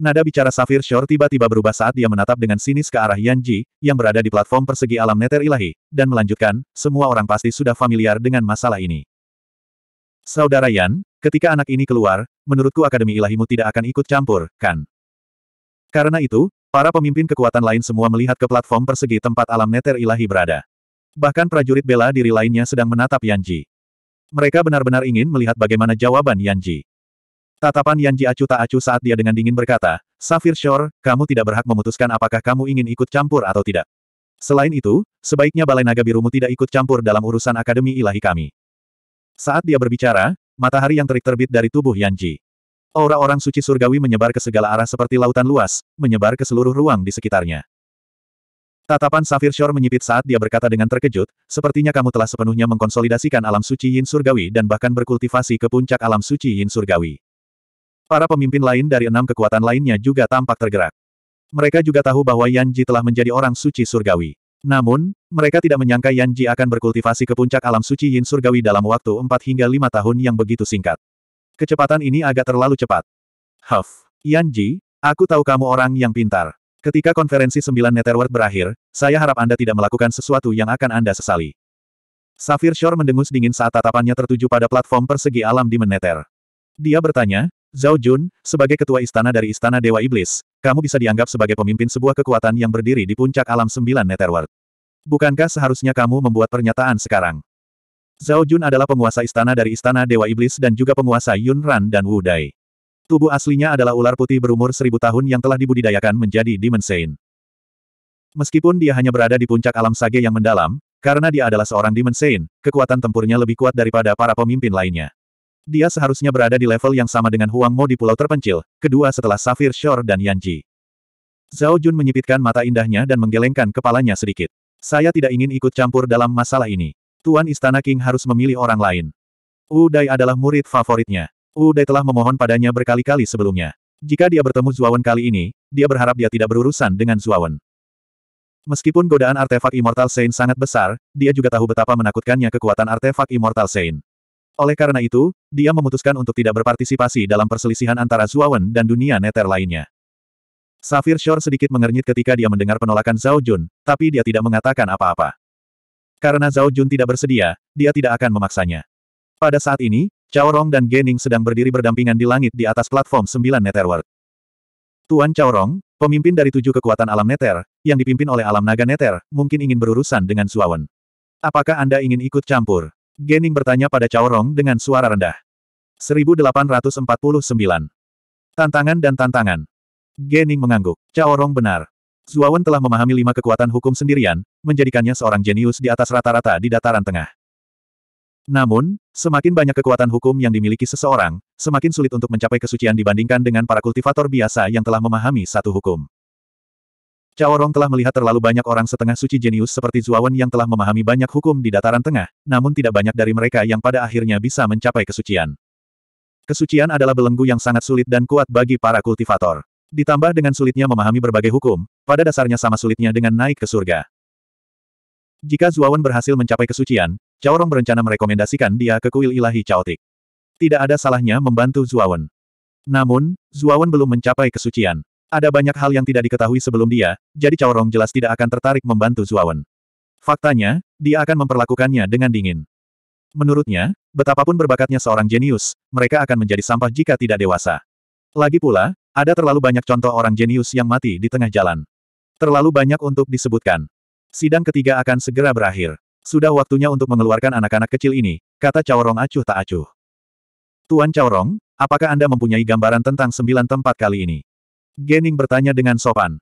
Nada bicara Safir Shore tiba-tiba berubah saat dia menatap dengan sinis ke arah Yan Ji, yang berada di platform persegi alam neter ilahi, dan melanjutkan, semua orang pasti sudah familiar dengan masalah ini. Saudara Yan, ketika anak ini keluar, menurutku Akademi Ilahimu tidak akan ikut campur, kan? Karena itu, para pemimpin kekuatan lain semua melihat ke platform persegi tempat alam neter ilahi berada. Bahkan prajurit bela diri lainnya sedang menatap Yan Ji. Mereka benar-benar ingin melihat bagaimana jawaban Yanji. Tatapan Yanji acuh tak acuh saat dia dengan dingin berkata, Safir Shore, kamu tidak berhak memutuskan apakah kamu ingin ikut campur atau tidak. Selain itu, sebaiknya Balai Naga Birumu tidak ikut campur dalam urusan Akademi Ilahi kami. Saat dia berbicara, matahari yang terik terbit dari tubuh Yanji. Aura orang suci surgawi menyebar ke segala arah seperti lautan luas, menyebar ke seluruh ruang di sekitarnya. Tatapan Safir Shore menyipit saat dia berkata dengan terkejut, sepertinya kamu telah sepenuhnya mengkonsolidasikan alam suci Yin Surgawi dan bahkan berkultivasi ke puncak alam suci Yin Surgawi. Para pemimpin lain dari enam kekuatan lainnya juga tampak tergerak. Mereka juga tahu bahwa Yan Ji telah menjadi orang suci surgawi. Namun, mereka tidak menyangka Yan Ji akan berkultivasi ke puncak alam suci Yin Surgawi dalam waktu 4 hingga 5 tahun yang begitu singkat. Kecepatan ini agak terlalu cepat. Huff, Yan Ji, aku tahu kamu orang yang pintar. Ketika konferensi sembilan Netherworld berakhir, saya harap Anda tidak melakukan sesuatu yang akan Anda sesali. Safir Shore mendengus dingin saat tatapannya tertuju pada platform persegi alam di Nether. Dia bertanya, Zhao Jun, sebagai ketua istana dari Istana Dewa Iblis, kamu bisa dianggap sebagai pemimpin sebuah kekuatan yang berdiri di puncak alam sembilan Netherworld. Bukankah seharusnya kamu membuat pernyataan sekarang? Zhao Jun adalah penguasa istana dari Istana Dewa Iblis dan juga penguasa Yun Ran dan Wu Dai. Tubuh aslinya adalah ular putih berumur seribu tahun yang telah dibudidayakan menjadi Demon Saint. Meskipun dia hanya berada di puncak alam sage yang mendalam, karena dia adalah seorang Demon Saint, kekuatan tempurnya lebih kuat daripada para pemimpin lainnya. Dia seharusnya berada di level yang sama dengan Huang Mo di pulau terpencil, kedua setelah Safir Shore dan Yanji. Zhao Jun menyipitkan mata indahnya dan menggelengkan kepalanya sedikit. Saya tidak ingin ikut campur dalam masalah ini. Tuan Istana King harus memilih orang lain. Wu Dai adalah murid favoritnya. Wu Dai telah memohon padanya berkali-kali sebelumnya. Jika dia bertemu Zuawan kali ini, dia berharap dia tidak berurusan dengan Zuawan. Meskipun godaan artefak Immortal Saint sangat besar, dia juga tahu betapa menakutkannya kekuatan artefak Immortal Saint. Oleh karena itu, dia memutuskan untuk tidak berpartisipasi dalam perselisihan antara Zuawan dan dunia neter lainnya. Safir Shore sedikit mengernyit ketika dia mendengar penolakan Zhao Jun, tapi dia tidak mengatakan apa-apa. Karena Zhao Jun tidak bersedia, dia tidak akan memaksanya. Pada saat ini, Chao Rong dan Gening sedang berdiri berdampingan di langit di atas platform sembilan Netherworld. Tuan Chao Rong, pemimpin dari tujuh kekuatan alam Nether, yang dipimpin oleh alam naga Nether, mungkin ingin berurusan dengan Zuawan. Apakah Anda ingin ikut campur? Gening bertanya pada Chao Rong dengan suara rendah. 1849. Tantangan dan tantangan. Gening mengangguk. Cao Rong benar. Zuawan telah memahami lima kekuatan hukum sendirian, menjadikannya seorang jenius di atas rata-rata di dataran tengah. Namun, semakin banyak kekuatan hukum yang dimiliki seseorang, semakin sulit untuk mencapai kesucian dibandingkan dengan para kultivator biasa yang telah memahami satu hukum. Cao Rong telah melihat terlalu banyak orang setengah suci jenius seperti Zuawan yang telah memahami banyak hukum di dataran tengah, namun tidak banyak dari mereka yang pada akhirnya bisa mencapai kesucian. Kesucian adalah belenggu yang sangat sulit dan kuat bagi para kultivator. Ditambah dengan sulitnya memahami berbagai hukum, pada dasarnya sama sulitnya dengan naik ke surga. Jika Zuawan berhasil mencapai kesucian, Cao Rong berencana merekomendasikan dia ke kuil ilahi Chaotic. Tidak ada salahnya membantu Zuawan. Namun, Zuawan belum mencapai kesucian. Ada banyak hal yang tidak diketahui sebelum dia, jadi Cao Rong jelas tidak akan tertarik membantu Zuawan. Faktanya, dia akan memperlakukannya dengan dingin. Menurutnya, betapapun berbakatnya seorang jenius, mereka akan menjadi sampah jika tidak dewasa. Lagi pula, ada terlalu banyak contoh orang jenius yang mati di tengah jalan. Terlalu banyak untuk disebutkan. Sidang ketiga akan segera berakhir. Sudah waktunya untuk mengeluarkan anak-anak kecil ini, kata Caorong acuh tak acuh. Tuan Caorong, apakah Anda mempunyai gambaran tentang sembilan tempat kali ini? Gening bertanya dengan sopan.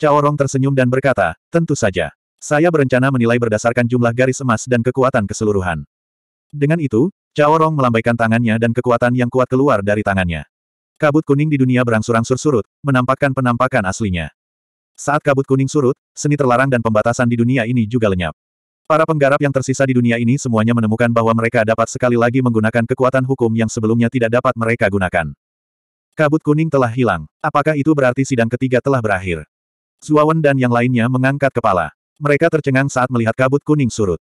Caorong tersenyum dan berkata, tentu saja. Saya berencana menilai berdasarkan jumlah garis emas dan kekuatan keseluruhan. Dengan itu, Caorong melambaikan tangannya dan kekuatan yang kuat keluar dari tangannya. Kabut kuning di dunia berangsur-angsur surut, menampakkan penampakan aslinya. Saat kabut kuning surut, seni terlarang dan pembatasan di dunia ini juga lenyap. Para penggarap yang tersisa di dunia ini semuanya menemukan bahwa mereka dapat sekali lagi menggunakan kekuatan hukum yang sebelumnya tidak dapat mereka gunakan. Kabut kuning telah hilang. Apakah itu berarti sidang ketiga telah berakhir? Zuawan dan yang lainnya mengangkat kepala. Mereka tercengang saat melihat kabut kuning surut.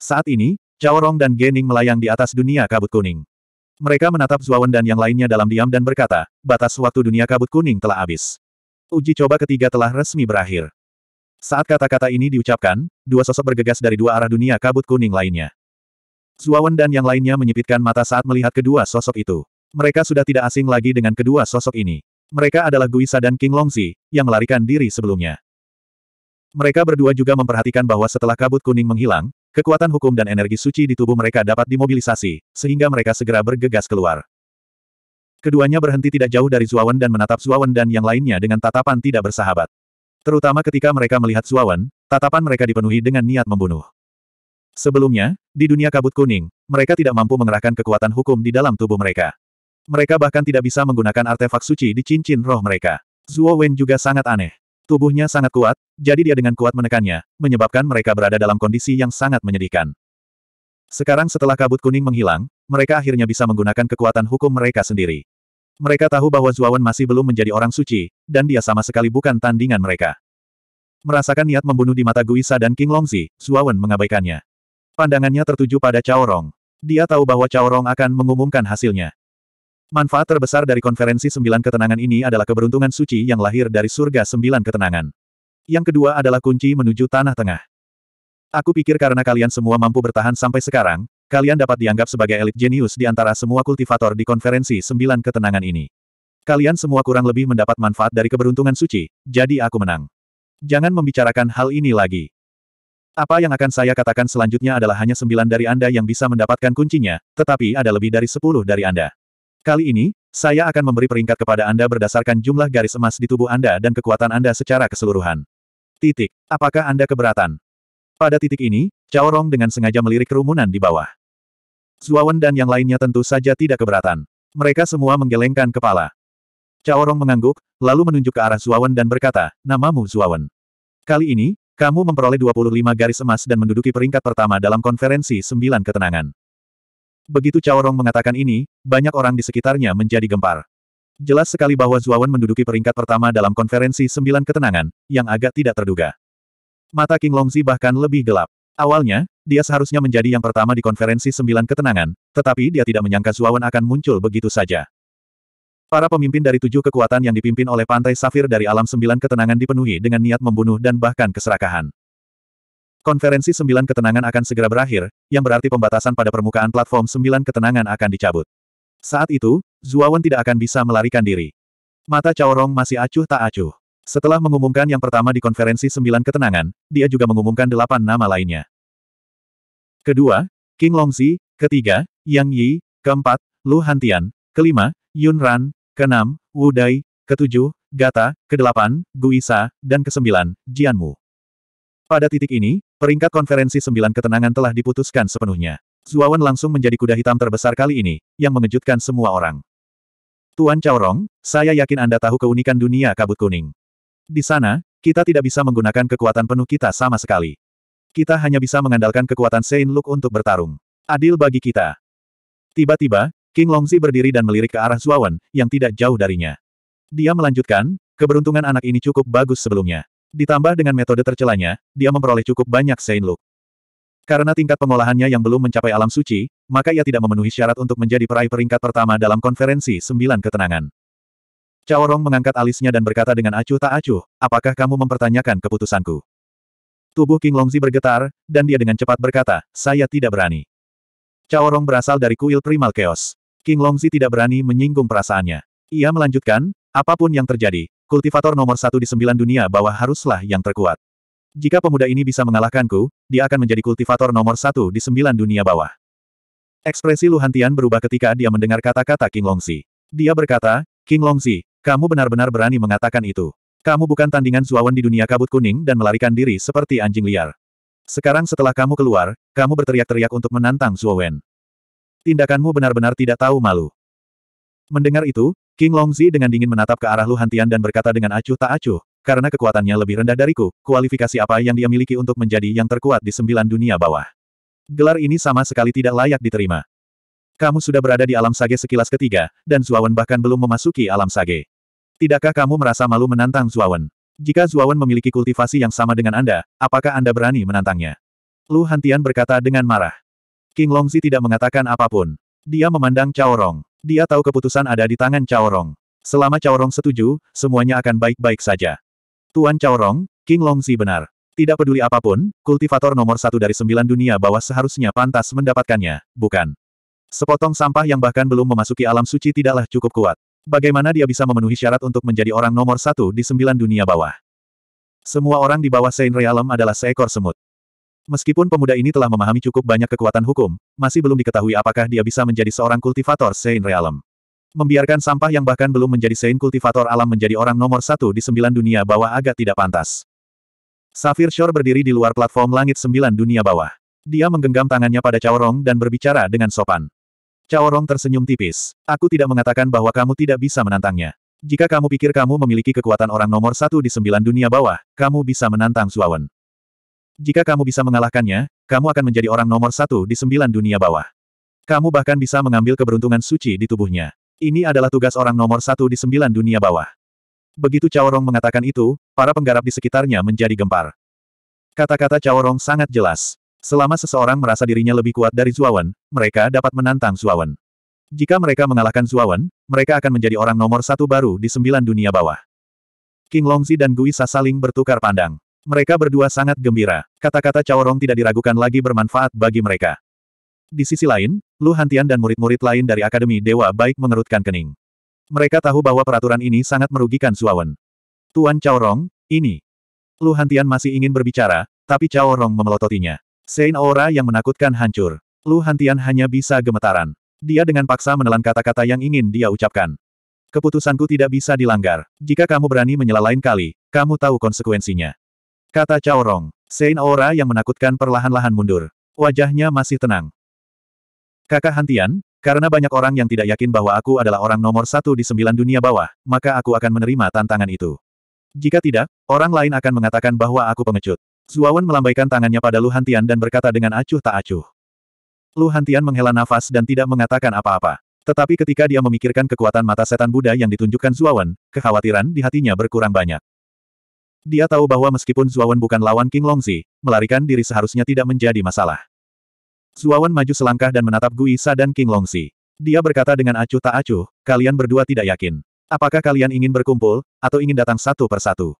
Saat ini, Chao Rong dan Gening melayang di atas dunia kabut kuning. Mereka menatap Zuawan dan yang lainnya dalam diam dan berkata, batas waktu dunia kabut kuning telah habis. Uji coba ketiga telah resmi berakhir. Saat kata-kata ini diucapkan, dua sosok bergegas dari dua arah dunia kabut kuning lainnya. Zuawan dan yang lainnya menyipitkan mata saat melihat kedua sosok itu. Mereka sudah tidak asing lagi dengan kedua sosok ini. Mereka adalah Guisa dan King Longzi, yang melarikan diri sebelumnya. Mereka berdua juga memperhatikan bahwa setelah kabut kuning menghilang, Kekuatan hukum dan energi suci di tubuh mereka dapat dimobilisasi, sehingga mereka segera bergegas keluar. Keduanya berhenti tidak jauh dari Zuawan dan menatap Zuawan dan yang lainnya dengan tatapan tidak bersahabat. Terutama ketika mereka melihat Zuawan, tatapan mereka dipenuhi dengan niat membunuh. Sebelumnya, di dunia kabut kuning, mereka tidak mampu mengerahkan kekuatan hukum di dalam tubuh mereka. Mereka bahkan tidak bisa menggunakan artefak suci di cincin roh mereka. Zuo Wen juga sangat aneh. Tubuhnya sangat kuat, jadi dia dengan kuat menekannya, menyebabkan mereka berada dalam kondisi yang sangat menyedihkan. Sekarang setelah kabut kuning menghilang, mereka akhirnya bisa menggunakan kekuatan hukum mereka sendiri. Mereka tahu bahwa Zuawan masih belum menjadi orang suci, dan dia sama sekali bukan tandingan mereka. Merasakan niat membunuh di mata Guisa dan King Longzi, Zuawan mengabaikannya. Pandangannya tertuju pada Cao Rong. Dia tahu bahwa Cao Rong akan mengumumkan hasilnya. Manfaat terbesar dari konferensi sembilan ketenangan ini adalah keberuntungan suci yang lahir dari surga sembilan ketenangan. Yang kedua adalah kunci menuju tanah tengah. Aku pikir karena kalian semua mampu bertahan sampai sekarang, kalian dapat dianggap sebagai elit jenius di antara semua kultivator di konferensi sembilan ketenangan ini. Kalian semua kurang lebih mendapat manfaat dari keberuntungan suci, jadi aku menang. Jangan membicarakan hal ini lagi. Apa yang akan saya katakan selanjutnya adalah hanya sembilan dari Anda yang bisa mendapatkan kuncinya, tetapi ada lebih dari sepuluh dari Anda. Kali ini, saya akan memberi peringkat kepada Anda berdasarkan jumlah garis emas di tubuh Anda dan kekuatan Anda secara keseluruhan. Titik. Apakah Anda keberatan? Pada titik ini, Cao Rong dengan sengaja melirik kerumunan di bawah. Zuawan dan yang lainnya tentu saja tidak keberatan. Mereka semua menggelengkan kepala. Cao Rong mengangguk, lalu menunjuk ke arah Zuawan dan berkata, namamu Zuawan. Kali ini, kamu memperoleh 25 garis emas dan menduduki peringkat pertama dalam konferensi sembilan ketenangan. Begitu Cao Rong mengatakan ini, banyak orang di sekitarnya menjadi gempar. Jelas sekali bahwa Zuawan menduduki peringkat pertama dalam konferensi sembilan ketenangan, yang agak tidak terduga. Mata King Longzi bahkan lebih gelap. Awalnya, dia seharusnya menjadi yang pertama di konferensi sembilan ketenangan, tetapi dia tidak menyangka Zuawan akan muncul begitu saja. Para pemimpin dari tujuh kekuatan yang dipimpin oleh Pantai Safir dari alam sembilan ketenangan dipenuhi dengan niat membunuh dan bahkan keserakahan. Konferensi sembilan ketenangan akan segera berakhir, yang berarti pembatasan pada permukaan platform sembilan ketenangan akan dicabut. Saat itu, Zuawan tidak akan bisa melarikan diri. Mata Caorong masih acuh tak acuh. Setelah mengumumkan yang pertama di konferensi sembilan ketenangan, dia juga mengumumkan delapan nama lainnya. Kedua, King Longxi, ketiga, Yang Yi, keempat, Lu Hantian, kelima, Yun Ran, keenam, Wu Dai, ketujuh, Gata, kedelapan, Guisa, dan kesembilan, Jianmu. Pada titik ini, peringkat konferensi sembilan ketenangan telah diputuskan sepenuhnya. Zuawan langsung menjadi kuda hitam terbesar kali ini, yang mengejutkan semua orang. Tuan Chaorong, saya yakin Anda tahu keunikan dunia kabut kuning. Di sana, kita tidak bisa menggunakan kekuatan penuh kita sama sekali. Kita hanya bisa mengandalkan kekuatan Saint Luke untuk bertarung. Adil bagi kita. Tiba-tiba, King Longzi berdiri dan melirik ke arah Zuawan, yang tidak jauh darinya. Dia melanjutkan, keberuntungan anak ini cukup bagus sebelumnya. Ditambah dengan metode tercelanya, dia memperoleh cukup banyak Saint Luke. Karena tingkat pengolahannya yang belum mencapai alam suci, maka ia tidak memenuhi syarat untuk menjadi peraih peringkat pertama dalam konferensi sembilan ketenangan. Cao Rong mengangkat alisnya dan berkata dengan acuh tak acuh, apakah kamu mempertanyakan keputusanku? Tubuh King Longzi bergetar, dan dia dengan cepat berkata, saya tidak berani. Cao Rong berasal dari kuil primal chaos. King Longzi tidak berani menyinggung perasaannya. Ia melanjutkan, apa pun yang terjadi, kultivator nomor satu di sembilan dunia bawah haruslah yang terkuat. Jika pemuda ini bisa mengalahkanku, dia akan menjadi kultivator nomor satu di sembilan dunia bawah. Ekspresi Lu Hantian berubah ketika dia mendengar kata-kata King Longzi. Dia berkata, King Longzi, kamu benar-benar berani mengatakan itu. Kamu bukan tandingan Zuawan di dunia kabut kuning dan melarikan diri seperti anjing liar. Sekarang setelah kamu keluar, kamu berteriak-teriak untuk menantang Zuawan. Tindakanmu benar-benar tidak tahu malu. Mendengar itu, King Longzi dengan dingin menatap ke arah Lu Hantian dan berkata dengan acuh tak acuh, karena kekuatannya lebih rendah dariku, kualifikasi apa yang dia miliki untuk menjadi yang terkuat di sembilan dunia bawah. Gelar ini sama sekali tidak layak diterima. Kamu sudah berada di alam sage sekilas ketiga, dan Zuawan bahkan belum memasuki alam sage. Tidakkah kamu merasa malu menantang Zuawan? Jika Zuawan memiliki kultivasi yang sama dengan Anda, apakah Anda berani menantangnya? Lu Hantian berkata dengan marah. King Longzi tidak mengatakan apa pun. Dia memandang Cao Rong. Dia tahu keputusan ada di tangan Cao Rong. Selama Cao Rong setuju, semuanya akan baik-baik saja. Tuan Cao Rong, King Longzi benar. Tidak peduli apa pun, kultivator nomor satu dari sembilan dunia bawah seharusnya pantas mendapatkannya, bukan? Sepotong sampah yang bahkan belum memasuki alam suci tidaklah cukup kuat. Bagaimana dia bisa memenuhi syarat untuk menjadi orang nomor satu di sembilan dunia bawah? Semua orang di bawah Saint Realm adalah seekor semut. Meskipun pemuda ini telah memahami cukup banyak kekuatan hukum, masih belum diketahui apakah dia bisa menjadi seorang kultivator Saint Realm. Membiarkan sampah yang bahkan belum menjadi Saint kultivator alam menjadi orang nomor satu di sembilan dunia bawah agak tidak pantas. Safir Shore berdiri di luar platform langit sembilan dunia bawah. Dia menggenggam tangannya pada Caorong dan berbicara dengan sopan. Caorong tersenyum tipis. Aku tidak mengatakan bahwa kamu tidak bisa menantangnya. Jika kamu pikir kamu memiliki kekuatan orang nomor satu di sembilan dunia bawah, kamu bisa menantang Zuawan. Jika kamu bisa mengalahkannya, kamu akan menjadi orang nomor satu di sembilan dunia bawah. Kamu bahkan bisa mengambil keberuntungan suci di tubuhnya. Ini adalah tugas orang nomor satu di sembilan dunia bawah. Begitu Caorong mengatakan itu, para penggarap di sekitarnya menjadi gempar. Kata-kata Caorong sangat jelas. Selama seseorang merasa dirinya lebih kuat dari Zuawan, mereka dapat menantang Zuawan. Jika mereka mengalahkan Zuawan, mereka akan menjadi orang nomor satu baru di sembilan dunia bawah. King Longzi dan Gui Sa saling bertukar pandang. Mereka berdua sangat gembira. Kata-kata Caorong tidak diragukan lagi bermanfaat bagi mereka. Di sisi lain, Lu Hantian dan murid-murid lain dari Akademi Dewa Baik mengerutkan kening. Mereka tahu bahwa peraturan ini sangat merugikan Zuawan. Tuan Caorong, ini. Lu Hantian masih ingin berbicara, tapi Cao Rong memelototinya. Sein aura yang menakutkan hancur. Lu Hantian hanya bisa gemetaran. Dia dengan paksa menelan kata-kata yang ingin dia ucapkan. Keputusanku tidak bisa dilanggar. Jika kamu berani menyela lain kali, kamu tahu konsekuensinya. Kata Cao Rong. Sein aura yang menakutkan perlahan-lahan mundur. Wajahnya masih tenang. Kakak Hantian, karena banyak orang yang tidak yakin bahwa aku adalah orang nomor satu di sembilan dunia bawah, maka aku akan menerima tantangan itu. Jika tidak, orang lain akan mengatakan bahwa aku pengecut. Zuawan melambaikan tangannya pada Lu Hantian dan berkata dengan acuh tak acuh. Lu Hantian menghela nafas dan tidak mengatakan apa-apa. Tetapi ketika dia memikirkan kekuatan mata setan Buddha yang ditunjukkan Zuawan, kekhawatiran di hatinya berkurang banyak. Dia tahu bahwa meskipun Zuawan bukan lawan King Longzi, melarikan diri seharusnya tidak menjadi masalah. Zuawan maju selangkah dan menatap Gui Sa dan King Longxi. Dia berkata dengan acuh tak acuh, kalian berdua tidak yakin. Apakah kalian ingin berkumpul, atau ingin datang satu persatu?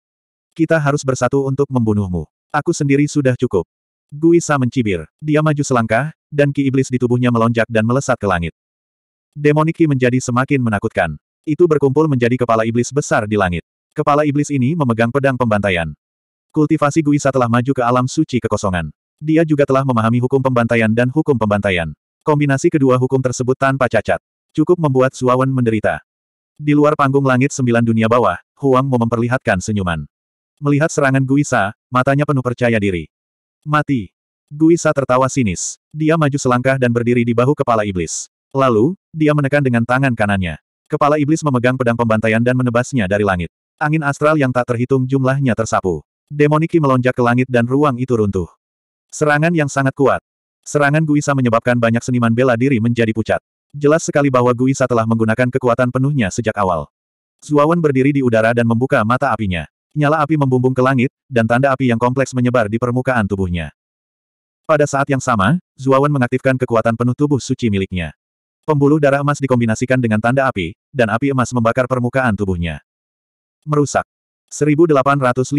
Kita harus bersatu untuk membunuhmu. Aku sendiri sudah cukup. Gui Sa mencibir. Dia maju selangkah, dan ki iblis di tubuhnya melonjak dan melesat ke langit. Demonik menjadi semakin menakutkan. Itu berkumpul menjadi kepala iblis besar di langit. Kepala iblis ini memegang pedang pembantaian. Kultivasi Gui Sa telah maju ke alam suci kekosongan. Dia juga telah memahami hukum pembantaian dan hukum pembantaian. Kombinasi kedua hukum tersebut tanpa cacat. Cukup membuat Suawan menderita. Di luar panggung langit sembilan dunia bawah, Huang mau memperlihatkan senyuman. Melihat serangan Guisa, matanya penuh percaya diri. Mati. Guisa tertawa sinis. Dia maju selangkah dan berdiri di bahu kepala iblis. Lalu, dia menekan dengan tangan kanannya. Kepala iblis memegang pedang pembantaian dan menebasnya dari langit. Angin astral yang tak terhitung jumlahnya tersapu. Demoniki melonjak ke langit dan ruang itu runtuh. Serangan yang sangat kuat. Serangan Guisa menyebabkan banyak seniman bela diri menjadi pucat. Jelas sekali bahwa Guisa telah menggunakan kekuatan penuhnya sejak awal. Zuawan berdiri di udara dan membuka mata apinya. Nyala api membumbung ke langit, dan tanda api yang kompleks menyebar di permukaan tubuhnya. Pada saat yang sama, Zuawan mengaktifkan kekuatan penuh tubuh suci miliknya. Pembuluh darah emas dikombinasikan dengan tanda api, dan api emas membakar permukaan tubuhnya. Merusak. 1850.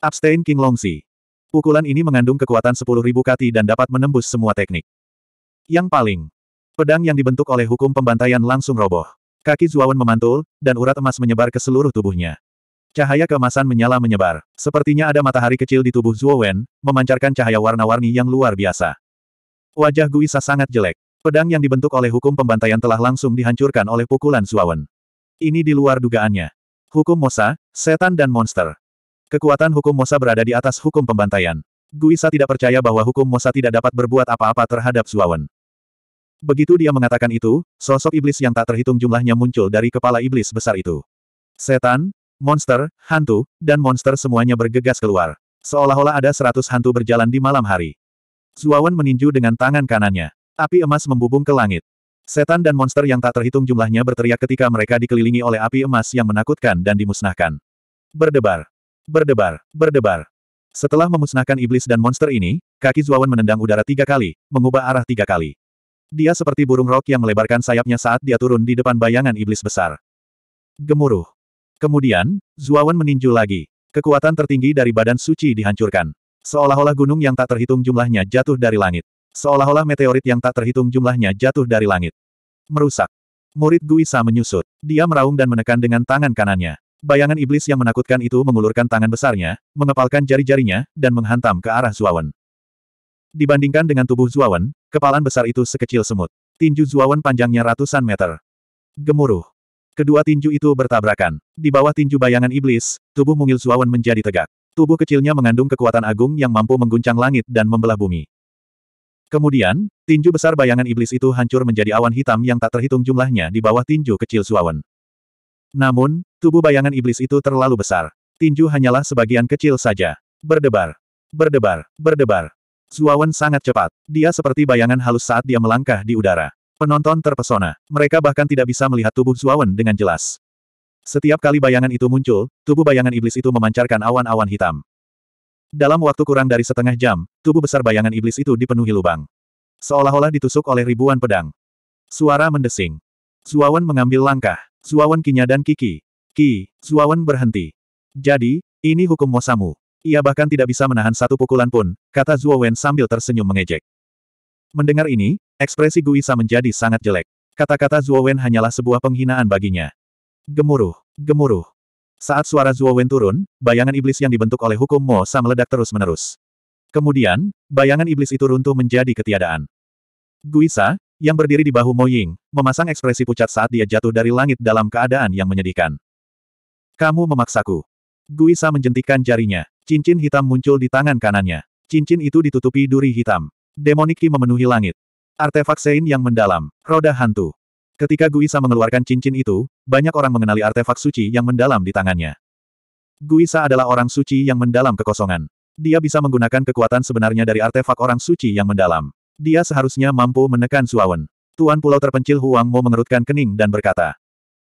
Abstain King Longxi. Pukulan ini mengandung kekuatan 10.000 kati dan dapat menembus semua teknik. Yang paling. Pedang yang dibentuk oleh hukum pembantaian langsung roboh. Kaki Zuawan memantul, dan urat emas menyebar ke seluruh tubuhnya. Cahaya keemasan menyala menyebar. Sepertinya ada matahari kecil di tubuh Zuowen, memancarkan cahaya warna-warni yang luar biasa. Wajah Guisa sangat jelek. Pedang yang dibentuk oleh hukum pembantaian telah langsung dihancurkan oleh pukulan Zuawan. Ini di luar dugaannya. Hukum Mosa, setan dan monster. Kekuatan hukum Mosa berada di atas hukum pembantaian. Guisa tidak percaya bahwa hukum Mosa tidak dapat berbuat apa-apa terhadap Zuawan. Begitu dia mengatakan itu, sosok iblis yang tak terhitung jumlahnya muncul dari kepala iblis besar itu. Setan, monster, hantu, dan monster semuanya bergegas keluar. Seolah-olah ada seratus hantu berjalan di malam hari. Zuawan meninju dengan tangan kanannya. Api emas membubung ke langit. Setan dan monster yang tak terhitung jumlahnya berteriak ketika mereka dikelilingi oleh api emas yang menakutkan dan dimusnahkan. Berdebar. Berdebar, berdebar. Setelah memusnahkan iblis dan monster ini, kaki Zuawan menendang udara tiga kali, mengubah arah tiga kali. Dia seperti burung rok yang melebarkan sayapnya saat dia turun di depan bayangan iblis besar. Gemuruh. Kemudian, Zuawan meninju lagi. Kekuatan tertinggi dari badan suci dihancurkan. Seolah-olah gunung yang tak terhitung jumlahnya jatuh dari langit. Seolah-olah meteorit yang tak terhitung jumlahnya jatuh dari langit. Merusak. Murid Guisa menyusut. Dia meraung dan menekan dengan tangan kanannya. Bayangan iblis yang menakutkan itu mengulurkan tangan besarnya, mengepalkan jari-jarinya, dan menghantam ke arah Zuawan. Dibandingkan dengan tubuh Zuawan, kepalan besar itu sekecil semut. Tinju Zuawan panjangnya ratusan meter. Gemuruh. Kedua tinju itu bertabrakan. Di bawah tinju bayangan iblis, tubuh mungil Zuawan menjadi tegak. Tubuh kecilnya mengandung kekuatan agung yang mampu mengguncang langit dan membelah bumi. Kemudian, tinju besar bayangan iblis itu hancur menjadi awan hitam yang tak terhitung jumlahnya di bawah tinju kecil Zuawan. Namun, tubuh bayangan iblis itu terlalu besar. Tinju hanyalah sebagian kecil saja. Berdebar. Berdebar. Berdebar. Zuawan sangat cepat. Dia seperti bayangan halus saat dia melangkah di udara. Penonton terpesona. Mereka bahkan tidak bisa melihat tubuh Zuawan dengan jelas. Setiap kali bayangan itu muncul, tubuh bayangan iblis itu memancarkan awan-awan hitam. Dalam waktu kurang dari setengah jam, tubuh besar bayangan iblis itu dipenuhi lubang. Seolah-olah ditusuk oleh ribuan pedang. Suara mendesing. Zuawan mengambil langkah. Zuawan Kinya dan Kiki. Ki, Zuawan berhenti. Jadi, ini hukum Mosamu. Ia bahkan tidak bisa menahan satu pukulan pun, kata Zuowen sambil tersenyum mengejek. Mendengar ini, ekspresi Guisa menjadi sangat jelek. Kata-kata Zuowen hanyalah sebuah penghinaan baginya. Gemuruh, gemuruh. Saat suara Zuo Wen turun, bayangan iblis yang dibentuk oleh hukum Mo Sa meledak terus-menerus. Kemudian, bayangan iblis itu runtuh menjadi ketiadaan. Guisa, yang berdiri di bahu Mo Ying, memasang ekspresi pucat saat dia jatuh dari langit dalam keadaan yang menyedihkan. Kamu memaksaku. Guisa menjentikkan jarinya. Cincin hitam muncul di tangan kanannya. Cincin itu ditutupi duri hitam. Demoniki memenuhi langit. Artefak Sein yang mendalam. Roda hantu. Ketika Guisa mengeluarkan cincin itu, banyak orang mengenali artefak suci yang mendalam di tangannya. Guisa adalah orang suci yang mendalam kekosongan. Dia bisa menggunakan kekuatan sebenarnya dari artefak orang suci yang mendalam. Dia seharusnya mampu menekan Suawen. Tuan Pulau Terpencil Huang Mo mengerutkan kening dan berkata,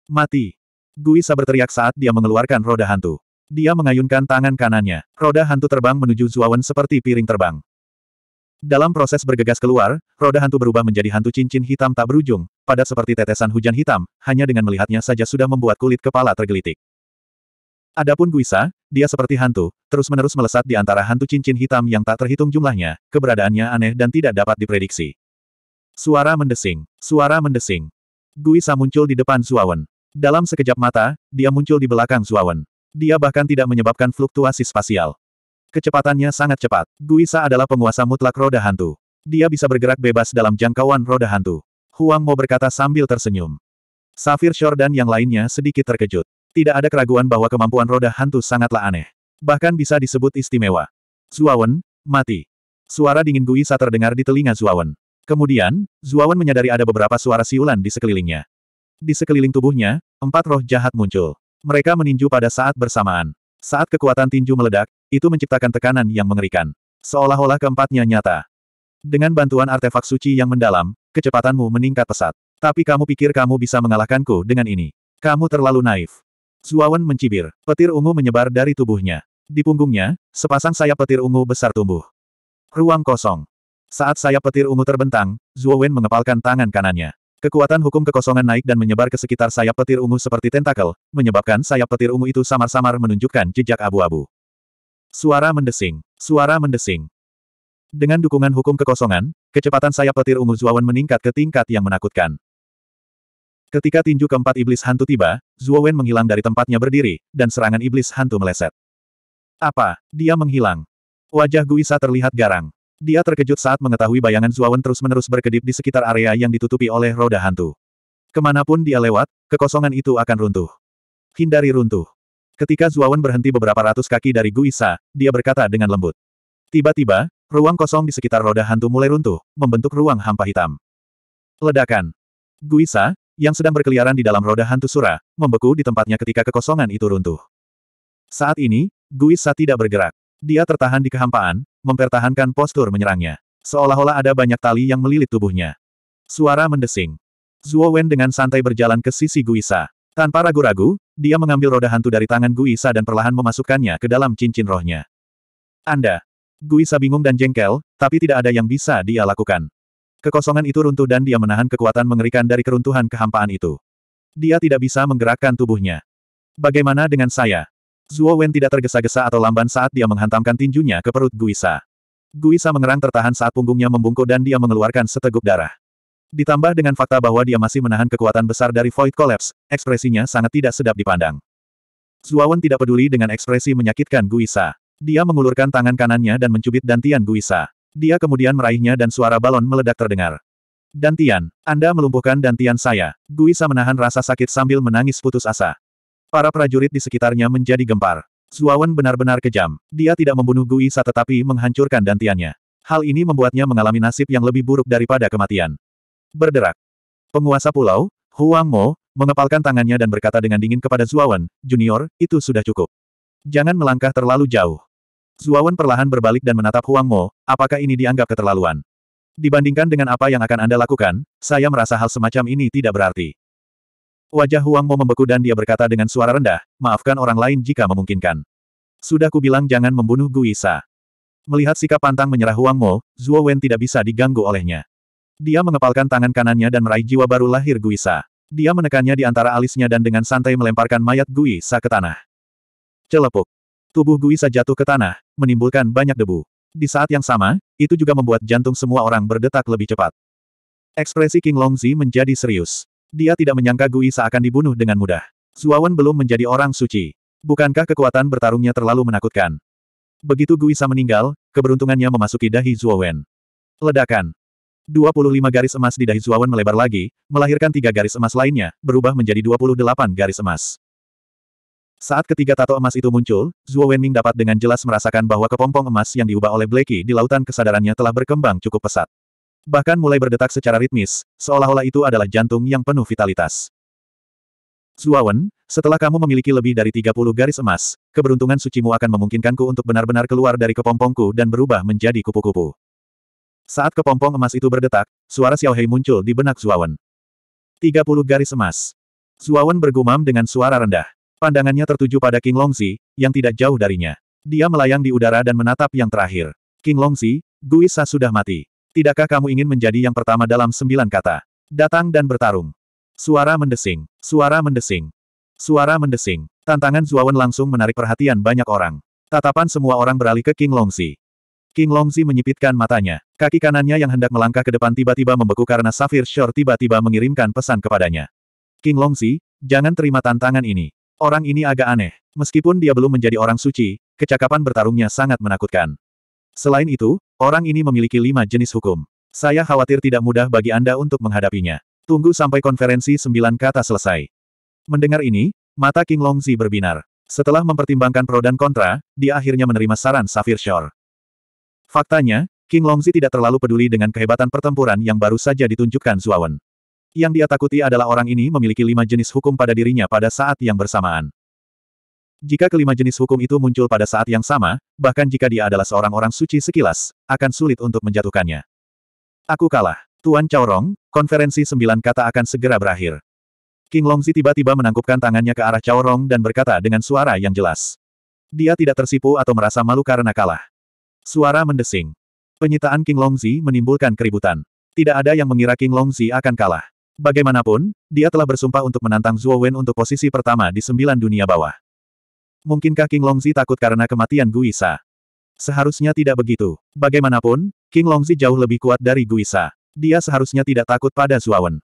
Mati. Guisa berteriak saat dia mengeluarkan roda hantu. Dia mengayunkan tangan kanannya. Roda hantu terbang menuju Zuawan seperti piring terbang. Dalam proses bergegas keluar, roda hantu berubah menjadi hantu cincin hitam tak berujung, padat seperti tetesan hujan hitam, hanya dengan melihatnya saja sudah membuat kulit kepala tergelitik. Adapun Guisa, dia seperti hantu, terus-menerus melesat di antara hantu cincin hitam yang tak terhitung jumlahnya, keberadaannya aneh dan tidak dapat diprediksi. Suara mendesing, suara mendesing. Guisa muncul di depan Zuawan. Dalam sekejap mata, dia muncul di belakang Zuawan. Dia bahkan tidak menyebabkan fluktuasi spasial. Kecepatannya sangat cepat. Guisa adalah penguasa mutlak roda hantu. Dia bisa bergerak bebas dalam jangkauan roda hantu. Huang Mo berkata sambil tersenyum. Safir Shore dan yang lainnya sedikit terkejut. Tidak ada keraguan bahwa kemampuan roda hantu sangatlah aneh. Bahkan bisa disebut istimewa. Zuawan, mati. Suara dingin Guisa terdengar di telinga Zuawan. Kemudian, Zuawan menyadari ada beberapa suara siulan di sekelilingnya. Di sekeliling tubuhnya, empat roh jahat muncul. Mereka meninju pada saat bersamaan. Saat kekuatan tinju meledak, itu menciptakan tekanan yang mengerikan. Seolah-olah keempatnya nyata. Dengan bantuan artefak suci yang mendalam, kecepatanmu meningkat pesat. Tapi kamu pikir kamu bisa mengalahkanku dengan ini. Kamu terlalu naif. Zuawan mencibir. Petir ungu menyebar dari tubuhnya. Di punggungnya, sepasang sayap petir ungu besar tumbuh. Ruang kosong. Saat sayap petir ungu terbentang, Zuowen mengepalkan tangan kanannya. Kekuatan hukum kekosongan naik dan menyebar ke sekitar sayap petir ungu seperti tentakel, menyebabkan sayap petir ungu itu samar-samar menunjukkan jejak abu-abu. Suara mendesing. Suara mendesing. Dengan dukungan hukum kekosongan, kecepatan sayap petir ungu Zuawan meningkat ke tingkat yang menakutkan. Ketika tinju keempat iblis hantu tiba, Zuowen menghilang dari tempatnya berdiri, dan serangan iblis hantu meleset. Apa? Dia menghilang. Wajah Guisa terlihat garang. Dia terkejut saat mengetahui bayangan Zuawan terus-menerus berkedip di sekitar area yang ditutupi oleh roda hantu. Ke mana pun dia lewat, kekosongan itu akan runtuh. Hindari runtuh. Ketika Zuawan berhenti beberapa ratus kaki dari Guisa, dia berkata dengan lembut. Tiba-tiba, ruang kosong di sekitar roda hantu mulai runtuh, membentuk ruang hampa hitam. Ledakan. Guisa, yang sedang berkeliaran di dalam roda hantu Sura, membeku di tempatnya ketika kekosongan itu runtuh. Saat ini, Guisa tidak bergerak. Dia tertahan di kehampaan, mempertahankan postur menyerangnya. Seolah-olah ada banyak tali yang melilit tubuhnya. Suara mendesing. Zuo Wen dengan santai berjalan ke sisi Guisa. Tanpa ragu-ragu, dia mengambil roda hantu dari tangan Guisa dan perlahan memasukkannya ke dalam cincin rohnya. Anda. Guisa bingung dan jengkel, tapi tidak ada yang bisa dia lakukan. Kekosongan itu runtuh dan dia menahan kekuatan mengerikan dari keruntuhan kehampaan itu. Dia tidak bisa menggerakkan tubuhnya. Bagaimana dengan saya? Zuo Wen tidak tergesa-gesa atau lamban saat dia menghantamkan tinjunya ke perut Guisa. Guisa mengerang tertahan saat punggungnya membungkuk dan dia mengeluarkan seteguk darah. Ditambah dengan fakta bahwa dia masih menahan kekuatan besar dari Void Collapse, ekspresinya sangat tidak sedap dipandang. Zuawan tidak peduli dengan ekspresi menyakitkan Guisa. Dia mengulurkan tangan kanannya dan mencubit dantian Guisa. Dia kemudian meraihnya dan suara balon meledak terdengar. Dantian, Anda melumpuhkan dantian saya. Guisa menahan rasa sakit sambil menangis putus asa. Para prajurit di sekitarnya menjadi gempar. Zuawan benar-benar kejam. Dia tidak membunuh Guisa tetapi menghancurkan dantiannya. Hal ini membuatnya mengalami nasib yang lebih buruk daripada kematian. Berderak. Penguasa pulau, Huang Mo, mengepalkan tangannya dan berkata dengan dingin kepada Zuawan, Junior, itu sudah cukup. Jangan melangkah terlalu jauh. Zuawan perlahan berbalik dan menatap Huang Mo, apakah ini dianggap keterlaluan? Dibandingkan dengan apa yang akan Anda lakukan, saya merasa hal semacam ini tidak berarti. Wajah Huang Mo membeku dan dia berkata dengan suara rendah, maafkan orang lain jika memungkinkan. Sudah kubilang jangan membunuh Guisa. Melihat sikap pantang menyerah Huang Mo, Zuo Wen tidak bisa diganggu olehnya. Dia mengepalkan tangan kanannya dan meraih jiwa baru lahir Guisa. Dia menekannya di antara alisnya dan dengan santai melemparkan mayat Guisa ke tanah. Celepuk. Tubuh Guisa jatuh ke tanah, menimbulkan banyak debu. Di saat yang sama, itu juga membuat jantung semua orang berdetak lebih cepat. Ekspresi King Longzi menjadi serius. Dia tidak menyangka Guisa akan dibunuh dengan mudah. Zuawan belum menjadi orang suci. Bukankah kekuatan bertarungnya terlalu menakutkan? Begitu Guisa meninggal, keberuntungannya memasuki dahi Zuowen. Ledakan. 25 garis emas di dahi Zuowen melebar lagi, melahirkan tiga garis emas lainnya, berubah menjadi 28 garis emas. Saat ketiga tato emas itu muncul, Zuo Wenming dapat dengan jelas merasakan bahwa kepompong emas yang diubah oleh Blackie di lautan kesadarannya telah berkembang cukup pesat. Bahkan mulai berdetak secara ritmis, seolah-olah itu adalah jantung yang penuh vitalitas. Zuawan, setelah kamu memiliki lebih dari 30 garis emas, keberuntungan sucimu akan memungkinkanku untuk benar-benar keluar dari kepompongku dan berubah menjadi kupu-kupu. Saat kepompong emas itu berdetak, suara Xiao Hei muncul di benak Zuawan. 30 garis emas. Zuawan bergumam dengan suara rendah. Pandangannya tertuju pada King Longzi, yang tidak jauh darinya. Dia melayang di udara dan menatap yang terakhir. King Longzi, Guisa sudah mati. Tidakkah kamu ingin menjadi yang pertama dalam sembilan kata? Datang dan bertarung. Suara mendesing. Suara mendesing. Suara mendesing. Tantangan Zuawan langsung menarik perhatian banyak orang. Tatapan semua orang beralih ke King Longzi. King Longzi menyipitkan matanya. Kaki kanannya yang hendak melangkah ke depan tiba-tiba membeku karena Safir Shore tiba-tiba mengirimkan pesan kepadanya. King Longzi, jangan terima tantangan ini. Orang ini agak aneh. Meskipun dia belum menjadi orang suci, kecakapan bertarungnya sangat menakutkan. Selain itu, orang ini memiliki lima jenis hukum. Saya khawatir tidak mudah bagi Anda untuk menghadapinya. Tunggu sampai konferensi sembilan kata selesai. Mendengar ini, mata King Longzi berbinar. Setelah mempertimbangkan pro dan kontra, dia akhirnya menerima saran Safir Shore. Faktanya, King Longzi tidak terlalu peduli dengan kehebatan pertempuran yang baru saja ditunjukkan Zuawan. Yang dia takuti adalah orang ini memiliki lima jenis hukum pada dirinya pada saat yang bersamaan. Jika kelima jenis hukum itu muncul pada saat yang sama, bahkan jika dia adalah seorang orang suci sekilas, akan sulit untuk menjatuhkannya. Aku kalah. Tuan Chaorong, konferensi sembilan kata akan segera berakhir. King Longzi tiba-tiba menangkupkan tangannya ke arah Chaorong dan berkata dengan suara yang jelas. Dia tidak tersipu atau merasa malu karena kalah. Suara mendesing. Penyitaan King Longzi menimbulkan keributan. Tidak ada yang mengira King Longzi akan kalah. Bagaimanapun, dia telah bersumpah untuk menantang Zuo Wen untuk posisi pertama di sembilan dunia bawah. Mungkinkah King Longzi takut karena kematian Guisa? Seharusnya tidak begitu. Bagaimanapun, King Longzi jauh lebih kuat dari Guisa. Dia seharusnya tidak takut pada Zuawan.